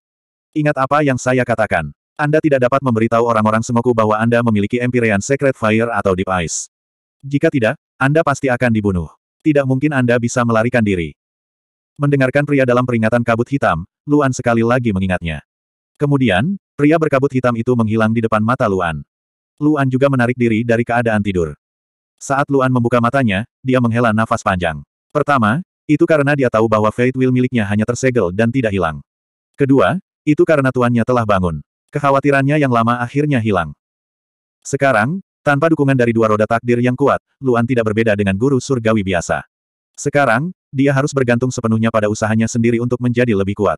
Ingat apa yang saya katakan. Anda tidak dapat memberitahu orang-orang Sengoku bahwa Anda memiliki Empyrean Secret Fire atau Deep Ice. Jika tidak, Anda pasti akan dibunuh. Tidak mungkin Anda bisa melarikan diri. Mendengarkan pria dalam peringatan kabut hitam, Luan sekali lagi mengingatnya. Kemudian, pria berkabut hitam itu menghilang di depan mata Luan. Luan juga menarik diri dari keadaan tidur. Saat Luan membuka matanya, dia menghela nafas panjang. Pertama, itu karena dia tahu bahwa Fate Will miliknya hanya tersegel dan tidak hilang. Kedua, itu karena tuannya telah bangun. Kekhawatirannya yang lama akhirnya hilang. Sekarang, tanpa dukungan dari dua roda takdir yang kuat, Luan tidak berbeda dengan guru surgawi biasa. Sekarang, dia harus bergantung sepenuhnya pada usahanya sendiri untuk menjadi lebih kuat.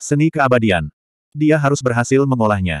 Seni keabadian. Dia harus berhasil mengolahnya.